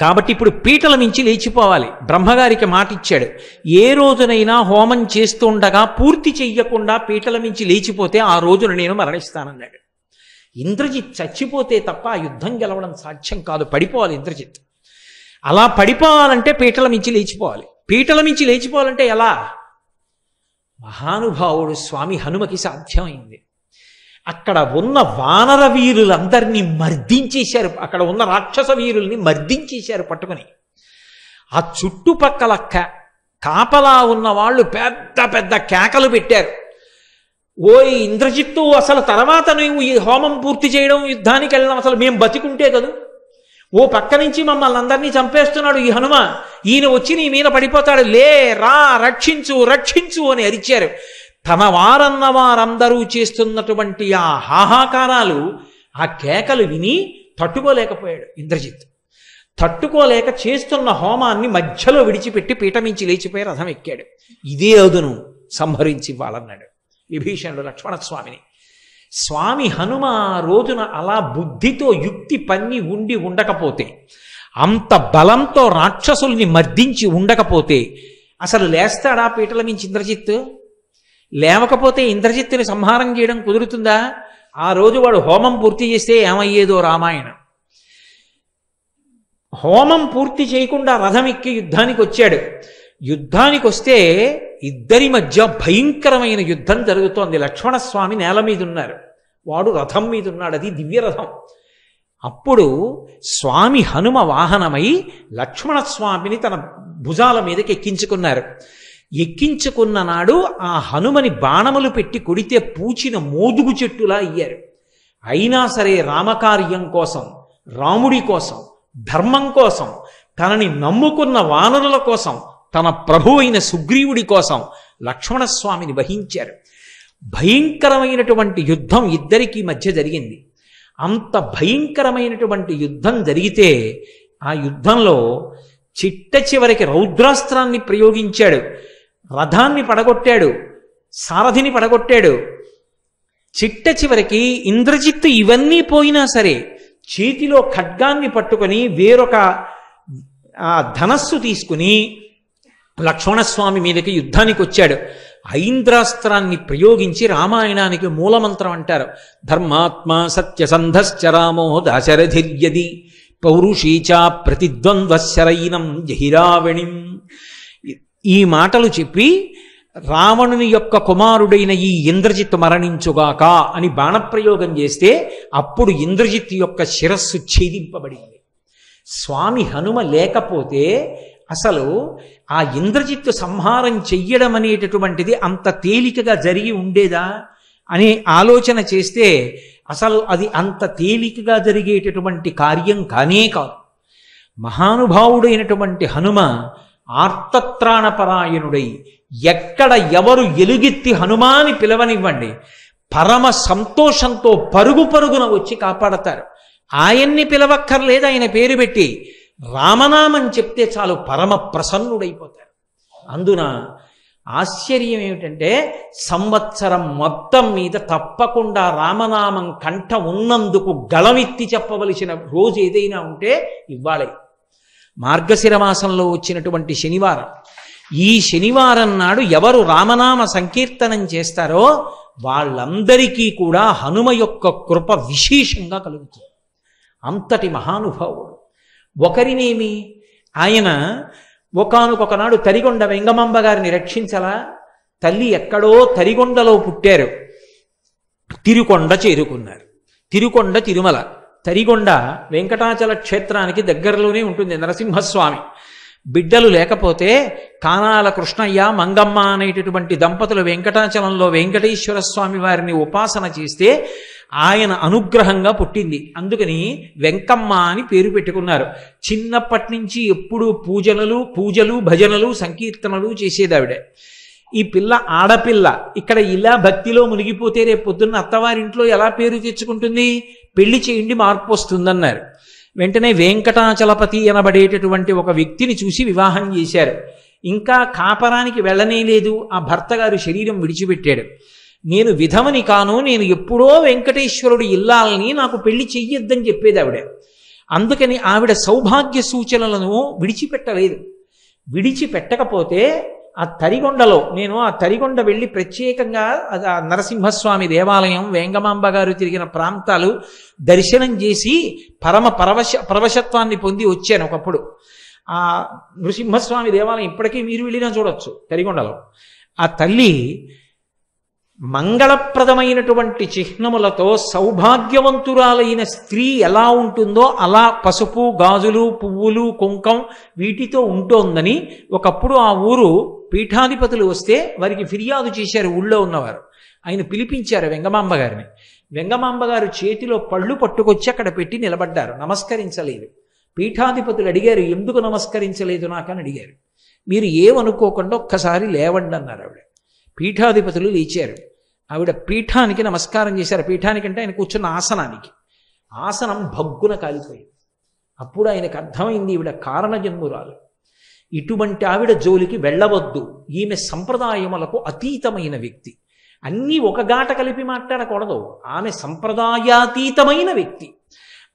కాబట్టి ఇప్పుడు పీటల నుంచి లేచిపోవాలి. బ్రహ్మగారికి మాట ఇచ్చాడు ఏ రోజునైనా హోమం చేస్తుండగా పూర్తి చెయ్యకుండా పీటల నుంచి లేచిపోతే ఆ రోజున నేను మరణిస్తానన్నాడు. ఇంద్రజిత్ చచ్చిపోతే తప్ప ఆ యుద్ధం గెలవడం సాధ్యం కాదు. పడిపోవాలి ఇంద్రజిత్. అలా పడిపోవాలంటే పీటల మించి లేచిపోవాలి. పీటల మించి లేచిపోవాలంటే ఎలా? మహానుభావుడు స్వామి హనుమకి సాధ్యమైంది. అక్కడ ఉన్న వానర వీరులందరినీ మర్దించేశారు. అక్కడ ఉన్న రాక్షస వీరుల్ని మర్దించేశారు పట్టుకుని. ఆ చుట్టుపక్కల కాపలా ఉన్న వాళ్ళు పెద్ద పెద్ద కేకలు పెట్టారు. ఓయ్ ఇంద్రజిత్తు అసలు తర్వాత నువ్వు ఈ హోమం పూర్తి చేయడం యుద్ధానికి వెళ్ళడం అసలు మేము బతికుంటే కదూ? ఓ పక్క నుంచి మమ్మల్ని అందరినీ చంపేస్తున్నాడు ఈ హనుమ ఈయన వచ్చి నీ మీద పడిపోతాడు. లే రా రక్షించు రక్షించు అని అరిచారు. తమ వారన్న వారందరూ చేస్తున్నటువంటి ఆ హాహాకారాలు ఆ కేకలు విని తట్టుకోలేకపోయాడు ఇంద్రజిత్. తట్టుకోలేక చేస్తున్న హోమాన్ని మధ్యలో విడిచిపెట్టి పీఠమించి లేచిపోయి రథం ఎక్కాడు. ఇదే అదును సంహరించి ఇవ్వాలన్నాడు విభీషణుడు లక్ష్మణస్వామిని. స్వామి హనుమ రోజున అలా బుద్ధితో యుక్తి పన్ని ఉండి ఉండకపోతే అంత బలంతో రాక్షసుల్ని మర్దించి ఉండకపోతే అసలు లేస్తాడా పీటల మించి ఇంద్రజిత్? లేవకపోతే ఇంద్రజిత్తుని సంహారం చేయడం కుదురుతుందా? ఆ రోజు వాడు హోమం పూర్తి చేస్తే ఏమయ్యేదో రామాయణం. హోమం పూర్తి చేయకుండా రథం ఎక్కి యుద్ధానికి వచ్చాడు. యుద్ధానికి వస్తే ఇద్దరి మధ్య భయంకరమైన యుద్ధం జరుగుతోంది. లక్ష్మణస్వామి నేల మీద ఉన్నారు వాడు రథం మీద ఉన్నాడు అది దివ్యరథం అప్పుడు స్వామి హనుమ వాహనమై లక్ష్మణస్వామిని తన భుజాల మీదకి ఎక్కించుకున్నారు. ఎక్కించుకున్న నాడు ఆ హనుమని బాణములు పెట్టి కొడితే పూచిన మోదుగు చెట్టులా అయ్యారు. అయినా సరే రామకార్యం కోసం రాముడి కోసం ధర్మం కోసం తనని నమ్ముకున్న వానరుల కోసం తన ప్రభు అయిన సుగ్రీవుడి కోసం లక్ష్మణస్వామిని వహించారు. భయంకరమైనటువంటి యుద్ధం ఇద్దరికీ మధ్య జరిగింది. అంత భయంకరమైనటువంటి యుద్ధం జరిగితే ఆ యుద్ధంలో చిట్ట చివరికి రౌద్రాస్త్రాన్ని ప్రయోగించాడు. రథాన్ని పడగొట్టాడు సారథిని పడగొట్టాడు. చిట్ట చివరికి ఇంద్రజిత్తు ఇవన్నీ పోయినా సరే చేతిలో ఖడ్గాన్ని పట్టుకొని వేరొక ఆ ధనస్సు తీసుకుని లక్ష్మణస్వామి మీదకి యుద్ధానికి వచ్చాడు. ఐంద్రాస్త్రాన్ని ప్రయోగించి రామాయణానికి మూలమంత్రం అంటారు. ధర్మాత్మ సత్యసంధశ్చ రామో దాశరథిర్యది పౌరుషీచా ప్రతిద్వంద్వశరైనం జహిరావణిం. ఈ మాటలు చెప్పి రావణుని యొక్క కుమారుడైన ఈ ఇంద్రజిత్ మరణించుగాక అని బాణప్రయోగం చేస్తే అప్పుడు ఇంద్రజిత్ యొక్క శిరస్సు ఛేదింపబడింది. స్వామి హనుమ లేకపోతే అసలు ఆ ఇంద్రజిత్తు సంహారం చెయ్యడం అనేటటువంటిది అంత తేలికగా జరిగి ఉండేదా అనే ఆలోచన చేస్తే అసలు అది అంత తేలికగా జరిగేటటువంటి కార్యం కానే కాదు. మహానుభావుడైనటువంటి హనుమ ఆర్తత్రాణపరాయణుడై ఎక్కడ ఎవరు ఎలుగెత్తి హనుమాని పిలవనివ్వండి పరమ సంతోషంతో పరుగు పరుగున వచ్చి కాపాడతారు. ఆయన్ని పిలవక్కర్లేదు ఆయన పేరు పెట్టి రామనామం చెప్తే చాలు పరమ ప్రసన్నుడైపోతారు. అందున ఆశ్చర్యం ఏమిటంటే సంవత్సరం మొత్తం మీద తప్పకుండా రామనామం కంఠ ఉన్నందుకు గళమెత్తి చెప్పవలసిన రోజు ఏదైనా ఉంటే ఇవ్వాలి. మార్గశిర మాసంలో వచ్చినటువంటి శనివారం. ఈ శనివారం నాడు ఎవరు రామనామ సంకీర్తనం చేస్తారో వాళ్ళందరికీ కూడా హనుమ యొక్క కృప విశేషంగా కలుగుతుంది. అంతటి మహానుభావుడు. ఒకరినేమి? ఆయన ఒకనొకనాడు తరిగొండ వెంగమాంబ గారిని రక్షించలా? తల్లి ఎక్కడో తరిగొండలో పుట్టారు. తిరుకొండ చేరుకున్నారు. తిరుకొండ తిరుమల. తరిగొండ వెంకటాచల క్షేత్రానికి దగ్గరలోనే ఉంటుంది నరసింహస్వామి. బిడ్డలు లేకపోతే కానాల కృష్ణయ్య మంగమ్మ అనేటటువంటి దంపతులు వెంకటాచలంలో వెంకటేశ్వర స్వామి వారిని ఉపాసన చేస్తే ఆయన అనుగ్రహంగా పుట్టింది. అందుకని వెంకమ్మ అని పేరు పెట్టుకున్నారు. చిన్నప్పటి నుంచి ఎప్పుడూ పూజనలు పూజలు భజనలు సంకీర్తనలు చేసేదావిడే. ఈ పిల్ల ఆడపిల్ల ఇక్కడ ఇలా భక్తిలో మునిగిపోతే రేపు పొద్దున్న అత్తవారింట్లో ఎలా పేరు తెచ్చుకుంటుంది? పెళ్ళి చేయండి మార్పు వస్తుందన్నారు. వెంటనే వెంకటాచలపతి అనబడేటటువంటి ఒక వ్యక్తిని చూసి వివాహం చేశారు. ఇంకా కాపరానికి వెళ్ళనే లేదు. ఆ భర్త గారు శరీరం విడిచిపెట్టాడు. నేను విధమని కాను నేను ఎప్పుడో వెంకటేశ్వరుడు ఇల్లాలని నాకు పెళ్ళి చెయ్యొద్దని చెప్పేది ఆవిడ. అందుకని ఆవిడ సౌభాగ్య సూచనలను విడిచిపెట్టలేదు. విడిచిపెట్టకపోతే ఆ తరిగొండలో నేను ఆ తరిగొండ వెళ్ళి ప్రత్యేకంగా ఆ నరసింహస్వామి దేవాలయం వేంగమాంబ గారు తిరిగిన ప్రాంతాలు దర్శనం చేసి పరమ పరవశ పరవశత్వాన్ని పొంది వచ్చాను ఒకప్పుడు. ఆ నృసింహస్వామి దేవాలయం ఇప్పటికీ మీరు వెళ్ళినా చూడొచ్చు తరిగొండలో. ఆ తల్లి మంగళప్రదమైనటువంటి చిహ్నములతో సౌభాగ్యవంతురాలైన స్త్రీ ఎలా ఉంటుందో అలా పసుపు గాజులు పువ్వులు కుంకం వీటితో ఉంటోందని ఒకప్పుడు ఆ ఊరు పీఠాధిపతులు వస్తే వారికి ఫిర్యాదు చేశారు ఊళ్ళో ఉన్నవారు. ఆయన పిలిపించారు వెంగమాంబ గారిని. వెంగమాంబ గారు చేతిలో పళ్ళు పట్టుకొచ్చి అక్కడ పెట్టి నిలబడ్డారు. నమస్కరించలేదు. పీఠాధిపతులు అడిగారు ఎందుకు నమస్కరించలేదు నాకని అడిగారు. మీరు ఏమనుకోకుండా ఒక్కసారి లేవండి అన్నారు ఆవిడ. పీఠాధిపతులు లేచారు. ఆవిడ పీఠానికి నమస్కారం చేశారు. పీఠానికి అంటే ఆయన కూర్చున్న ఆసనానికి. ఆసనం భగ్గున కాలిపోయింది. అప్పుడు ఆయనకు అర్థమైంది ఈవిడ కారణజన్మురాలు ఇటువంటి ఆవిడ జోలికి వెళ్ళవద్దు. ఈమె సంప్రదాయములకు అతీతమైన వ్యక్తి. అన్నీ ఒక గాట కలిపి మాట్లాడకూడదు. ఆమె సంప్రదాయాతీతమైన వ్యక్తి.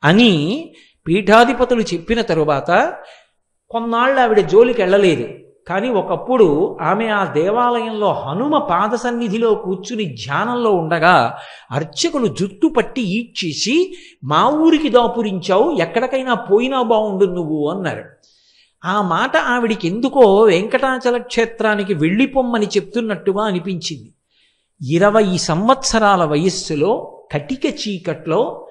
అని పీఠాధిపతులు చెప్పిన తరువాత కొన్నాళ్ళు ఆవిడ జోలికి వెళ్ళలేదు. కానీ ఒకప్పుడు ఆమె ఆ దేవాలయంలో హనుమ పాద సన్నిధిలో కూర్చుని ధ్యానంలో ఉండగా అర్చకులు జుట్టు పట్టి ఈడ్చేసి మా ఊరికి దాపురించావు. ఎక్కడికైనా పోయినా బాగుండు నువ్వు అన్నారు. ఆ మాట ఆవిడికి ఎందుకో వెంకటాచల క్షేత్రానికి వెళ్ళిపోమ్మని చెప్తున్నట్టుగా అనిపించింది. ఇరవై సంవత్సరాల వయస్సులో కటిక చీకట్లో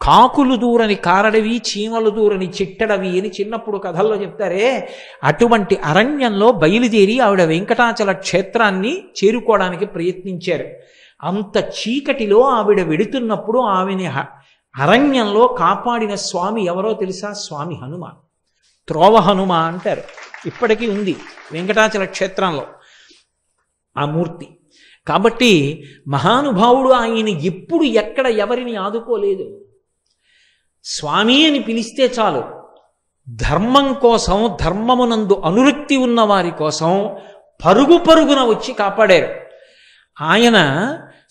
కాకులు దూరని కారడవి చీమలు దూరని చిట్టడవి అని చిన్నప్పుడు కథల్లో చెప్తారే అటువంటి అరణ్యంలో బయలుదేరి ఆవిడ వెంకటాచల క్షేత్రాన్ని చేరుకోవడానికి ప్రయత్నించారు. అంత చీకటిలో ఆవిడ వెడుతున్నప్పుడు ఆమెని అరణ్యంలో కాపాడిన స్వామి ఎవరో తెలుసా? స్వామి హనుమాన్. త్రోవ హనుమ అంటారు. ఇప్పటికీ ఉంది వెంకటాచల క్షేత్రంలో ఆ మూర్తి. కాబట్టి మహానుభావుడు ఆయన ఎప్పుడు ఎక్కడ ఎవరిని ఆదుకోలేదు. స్వామి అని పిలిస్తే చాలు ధర్మం కోసం ధర్మమునందు అనురక్తి ఉన్న వారి కోసం పరుగు పరుగున వచ్చి కాపాడారు. ఆయన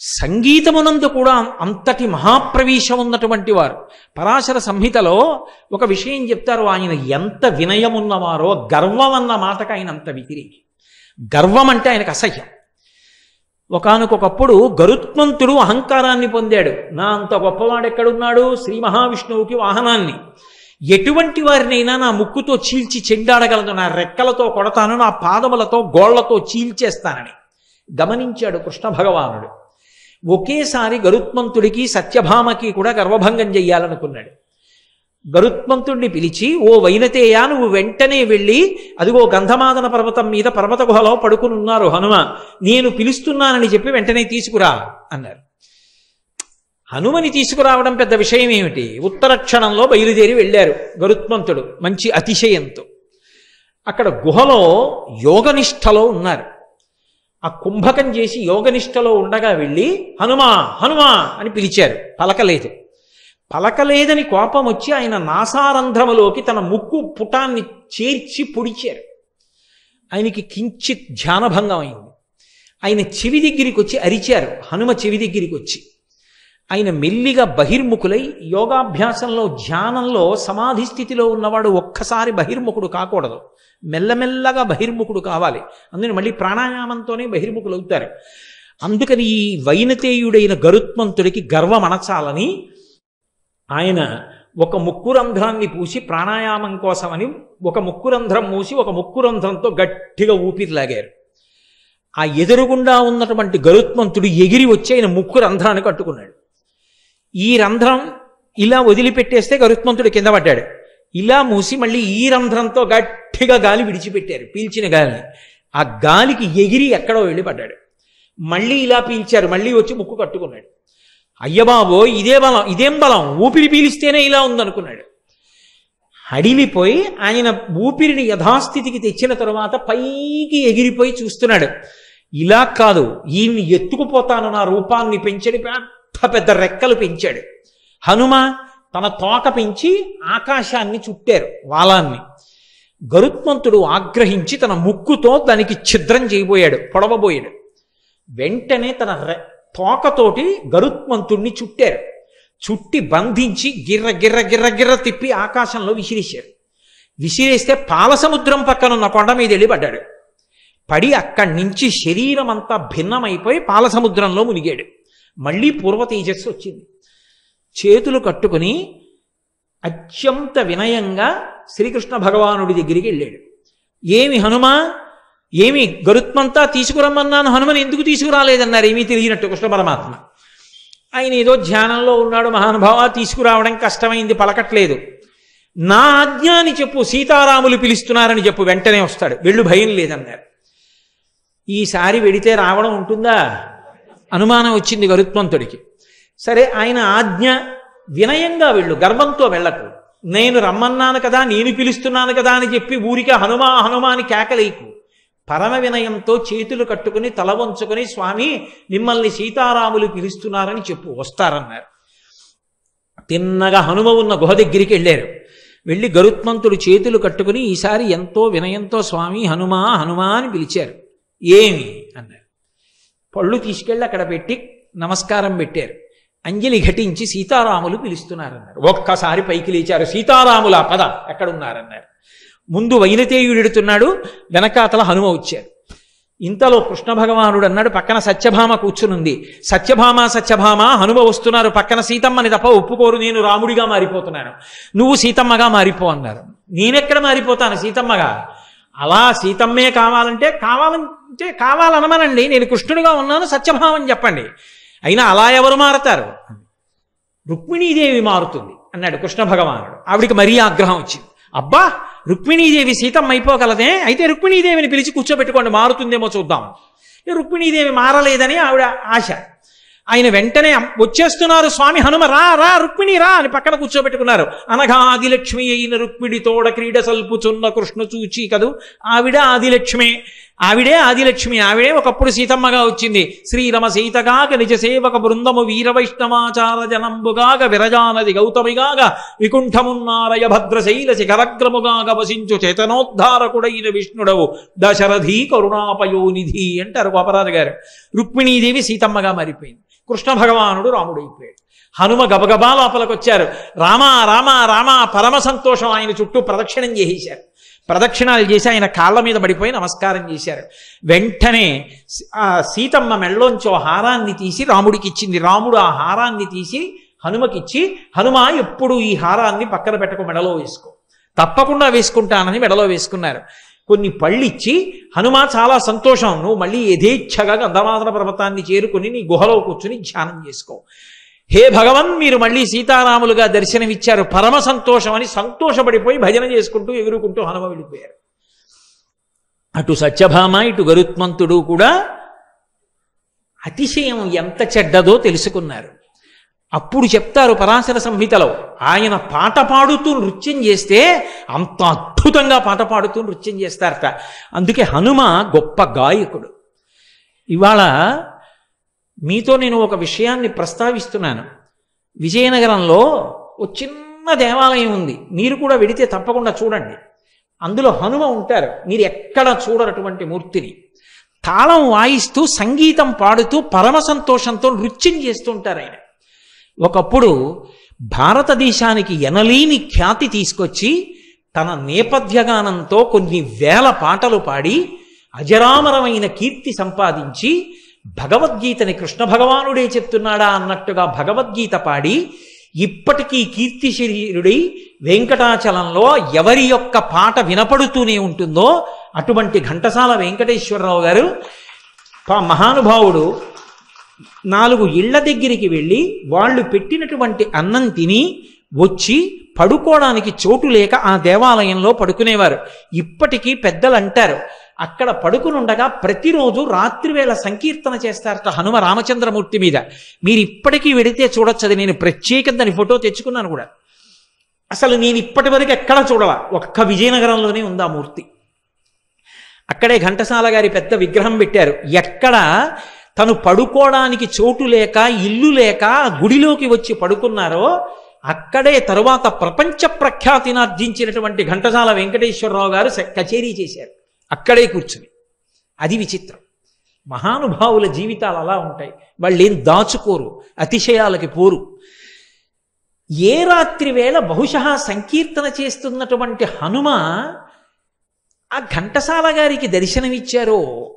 సంగీతమునందు కూడా అంతటి మహాప్రవేశం ఉన్నటువంటి వారు. పరాశర సంహితలో ఒక విషయం చెప్తారు. ఆయన ఎంత వినయమున్నవారో గర్వం అన్న మాటకు ఆయన అంత వ్యతిరేకి. గర్వం అంటే ఆయనకు అసహ్యం. ఒకనకొకప్పుడు గరుత్మంతుడు అహంకారాన్ని పొందాడు. నా అంత గొప్పవాడు ఎక్కడున్నాడు శ్రీ మహావిష్ణువుకి వాహనాన్ని. ఎటువంటి వారినైనా నా ముక్కుతో చీల్చి చెండాడగలను. నా రెక్కలతో కొడతాను. నా పాదములతో గోళ్ళతో చీల్చేస్తానని గమనించాడు కృష్ణ భగవానుడు. ఒకేసారి గరుత్మంతుడికి సత్యభామకి కూడా గర్వభంగం చెయ్యాలనుకున్నాడు. గరుత్మంతుణ్ణి పిలిచి ఓ వైనతేయా నువ్వు వెంటనే వెళ్ళి అదిగో గంధమాదన పర్వతం మీద పర్వత గుహలో పడుకుని ఉన్నారు హనుమ నేను పిలుస్తున్నానని చెప్పి వెంటనే తీసుకురా అన్నారు. హనుమని తీసుకురావడం పెద్ద విషయం ఏమిటి? ఉత్తర క్షణంలో బయలుదేరి వెళ్ళారు గరుత్మంతుడు మంచి అతిశయంతో. అక్కడ గుహలో యోగనిష్టలో ఉన్నారు. ఆ కుంభకం చేసి యోగనిష్టలో ఉండగా వెళ్ళి హనుమా హనుమా అని పిలిచారు. పలకలేదు. పలకలేదని కోపం వచ్చి ఆయన నాసారంధ్రములోకి తన ముక్కు పుటాన్ని చేర్చి పొడిచారు. ఆయనకి కించిత్ ధ్యానభంగం అయింది ఆయన చెవి దగ్గరికి వచ్చి అరిచారు. హనుమ చెవి దగ్గరికి వచ్చి ఆయన మెల్లిగా బహిర్ముఖులై యోగాభ్యాసంలో ధ్యానంలో సమాధి స్థితిలో ఉన్నవాడు ఒక్కసారి బహిర్ముఖుడు కాకూడదు. మెల్లమెల్లగా బహిర్ముఖుడు కావాలి. అందుకని మళ్ళీ ప్రాణాయామంతోనే బహిర్ముఖులు అవుతారు అందుకని ఈ వైనతేయుడైన గరుత్మంతుడికి గర్వం అనచాలని ఆయన ఒక ముక్కు రంధ్రాన్ని పూసి ప్రాణాయామం కోసమని ఒక ముక్కు రంధ్రం మూసి ఒక ముక్కు రంధ్రంతో గట్టిగా ఊపిరి లాగారు. ఆ ఎదురుగుండా ఉన్నటువంటి గరుత్మంతుడు ఎగిరి వచ్చి ఆయన ముక్కు రంధ్రాన్ని కట్టుకున్నాడు. ఈ రంధ్రం ఇలా వదిలిపెట్టేస్తే గరుత్మంతుడు కింద పడ్డాడు. ఇలా మూసి మళ్ళీ ఈ రంధ్రంతో గట్టిగా గాలి విడిచిపెట్టారు పీల్చిన గాలిని. ఆ గాలికి ఎగిరి ఎక్కడో వెళ్ళి పడ్డాడు. మళ్ళీ ఇలా పీల్చారు మళ్ళీ వచ్చి ముక్కు కట్టుకున్నాడు. అయ్యబాబో ఇదే బలం ఇదేం బలం? ఊపిరి పీలిస్తేనే ఇలా ఉందనుకున్నాడు. అడిలిపోయి ఆయన ఊపిరిని యథాస్థితికి తెచ్చిన తరువాత పైకి ఎగిరిపోయి చూస్తున్నాడు. ఇలా కాదు ఈయన్ని ఎత్తుకుపోతాను నా రూపాన్ని పెంచడి పెద్ద పెద్ద రెక్కలు పెంచాడు. హనుమ తన తోక పెంచి ఆకాశాన్ని చుట్టారు వాలాన్ని. గరుత్మంతుడు ఆగ్రహించి తన ముక్కుతో దానికి ఛిద్రం చేయబోయాడు పొడవబోయాడు. వెంటనే తన రె- తోకతోటి గరుత్మంతుణ్ణి చుట్టారు. చుట్టి బంధించి గిర్ర గిర్ర గిర్ర గిర్ర తిప్పి ఆకాశంలో విసిరేశారు. విసిరేస్తే పాలసముద్రం పక్కన ఉన్న కొండ మీద వెళ్ళి పడ్డాడు పడి అక్కడి నుంచి శరీరం అంతా భిన్నమైపోయి పాలసముద్రంలో మునిగాడు. మళ్ళీ పూర్వ తేజస్సు వచ్చింది. చేతులు కట్టుకుని అత్యంత వినయంగా శ్రీకృష్ణ భగవానుడి దగ్గరికి వెళ్ళాడు. ఏమి హనుమా? ఏమి గరుత్మంతా తీసుకురమ్మన్నాను? హనుమని ఎందుకు తీసుకురాలేదన్నారు? ఏమీ తెలియనట్టు కృష్ణ పరమాత్మ. ఆయన ఏదో ధ్యానంలో ఉన్నాడు మహానుభావ తీసుకురావడం కష్టమైంది పలకట్లేదు. నా ఆజ్ఞాని చెప్పు సీతారాములు పిలుస్తున్నారని చెప్పు వెంటనే వస్తాడు. వెళ్ళు భయం లేదన్నారు. ఈసారి వెడితే రావడం ఉంటుందా? అనుమానం వచ్చింది గరుత్మంతుడికి. సరే ఆయన ఆజ్ఞ వినయంగా వెళ్ళు గర్వంతో వెళ్ళకు. నేను రమ్మన్నాను కదా నేను పిలుస్తున్నాను కదా అని చెప్పి ఊరికే హనుమా హనుమాని కేకలేకు పరమ వినయంతో చేతులు కట్టుకుని తల వంచుకొని స్వామి మిమ్మల్ని సీతారాములు పిలుస్తున్నారని చెప్పు వస్తారన్నారు. తిన్నగా హనుమ ఉన్న గుహ దగ్గరికి వెళ్ళారు. వెళ్ళి గరుత్మంతుడు చేతులు కట్టుకుని ఈసారి ఎంతో వినయంతో స్వామి హనుమా హనుమా అని పిలిచారు. ఏమి? అన్నారు. పళ్ళు తీసుకెళ్ళి అక్కడ పెట్టి నమస్కారం పెట్టారు. అంజలి ఘటించి సీతారాములు పిలుస్తున్నారన్నారు. ఒక్కసారి పైకి లేచారు. సీతారాముల పద ఎక్కడున్నారన్నారు. ముందు వైనతేయుడు ఎడుతున్నాడు వెనకాతల హనుమ వచ్చారు ఇంతలో కృష్ణ భగవానుడు అన్నాడు పక్కన సత్యభామ కూర్చునుంది. సత్యభామ సత్యభామ హనుమ వస్తున్నారు. పక్కన సీతమ్మని తప్ప ఒప్పుకోరు నేను రాముడిగా మారిపోతున్నాను. నువ్వు సీతమ్మగా మారిపో అన్నారు. నేనెక్కడ మారిపోతాను సీతమ్మగా? అలా సీతమ్మే కావాలంటే కావాలంటే కావాలనమనండి. నేను కృష్ణుడిగా ఉన్నాను సత్యభావం చెప్పండి. అయినా అలా ఎవరు మారతారు? రుక్మిణీదేవి మారుతుంది అన్నాడు కృష్ణ భగవానుడు. ఆవిడికి మరీ ఆగ్రహం వచ్చింది. అబ్బా రుక్మిణీదేవి సీతమ్మ అయిపోగలదే? అయితే రుక్మిణీదేవిని పిలిచి కూర్చోబెట్టుకోండి మారుతుందేమో చూద్దాం. రుక్మిణీదేవి మారలేదని ఆవిడ ఆశ. ఆయన వెంటనే వచ్చేస్తున్నారు స్వామి హనుమ రా రా రుక్మిణి రా అని పక్కన కూర్చోబెట్టుకున్నారు. అనగా ఆదిలక్ష్మి అయిన రుక్మిణి తోడ క్రీడ సల్పుచున్న కృష్ణ చూచి కదూ ఆవిడ ఆదిలక్ష్మి ఆవిడే ఆదిలక్ష్మి ఆవిడే ఒకప్పుడు సీతమ్మగా వచ్చింది. శ్రీరమ సీతగాక నిజ సేవక బృందము వీర వైష్ణవాచార జనంబుగాక విరజానది గౌతమిగాక వికుంఠమున్నారయ భద్రశైల శిఖరగ్రముగాక వసించు చేతనోద్ధారకుడైన విష్ణుడవు. దశరథి కరుణాపయోనిధి అంటారు గోపరాజు గారు. రుక్మిణీదేవి సీతమ్మగా మారిపోయింది. కృష్ణ భగవానుడు రాముడైపోయాడు హనుమ గబగబా లోపలికి వచ్చారు రామ రామ రామ పరమ సంతోషం ఆయన చుట్టూ ప్రదక్షిణం చేసేశారు. ప్రదక్షిణాలు చేసి ఆయన కాళ్ళ మీద పడిపోయి నమస్కారం చేశారు. వెంటనే ఆ సీతమ్మ మెళ్ళలోంచి ఓ హారాన్ని తీసి రాముడికి ఇచ్చింది రాముడు ఆ హారాన్ని తీసి హనుమకిచ్చి హనుమ ఎప్పుడు ఈ హారాన్ని పక్కన పెట్టకు మెడలో వేసుకో. తప్పకుండా వేసుకుంటానని మెడలో వేసుకున్నారు. కొన్ని పళ్ళిచ్చి హనుమ చాలా సంతోషం. నువ్వు మళ్ళీ యథేచ్ఛగా గంధమాసన పర్వతాన్ని చేరుకుని నీ గుహలో కూర్చుని ధ్యానం చేసుకో. హే భగవన్ మీరు మళ్ళీ సీతారాములుగా దర్శనమిచ్చారు. పరమ సంతోషం అని సంతోషపడిపోయి భజన చేసుకుంటూ ఎగురుకుంటూ హనుమ వెళ్ళిపోయారు. అటు సత్యభామ ఇటు గరుత్మంతుడు కూడా అతిశయం ఎంత చెడ్డదో తెలుసుకున్నారు. అప్పుడు చెప్తారు పరాశర సంహితలో ఆయన పాట పాడుతూ నృత్యం చేస్తే అంత అద్భుతంగా పాట పాడుతూ నృత్యం చేస్తారట. అందుకే హనుమ గొప్ప గాయకుడు. ఇవాళ మీతో నేను ఒక విషయాన్ని ప్రస్తావిస్తున్నాను. విజయనగరంలో ఒక చిన్న దేవాలయం ఉంది. మీరు కూడా వెడితే తప్పకుండా చూడండి. అందులో హనుమ ఉంటారు. మీరు ఎక్కడ చూడరటువంటి మూర్తిని. తాళం వాయిస్తూ సంగీతం పాడుతూ పరమ సంతోషంతో నృత్యం చేస్తూ ఉంటారు ఆయన. ఒకప్పుడు భారతదేశానికి ఎనలేని ఖ్యాతి తీసుకొచ్చి తన నేపథ్యగానంతో కొన్ని వేల పాటలు పాడి అజరామరమైన కీర్తి సంపాదించి భగవద్గీతని కృష్ణ భగవానుడే చెప్తున్నాడా అన్నట్టుగా భగవద్గీత పాడి ఇప్పటికీ కీర్తి శరీరుడై వెంకటాచలంలో ఎవరి యొక్క పాట వినపడుతూనే ఉంటుందో అటువంటి ఘంటసాల వెంకటేశ్వరరావు గారు మహానుభావుడు నాలుగు ఇళ్ళ దగ్గరికి వెళ్ళి వాళ్ళు పెట్టినటువంటి అన్నం తిని వచ్చి పడుకోవడానికి చోటు లేక ఆ దేవాలయంలో పడుకునేవారు. ఇప్పటికీ పెద్దలు అంటారు అక్కడ పడుకునుండగా ప్రతిరోజు రాత్రివేళ సంకీర్తన చేస్తారట హనుమ రామచంద్రమూర్తి మీద. మీరు ఇప్పటికీ వెడితే చూడొచ్చు అది నేను ప్రత్యేకంగా దాని ఫోటో తెచ్చుకున్నాను కూడా. అసలు నేను ఇప్పటి వరకు ఎక్కడా చూడాల ఒక్క విజయనగరంలోనే ఉంది ఆ మూర్తి. అక్కడే ఘంటసాల గారి పెద్ద విగ్రహం పెట్టారు. ఎక్కడ తను పడుకోవడానికి చోటు లేక ఇల్లు లేక గుడిలోకి వచ్చి పడుకున్నారో అక్కడే తరువాత ప్రపంచ ప్రఖ్యాతిని ఆర్జించినటువంటి ఘంటసాల వెంకటేశ్వరరావు గారు కచేరీ చేశారు. అక్కడే కూర్చుని. అది విచిత్రం. మహానుభావుల జీవితాలు అలా ఉంటాయి. వాళ్ళు ఏం దాచుకోరు అతిశయాలకి పోరు. ఏ రాత్రి వేళ బహుశ సంకీర్తన చేస్తున్నటువంటి హనుమ ఆ ఘంటసాల గారికి దర్శనమిచ్చారో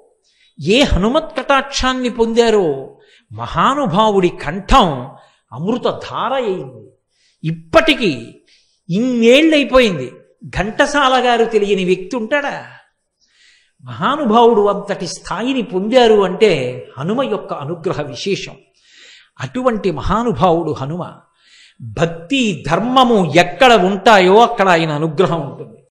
ఏ హనుమత్ కటాక్షాన్ని పొందారో మహానుభావుడి కంఠం అమృతధార అయింది ఇప్పటికీ ఇన్నేళ్ళైపోయింది. ఘంటసాల గారు తెలియని వ్యక్తి ఉంటాడా మహానుభావుడు అంతటి స్థాయిని పొందారు అంటే హనుమ యొక్క అనుగ్రహ విశేషం. అటువంటి మహానుభావుడు హనుమ. భక్తి ధర్మము ఎక్కడ ఉంటాయో అక్కడ ఆయన అనుగ్రహం ఉంటుంది.